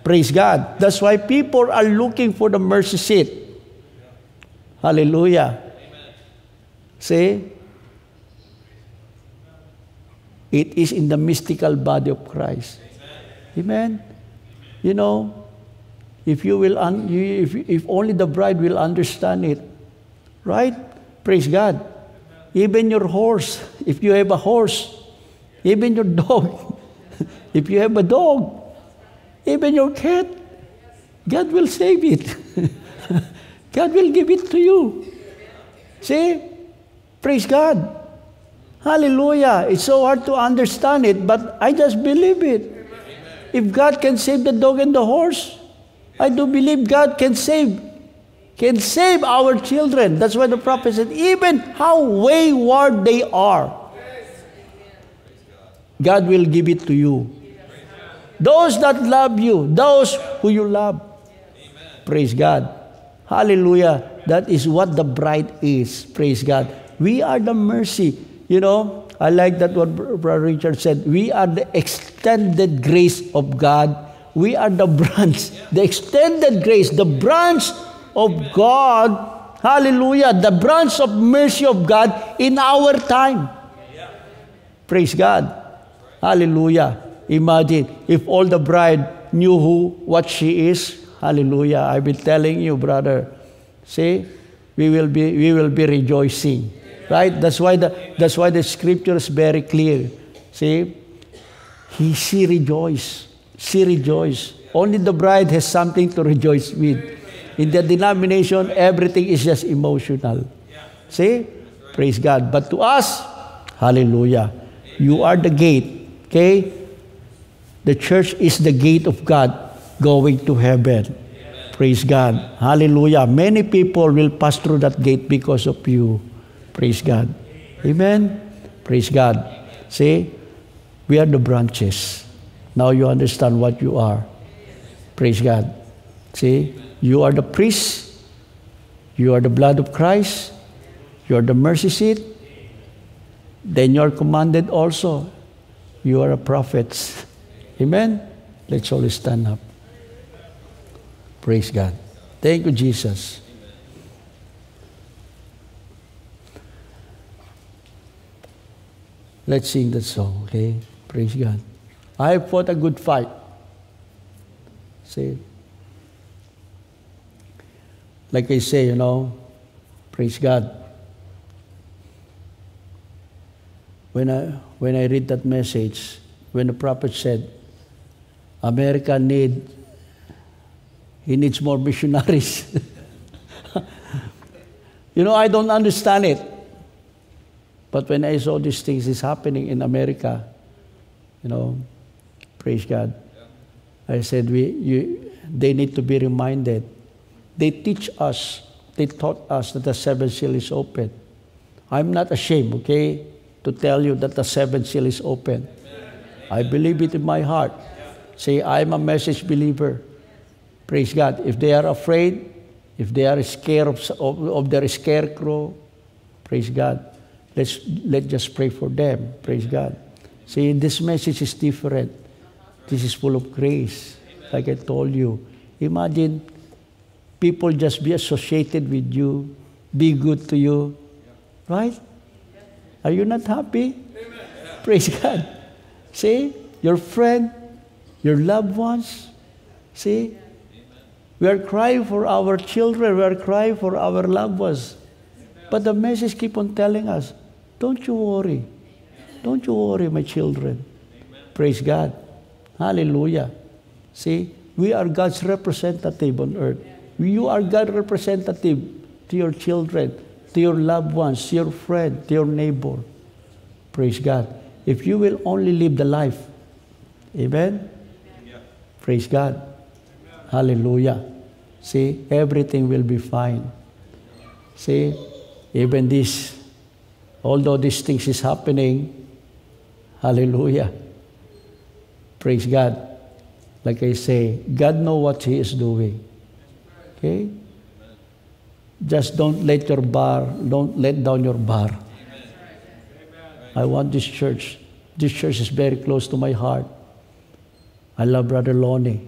E: Praise God. That's why people are looking for the mercy seat. Hallelujah. See? It is in the mystical body of Christ. Amen. You know, if you will, un- if, if only the bride will understand it, right? Praise God. Even your horse, if you have a horse, even your dog, if you have a dog, even your cat, God will save it. God will give it to you. See? Praise God. Hallelujah. It's so hard to understand it, but I just believe it. If God can save the dog and the horse, I do believe God can save can save our children. That's why the prophet said, even how wayward they are, God will give it to you. Those that love you, those who you love. Praise God. Hallelujah. That is what the bride is. Praise God. We are the mercy. You know, I like that what Brother Richard said. We are the extended grace of God. We are the branch, the extended grace, the branch of God. Hallelujah. The branch of mercy of God in our time. Praise God. Hallelujah. Imagine if all the bride knew who, what she is. Hallelujah. I've been telling you, brother. See, we will be, we will be rejoicing. Right? That's why the, that's why the scripture is very clear. See? He, she rejoiced. She rejoiced. Only the bride has something to rejoice with. In the denomination, everything is just emotional. See? Praise God. But to us, hallelujah. You are the gate. Okay? The church is the gate of God going to heaven. Praise God. Hallelujah. Many people will pass through that gate because of you. Praise God. Amen. Praise God. See, we are the branches. Now you understand what you are. Praise God. See, you are the priest You are the blood of Christ. You are the mercy seat. Then you are commanded also. You are a prophet. Amen? Let's all stand up. Praise God. Thank you, Jesus. Let's sing that song, okay? Praise God. I fought a good fight. See? Like I say, you know, praise God. When I, when I read that message, when the prophet said, America need, he needs more missionaries. you know, I don't understand it. But when I saw these things is happening in America, you know, praise God. I said, we, you, they need to be reminded. They teach us, they taught us that the seventh seal is open. I'm not ashamed, okay, to tell you that the seventh seal is open. I believe it in my heart. Say, I'm a message believer. Praise God. If they are afraid, if they are scared of, of, of their scarecrow, praise God. Let's let just pray for them. Praise God. See, this message is different. This is full of grace. Like I told you. Imagine people just be associated with you, be good to you. Right? Are you not happy? Praise God. See, your friend, your loved ones. See, we are crying for our children, we are crying for our loved ones. But the message keep on telling us, don't you worry. Don't you worry, my children. Praise God. Hallelujah. See, we are God's representative on earth. You are God's representative to your children, to your loved ones, to your friend, to your neighbor. Praise God. If you will only live the life. Amen? Praise God. Hallelujah. See, everything will be fine. See, even this, although these things is happening, hallelujah. Praise God. Like I say, God know what He is doing. Okay? Just don't let your bar, don't let down your bar. I want this church. This church is very close to my heart. I love Brother Lonnie.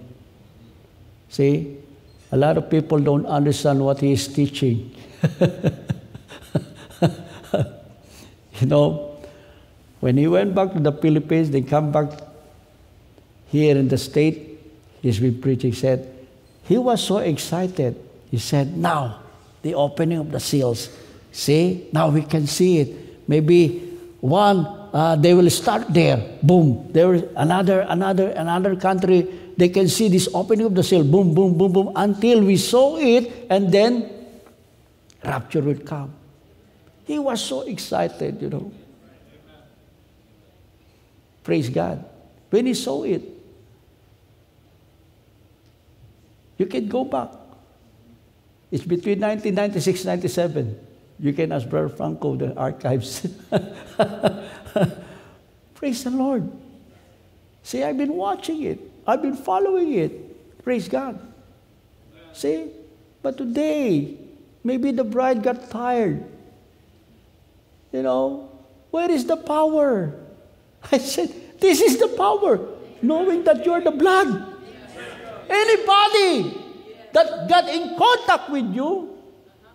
E: See, a lot of people don't understand what he is teaching. you know, when he went back to the Philippines, they come back here in the state, he's been preaching, said, he was so excited. He said, now, the opening of the seals. See, now we can see it. Maybe one, uh, they will start there. Boom. There is another, another, another country. They can see this opening of the seal. Boom, boom, boom, boom. Until we saw it, and then rapture will come. He was so excited, you know. Praise God. When he saw it, you can go back. It's between 1996 97. You can ask Brother Franco, the archives. Praise the Lord. See, I've been watching it. I've been following it. Praise God. See? But today, maybe the bride got tired. You know, where is the power? I said, this is the power. Knowing that you're the blood. Anybody that got in contact with you,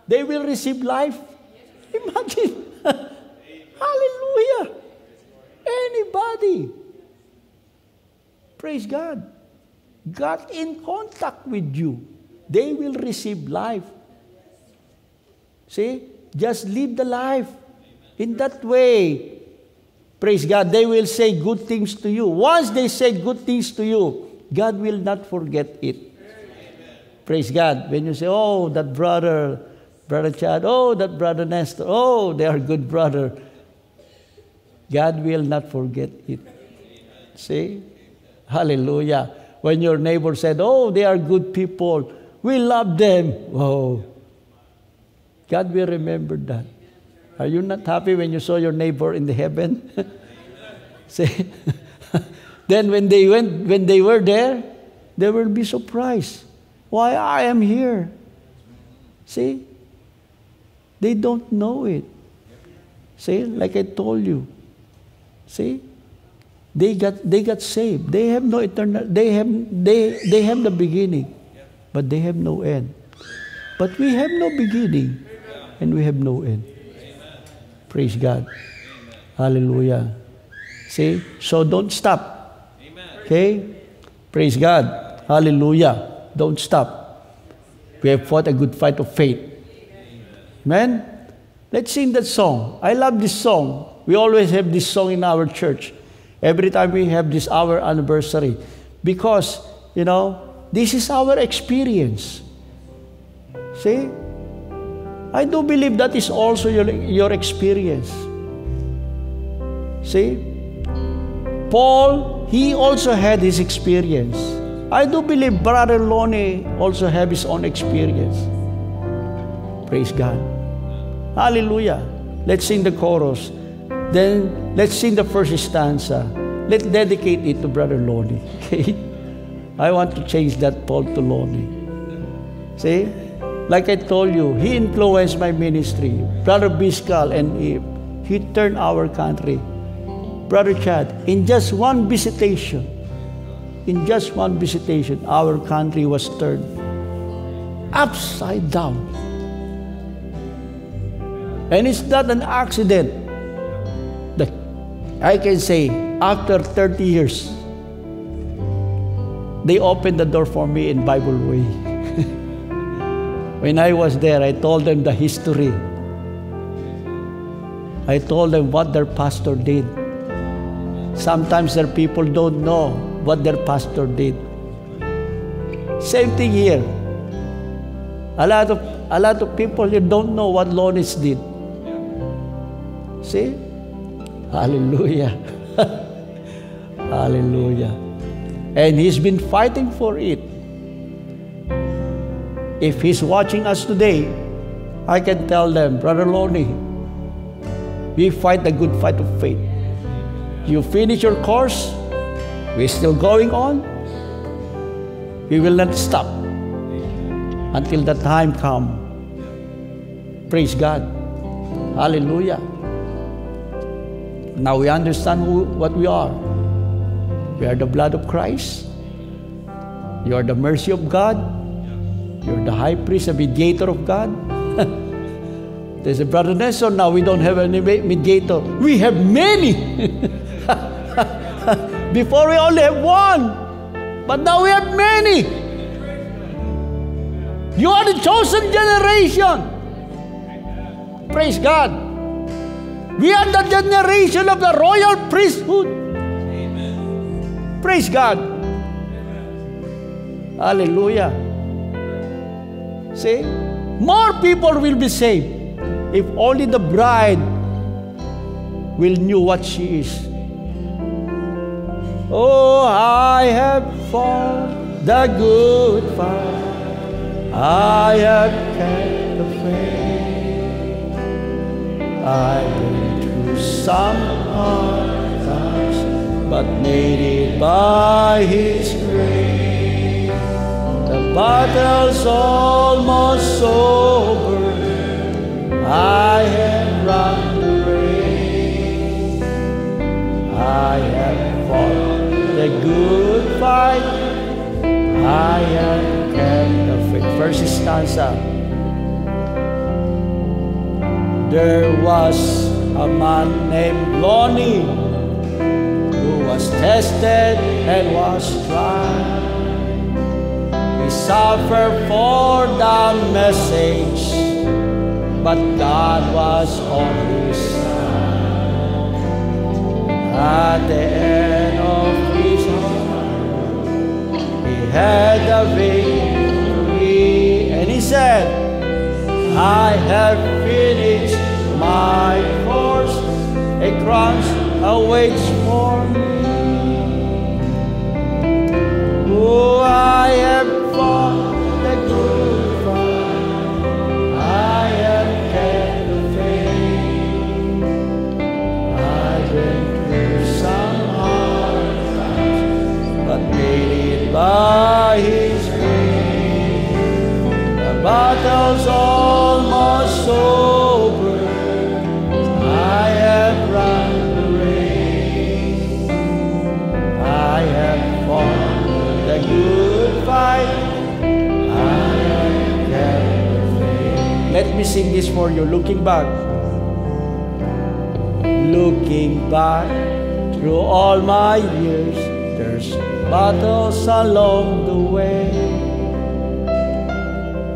E: they will receive life. Imagine. Hallelujah. Anybody. Praise God. Got in contact with you, they will receive life. See? Just live the life. In that way, praise God, they will say good things to you. Once they say good things to you, God will not forget it. Praise God. When you say, oh, that brother, Brother Chad, oh, that Brother Nestor, oh, they are good brother. God will not forget it. See? Hallelujah. When your neighbor said, oh, they are good people, we love them. Oh, God will remember that. Are you not happy when you saw your neighbor in the heaven? See? then when they went, when they were there, they will be surprised. Why I am here. See? They don't know it. See, like I told you. See? They got they got saved. They have no eternal they have they they have the beginning, but they have no end. But we have no beginning and we have no end. Praise God. Hallelujah. See? So don't stop. Okay? Praise God. Hallelujah. Don't stop. We have fought a good fight of faith. Amen? Let's sing that song. I love this song. We always have this song in our church. Every time we have this our anniversary. Because, you know, this is our experience. See? I do believe that is also your, your experience. See? Paul, he also had his experience. I do believe Brother Lonnie also have his own experience. Praise God. Hallelujah. Let's sing the chorus. Then let's sing the first stanza. Let's dedicate it to Brother Lonnie. Okay? I want to change that Paul to Lonnie. See? Like I told you, he influenced my ministry. Brother Byskal and he, he turned our country. Brother Chad, in just one visitation, in just one visitation, our country was turned upside down. And it's not an accident that I can say after 30 years, they opened the door for me in Bible Way. When I was there, I told them the history. I told them what their pastor did. Sometimes their people don't know what their pastor did. Same thing here. A lot of a lot of people don't know what Lonis did. See? Hallelujah. Hallelujah. And he's been fighting for it. If he's watching us today, I can tell them, Brother Lonnie, we fight the good fight of faith. You finish your course, we're still going on. We will not stop until the time come. Praise God. Hallelujah. Now we understand who, what we are. We are the blood of Christ. You are the mercy of God. You're the high priest, a mediator of God. There's a brother Nelson. Now we don't have any mediator. We have many. Before we only have one, but now we have many. You are the chosen generation. Praise God. We are the generation of the royal priesthood. Praise God. Hallelujah. See, more people will be saved if only the bride will knew what she is. Oh, I have fought the good fight. I have kept the faith. I've been through some hard times, but made it by His grace. Battle's almost over. I have run the race. I have fought the good fight. I have kept the faith. First stanza. There was a man named Lonnie who was tested and was tried. He suffered for the message, but God was on his side. At the end of his life, he had a victory, and he said, I have finished my course, a crown awaits for me. Oh, I have by His grace. The battle's almost over. Me sing this for you. Looking back. Looking back through all my years, there's battles along the way.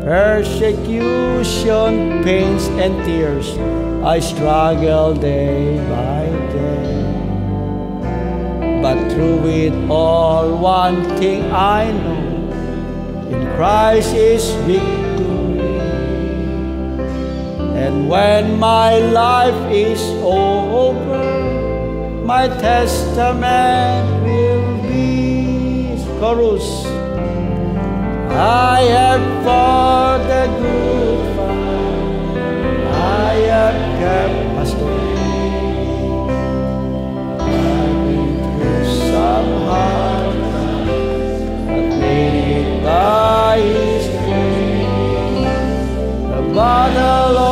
E: Persecution, pains, and tears, I struggle day by day. But through it all, one thing I know in Christ is victory. When my life is over, my testament will be chorus. I have fought the good fight. I have kept pastor. I've been through some hard times, but made it by His grace. The battle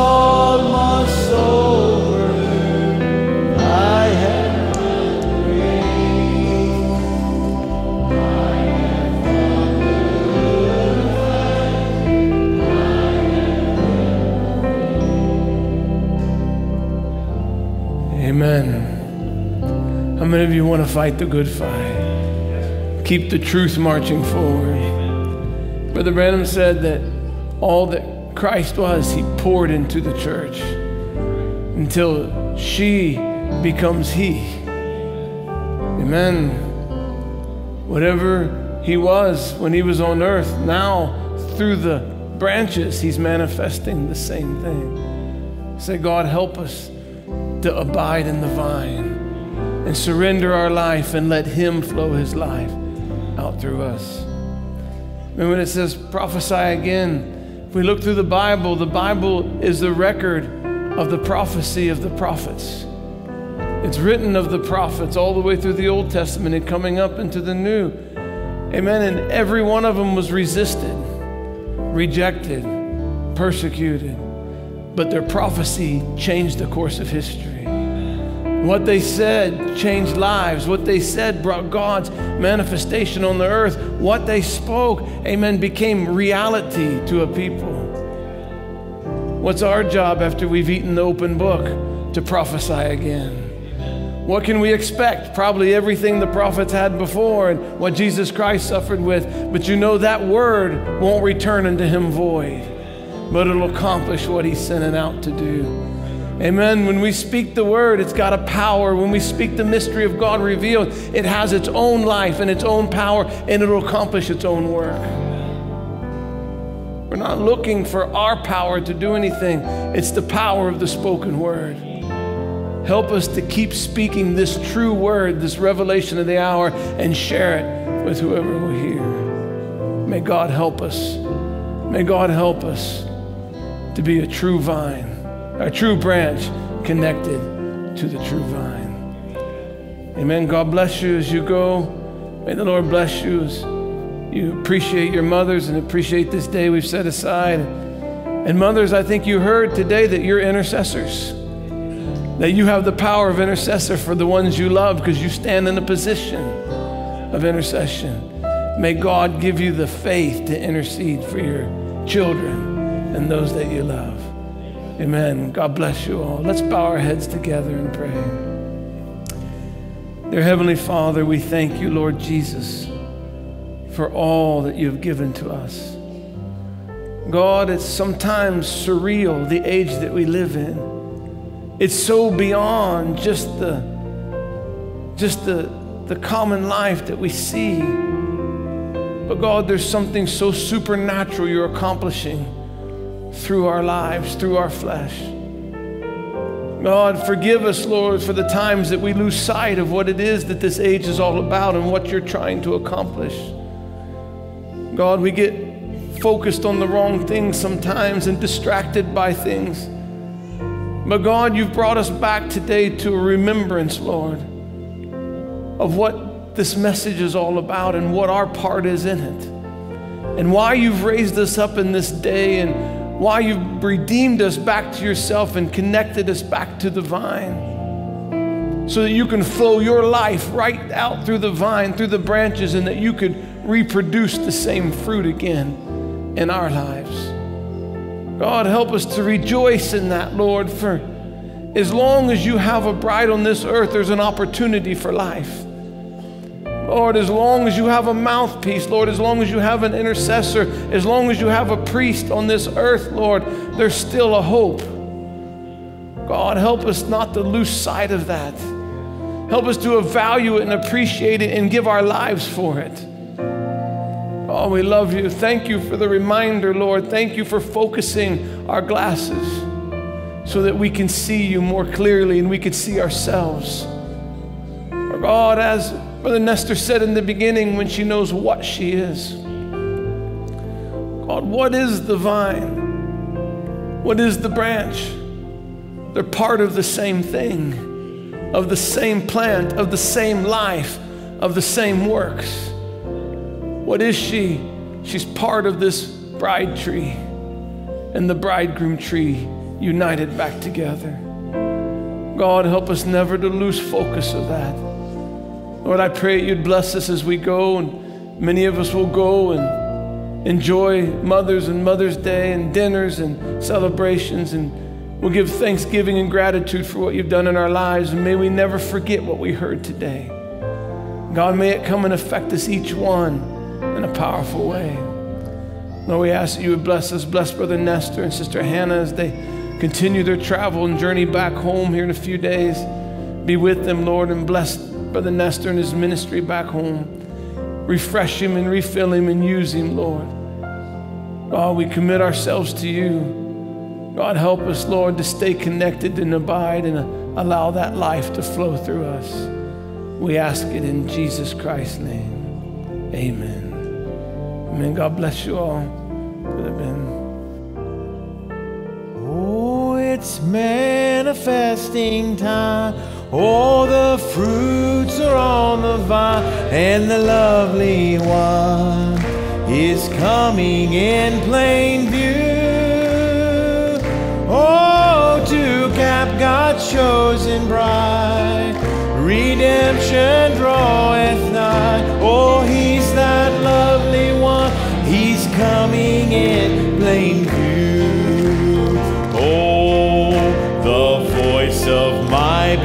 C: many of you want to fight the good fight? Keep the truth marching forward. Brother Branham said that all that Christ was, he poured into the church until she becomes he. Amen. Whatever he was when he was on earth, now through the branches, he's manifesting the same thing. Say, God, help us to abide in the vine and surrender our life and let Him flow His life out through us. And when it says prophesy again, if we look through the Bible, the Bible is the record of the prophecy of the prophets. It's written of the prophets all the way through the Old Testament and coming up into the New. Amen. And every one of them was resisted, rejected, persecuted but their prophecy changed the course of history. What they said changed lives. What they said brought God's manifestation on the earth. What they spoke, amen, became reality to a people. What's our job after we've eaten the open book? To prophesy again. What can we expect? Probably everything the prophets had before and what Jesus Christ suffered with. But you know that word won't return unto him void but it'll accomplish what He sent it out to do. Amen. When we speak the word, it's got a power. When we speak the mystery of God revealed, it has its own life and its own power, and it'll accomplish its own work. We're not looking for our power to do anything, it's the power of the spoken word. Help us to keep speaking this true word, this revelation of the hour, and share it with whoever will hear. May God help us. May God help us to be a true vine, a true branch connected to the true vine. Amen. God bless you as you go. May the Lord bless you as you appreciate your mothers and appreciate this day we've set aside. And mothers, I think you heard today that you're intercessors, that you have the power of intercessor for the ones you love because you stand in a position of intercession. May God give you the faith to intercede for your children and those that you love. Amen. God bless you all. Let's bow our heads together and pray. Dear Heavenly Father, we thank you, Lord Jesus, for all that you've given to us. God, it's sometimes surreal, the age that we live in. It's so beyond just the, just the, the common life that we see. But God, there's something so supernatural you're accomplishing through our lives, through our flesh. God, forgive us, Lord, for the times that we lose sight of what it is that this age is all about and what you're trying to accomplish. God, we get focused on the wrong things sometimes and distracted by things. But God, you've brought us back today to a remembrance, Lord, of what this message is all about and what our part is in it. And why you've raised us up in this day and why you've redeemed us back to yourself and connected us back to the vine. So that you can flow your life right out through the vine, through the branches, and that you could reproduce the same fruit again in our lives. God, help us to rejoice in that, Lord, for as long as you have a bride on this earth, there's an opportunity for life. Lord, as long as you have a mouthpiece, Lord, as long as you have an intercessor, as long as you have a priest on this earth, Lord, there's still a hope. God, help us not to lose sight of that. Help us to value it and appreciate it and give our lives for it. Oh, we love you. Thank you for the reminder, Lord. Thank you for focusing our glasses so that we can see you more clearly and we can see ourselves. God, as Brother Nestor said in the beginning when she knows what she is. God, what is the vine? What is the branch? They're part of the same thing, of the same plant, of the same life, of the same works. What is she? She's part of this bride tree and the bridegroom tree united back together. God, help us never to lose focus of that. Lord, I pray you'd bless us as we go, and many of us will go and enjoy Mother's and Mother's Day and dinners and celebrations, and we'll give thanksgiving and gratitude for what you've done in our lives, and may we never forget what we heard today. God, may it come and affect us each one in a powerful way. Lord, we ask that you would bless us, bless Brother Nestor and Sister Hannah as they continue their travel and journey back home here in a few days. Be with them, Lord, and bless Brother Nestor and his ministry back home. Refresh him and refill him and use him, Lord. God, we commit ourselves to you. God, help us, Lord, to stay connected and abide and allow that life to flow through us. We ask it in Jesus Christ's name. Amen. Amen. God bless you all.
A: Oh, it's manifesting time. All the fruits are on the vine, and the lovely one is coming in plain view. Oh, to cap God's chosen bride, redemption draweth nigh. Oh, he's that lovely one He's coming in plain view. Oh, the voice of my